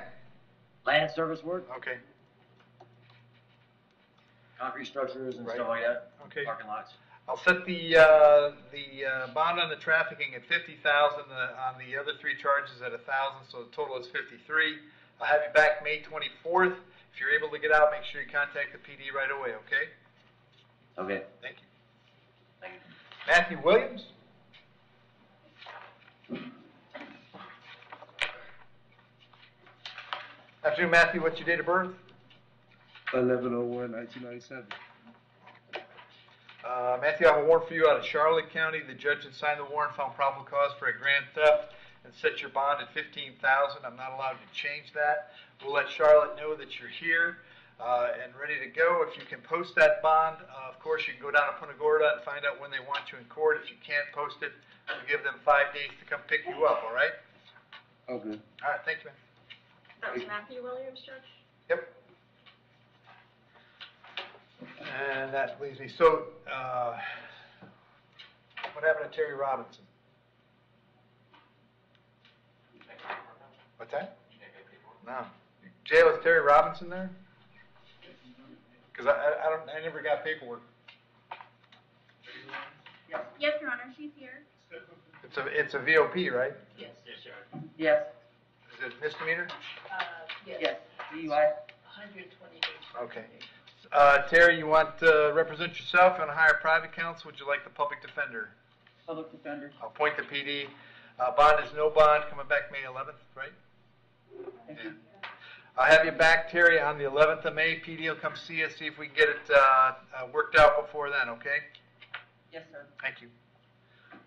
S53: land service work,
S7: Okay,
S53: concrete structures and
S7: Right.
S53: stuff like that,
S7: okay.
S53: parking lots.
S7: I'll set the, uh, the, uh, bond on the trafficking at fifty thousand, uh, on the other three charges at a thousand, so the total is fifty-three. I'll have you back May twenty-fourth. If you're able to get out, make sure you contact the PD right away, okay?
S53: Okay.
S7: Thank you. thank you. Matthew Williams? Afternoon, Matthew, what's your date of birth?
S62: Eleven oh one, nineteen ninety-seven.
S7: Uh, Matthew, I have a warrant for you out of Charlotte County. The judge had signed the warrant, found probable cause for a grand theft, and set your bond at fifteen thousand. I'm not allowed to change that. We'll let Charlotte know that you're here, uh, and ready to go. If you can post that bond, uh, of course, you can go down to Punta Gorda and find out when they want you in court. If you can't post it, we'll give them five days to come pick you up, all right?
S62: Okay.
S7: All right, thank you, man.
S25: That was Matthew Williams, Judge?
S7: Yep. And that leaves me, so, uh, what happened to Terry Robinson? What's that? No. Jail, is Terry Robinson there? Cause I, I, I don't, I never got paperwork.
S63: Yes, Your Honor, she's here.
S7: It's a, it's a VOP, right?
S52: Yes.
S59: Yes sir.
S7: Yes, Is it misdemeanor?
S52: Uh,
S59: yes, DUI.
S52: Hundred twenty.
S7: Okay. Uh, Terry, you want to represent yourself and hire private counsel? Would you like the public defender?
S59: Public defender.
S7: I'll appoint the PD. Uh, bond is no bond, coming back May 11th, right?
S59: Thank you.
S7: I'll have you back, Terry, on the 11th of May. PD will come see us, see if we can get it, uh, uh, worked out before then, okay?
S59: Yes, sir.
S7: Thank you.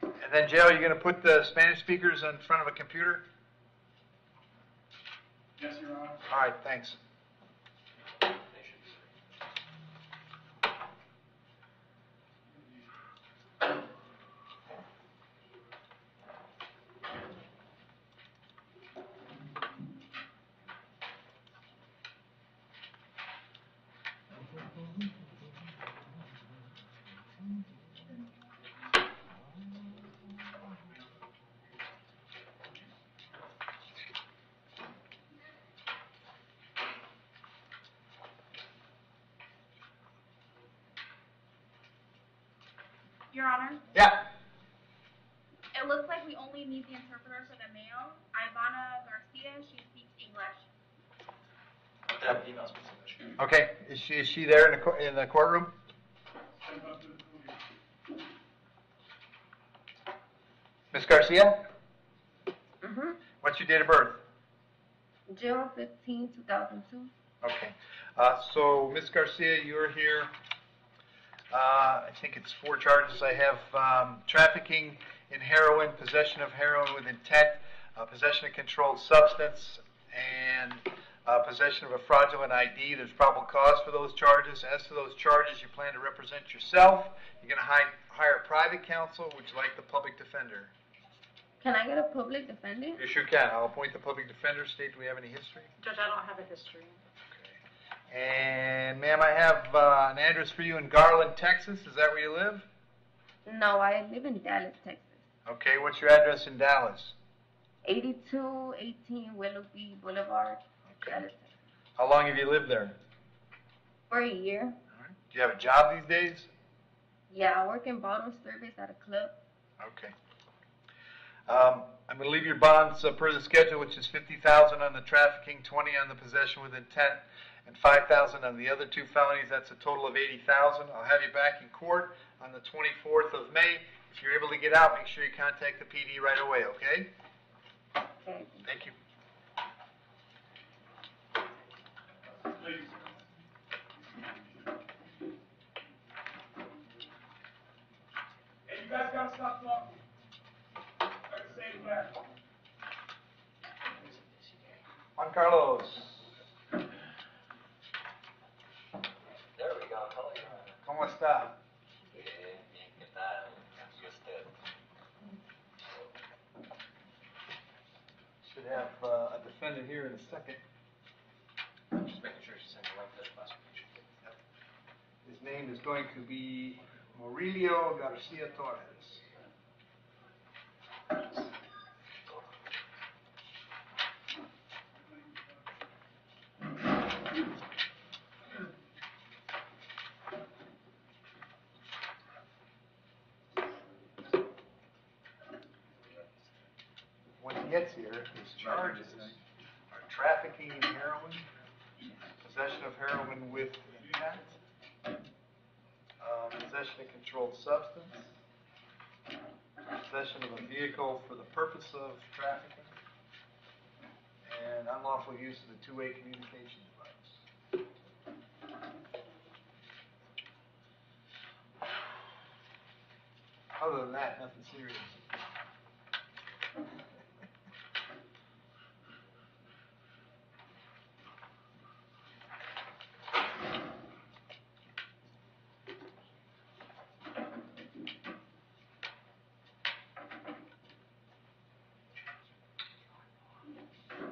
S7: And then, Jail, you're gonna put the Spanish speakers in front of a computer?
S40: Yes, Your Honor.
S7: All right, thanks.
S63: Your Honor,
S7: Yeah.
S63: it looks like we only need the interpreter for the male. Ivana Garcia, she speaks English.
S7: Okay, is she, is she there in the, in the courtroom? Miss Garcia,
S52: Mm-hmm.
S7: what's your date of birth?
S52: June 15, 2002.
S7: Okay, uh, so Miss Garcia, you're here. Uh, I think it's four charges. I have, um, trafficking in heroin, possession of heroin with intent, uh, possession of controlled substance, uh, possession of a fraudulent ID. There's probable cause for those charges. As to those charges, you plan to represent yourself. You're gonna hire, hire private counsel. Would you like the public defender?
S52: Can I get a public defender?
S7: You sure can. I'll appoint the public defender. State, do we have any history?
S25: Judge, I don't have a history.
S7: And ma'am, I have uh, an address for you in Garland, Texas. Is that where you live?
S52: No, I live in Dallas, Texas.
S7: Okay, what's your address in Dallas?
S52: Eighty-two eighteen Willoughby Boulevard, Dallas.
S7: How long have you lived there?
S52: For a year.
S7: Do you have a job these days?
S52: Yeah, I work in bottle service at a club.
S7: Okay. Um, I'm going to leave your bonds uh, per the schedule, which is fifty thousand on the trafficking, twenty on the possession with intent, and five thousand on the other two felonies. That's a total of eighty thousand. I'll have you back in court on the twenty-fourth of May. If you're able to get out, make sure you contact the PD right away, okay?
S52: Okay.
S7: Thank you.
S40: Hey, you guys gotta stop talking. I say, back.
S7: Juan Carlos.
S36: There we go. Hello.
S7: ¿Cómo está?
S36: Bien, bien, ¿qué tal? ¿Y usted?
S7: Should have uh, a defendant here in a second.
S36: Just making sure she's in the right place.
S7: His name is going to be Murillo Garcia Torres. gets here, his charges are trafficking in heroin, possession of heroin with intent, uh, possession of controlled substance, possession of a vehicle for the purpose of trafficking, and unlawful use of the two-way communication device. Other than that, nothing serious.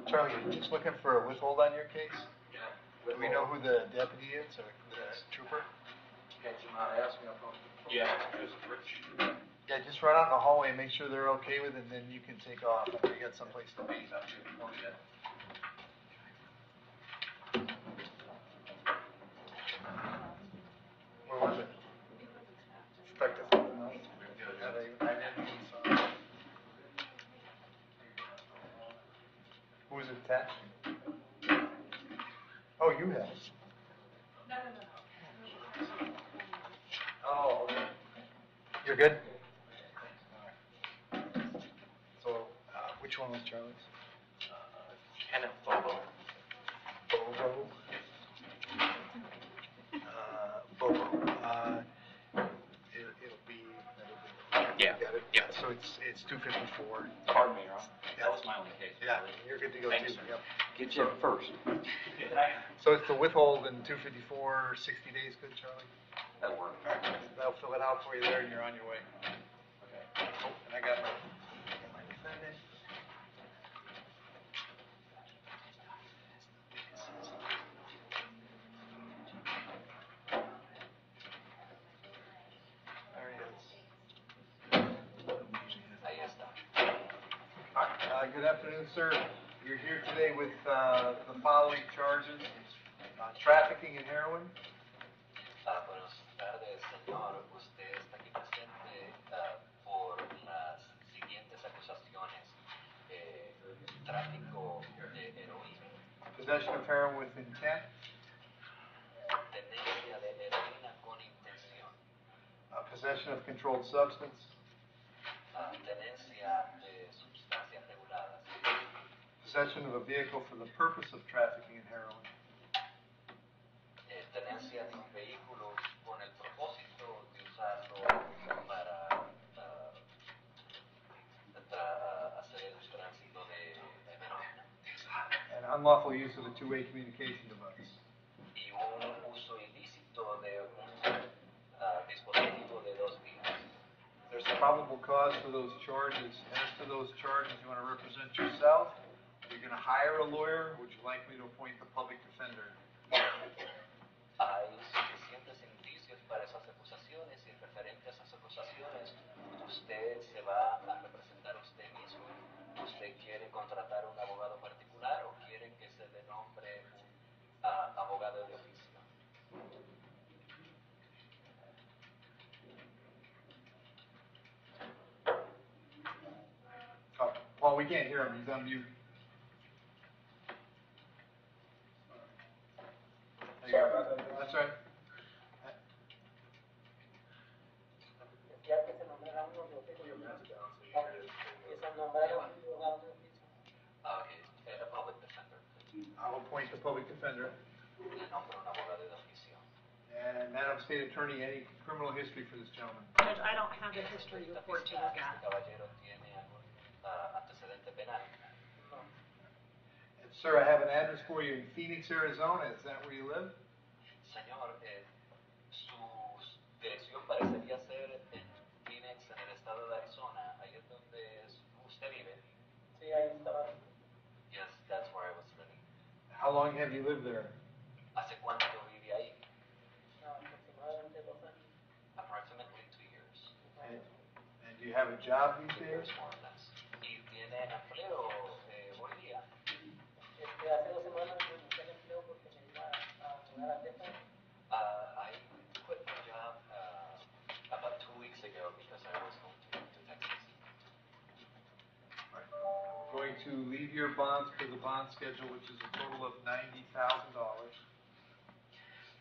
S7: Charlie, are you just looking for a withhold on your case?
S36: Yeah.
S7: Do we know who the deputy is or the trooper?
S36: Can't you not ask me up on?
S60: Yeah, just Rich.
S7: Yeah, just run out in the hallway and make sure they're okay with it, and then you can take off. You got someplace to be. Where was it? Stuck to something else? Yeah, they- I didn't even saw it. Who was it attached to? Oh, you have.
S25: No, no, no.
S7: Oh, okay. You're good? So, uh, which one was Charlie's?
S36: Kenneth Bobo.
S7: Bobo. Uh, Bobo, uh, it, it'll be, that'll be.
S36: Yeah,
S7: Got it?
S36: yeah.
S7: So it's, it's two fifty-four.
S36: Pardon me, Ron. That was my only case.
S7: Yeah, you're good to go
S36: Thanks,
S7: too,
S36: sir.
S7: yep.
S36: Get you in first.
S7: So it's the withhold in two fifty-four, sixty days, good, Charlie?
S36: That worked.
S7: They'll fill it out for you there and you're on your way. Okay. Oh, and I got my, got my defendant. There he is.
S36: Ahí está.
S7: Uh, good afternoon, sir. You're here today with, uh, the following trafficking in heroin,
S36: Ah, tardes, señor. Usted está aquí presente ah, por las siguientes acusaciones. Eh, tráfico de heroína,
S7: possession of heroin with intent,
S36: tenencia de heroína con intención,
S7: uh, possession of controlled substance,
S36: ah, tenencia de sustancias reguladas,
S7: possession of a vehicle for the purpose of trafficking in heroin,
S36: de un con el propósito de usarlo para tra- hacer el tránsito de heroína.
S7: and unlawful use of a two-way communication device.
S36: y un uso ilícito de un ah, dispositivo de dos vías.
S7: There's a probable cause for those charges. As to those charges, you want to represent yourself? Are you going to hire a lawyer? Would you like me to appoint the public defender?
S36: Hay suficientes indicios para esas acusaciones y referente a esas acusaciones, usted se va a representar usted mismo. ¿Usted quiere contratar un abogado particular o quiere que se le nombre ah, abogado de oficio?
S7: Oh, we can't hear him. He's on mute. There you go. That's right.
S36: Ok, a public defender.
S7: I'll appoint the public defender.
S36: Le nombro un abogado de oficio.
S7: And Madam State Attorney, any criminal history for this gentleman?
S25: Judge, I don't have a history report to look at.
S36: Caballero tiene antecedente penal.
S7: And sir, I have an address for you in Phoenix, Arizona. Is that where you live?
S36: Señor, eh, su dirección parecería ser en Phoenix, en el estado de Arizona. Ahí es donde usted vive.
S52: Sí, ahí estaba.
S36: Yes, that's where I was living.
S7: How long have you lived there?
S36: ¿Hace cuánto vive ahí?
S52: aproximadamente dos años.
S36: Approximately two years.
S7: And, and do you have a job these
S36: Two
S7: days?
S36: years more or less. ¿Y tiene empleo hoy día?
S52: Este, hace dos semanas me busqué el empleo porque me iba a mudar a Texas.
S36: Uh, I quit my job uh, about two weeks ago because I was going to, to Texas.
S7: Going to leave your bonds per the bond schedule, which is a total of ninety thousand dollars.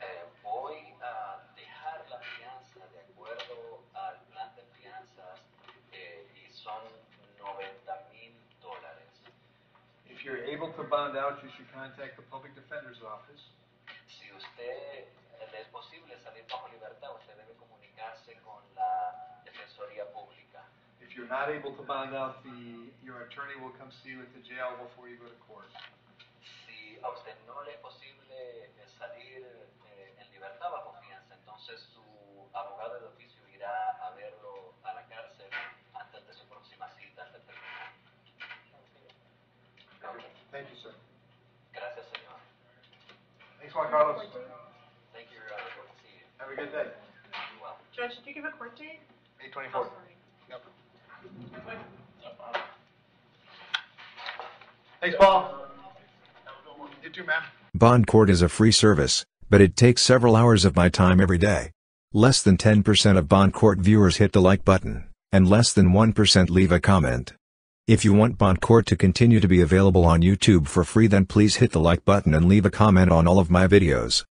S36: Eh, voy a dejar la fianza de acuerdo al plan de fianzas eh, y son 90 mil dólares.
S7: If you're able to bond out, you should contact the public defender's office.
S36: Si usted eh, le es posible salir bajo libertad, usted debe comunicarse con la Defensoría Pública.
S7: If you're not able to bond out, the, your attorney will come see you at the jail before you go to court.
S36: Si a usted no le es posible eh, salir eh, en libertad bajo fianza, entonces su abogado de oficio irá a verlo
S7: Thanks, Juan Carlos.
S36: Thank you, uh, Your Honor. To see you.
S7: Have a good day.
S36: Be well.
S25: Judge, did you give a court date?
S7: May twenty-fourth. Oh, yep. Thanks, Paul. You too, man.
S6: Bond Court is a free service, but it takes several hours of my time every day. Less than 10% of Bond Court viewers hit the like button, and less than 1% leave a comment. If you want Bond Court to continue to be available on YouTube for free then please hit the like button and leave a comment on all of my videos.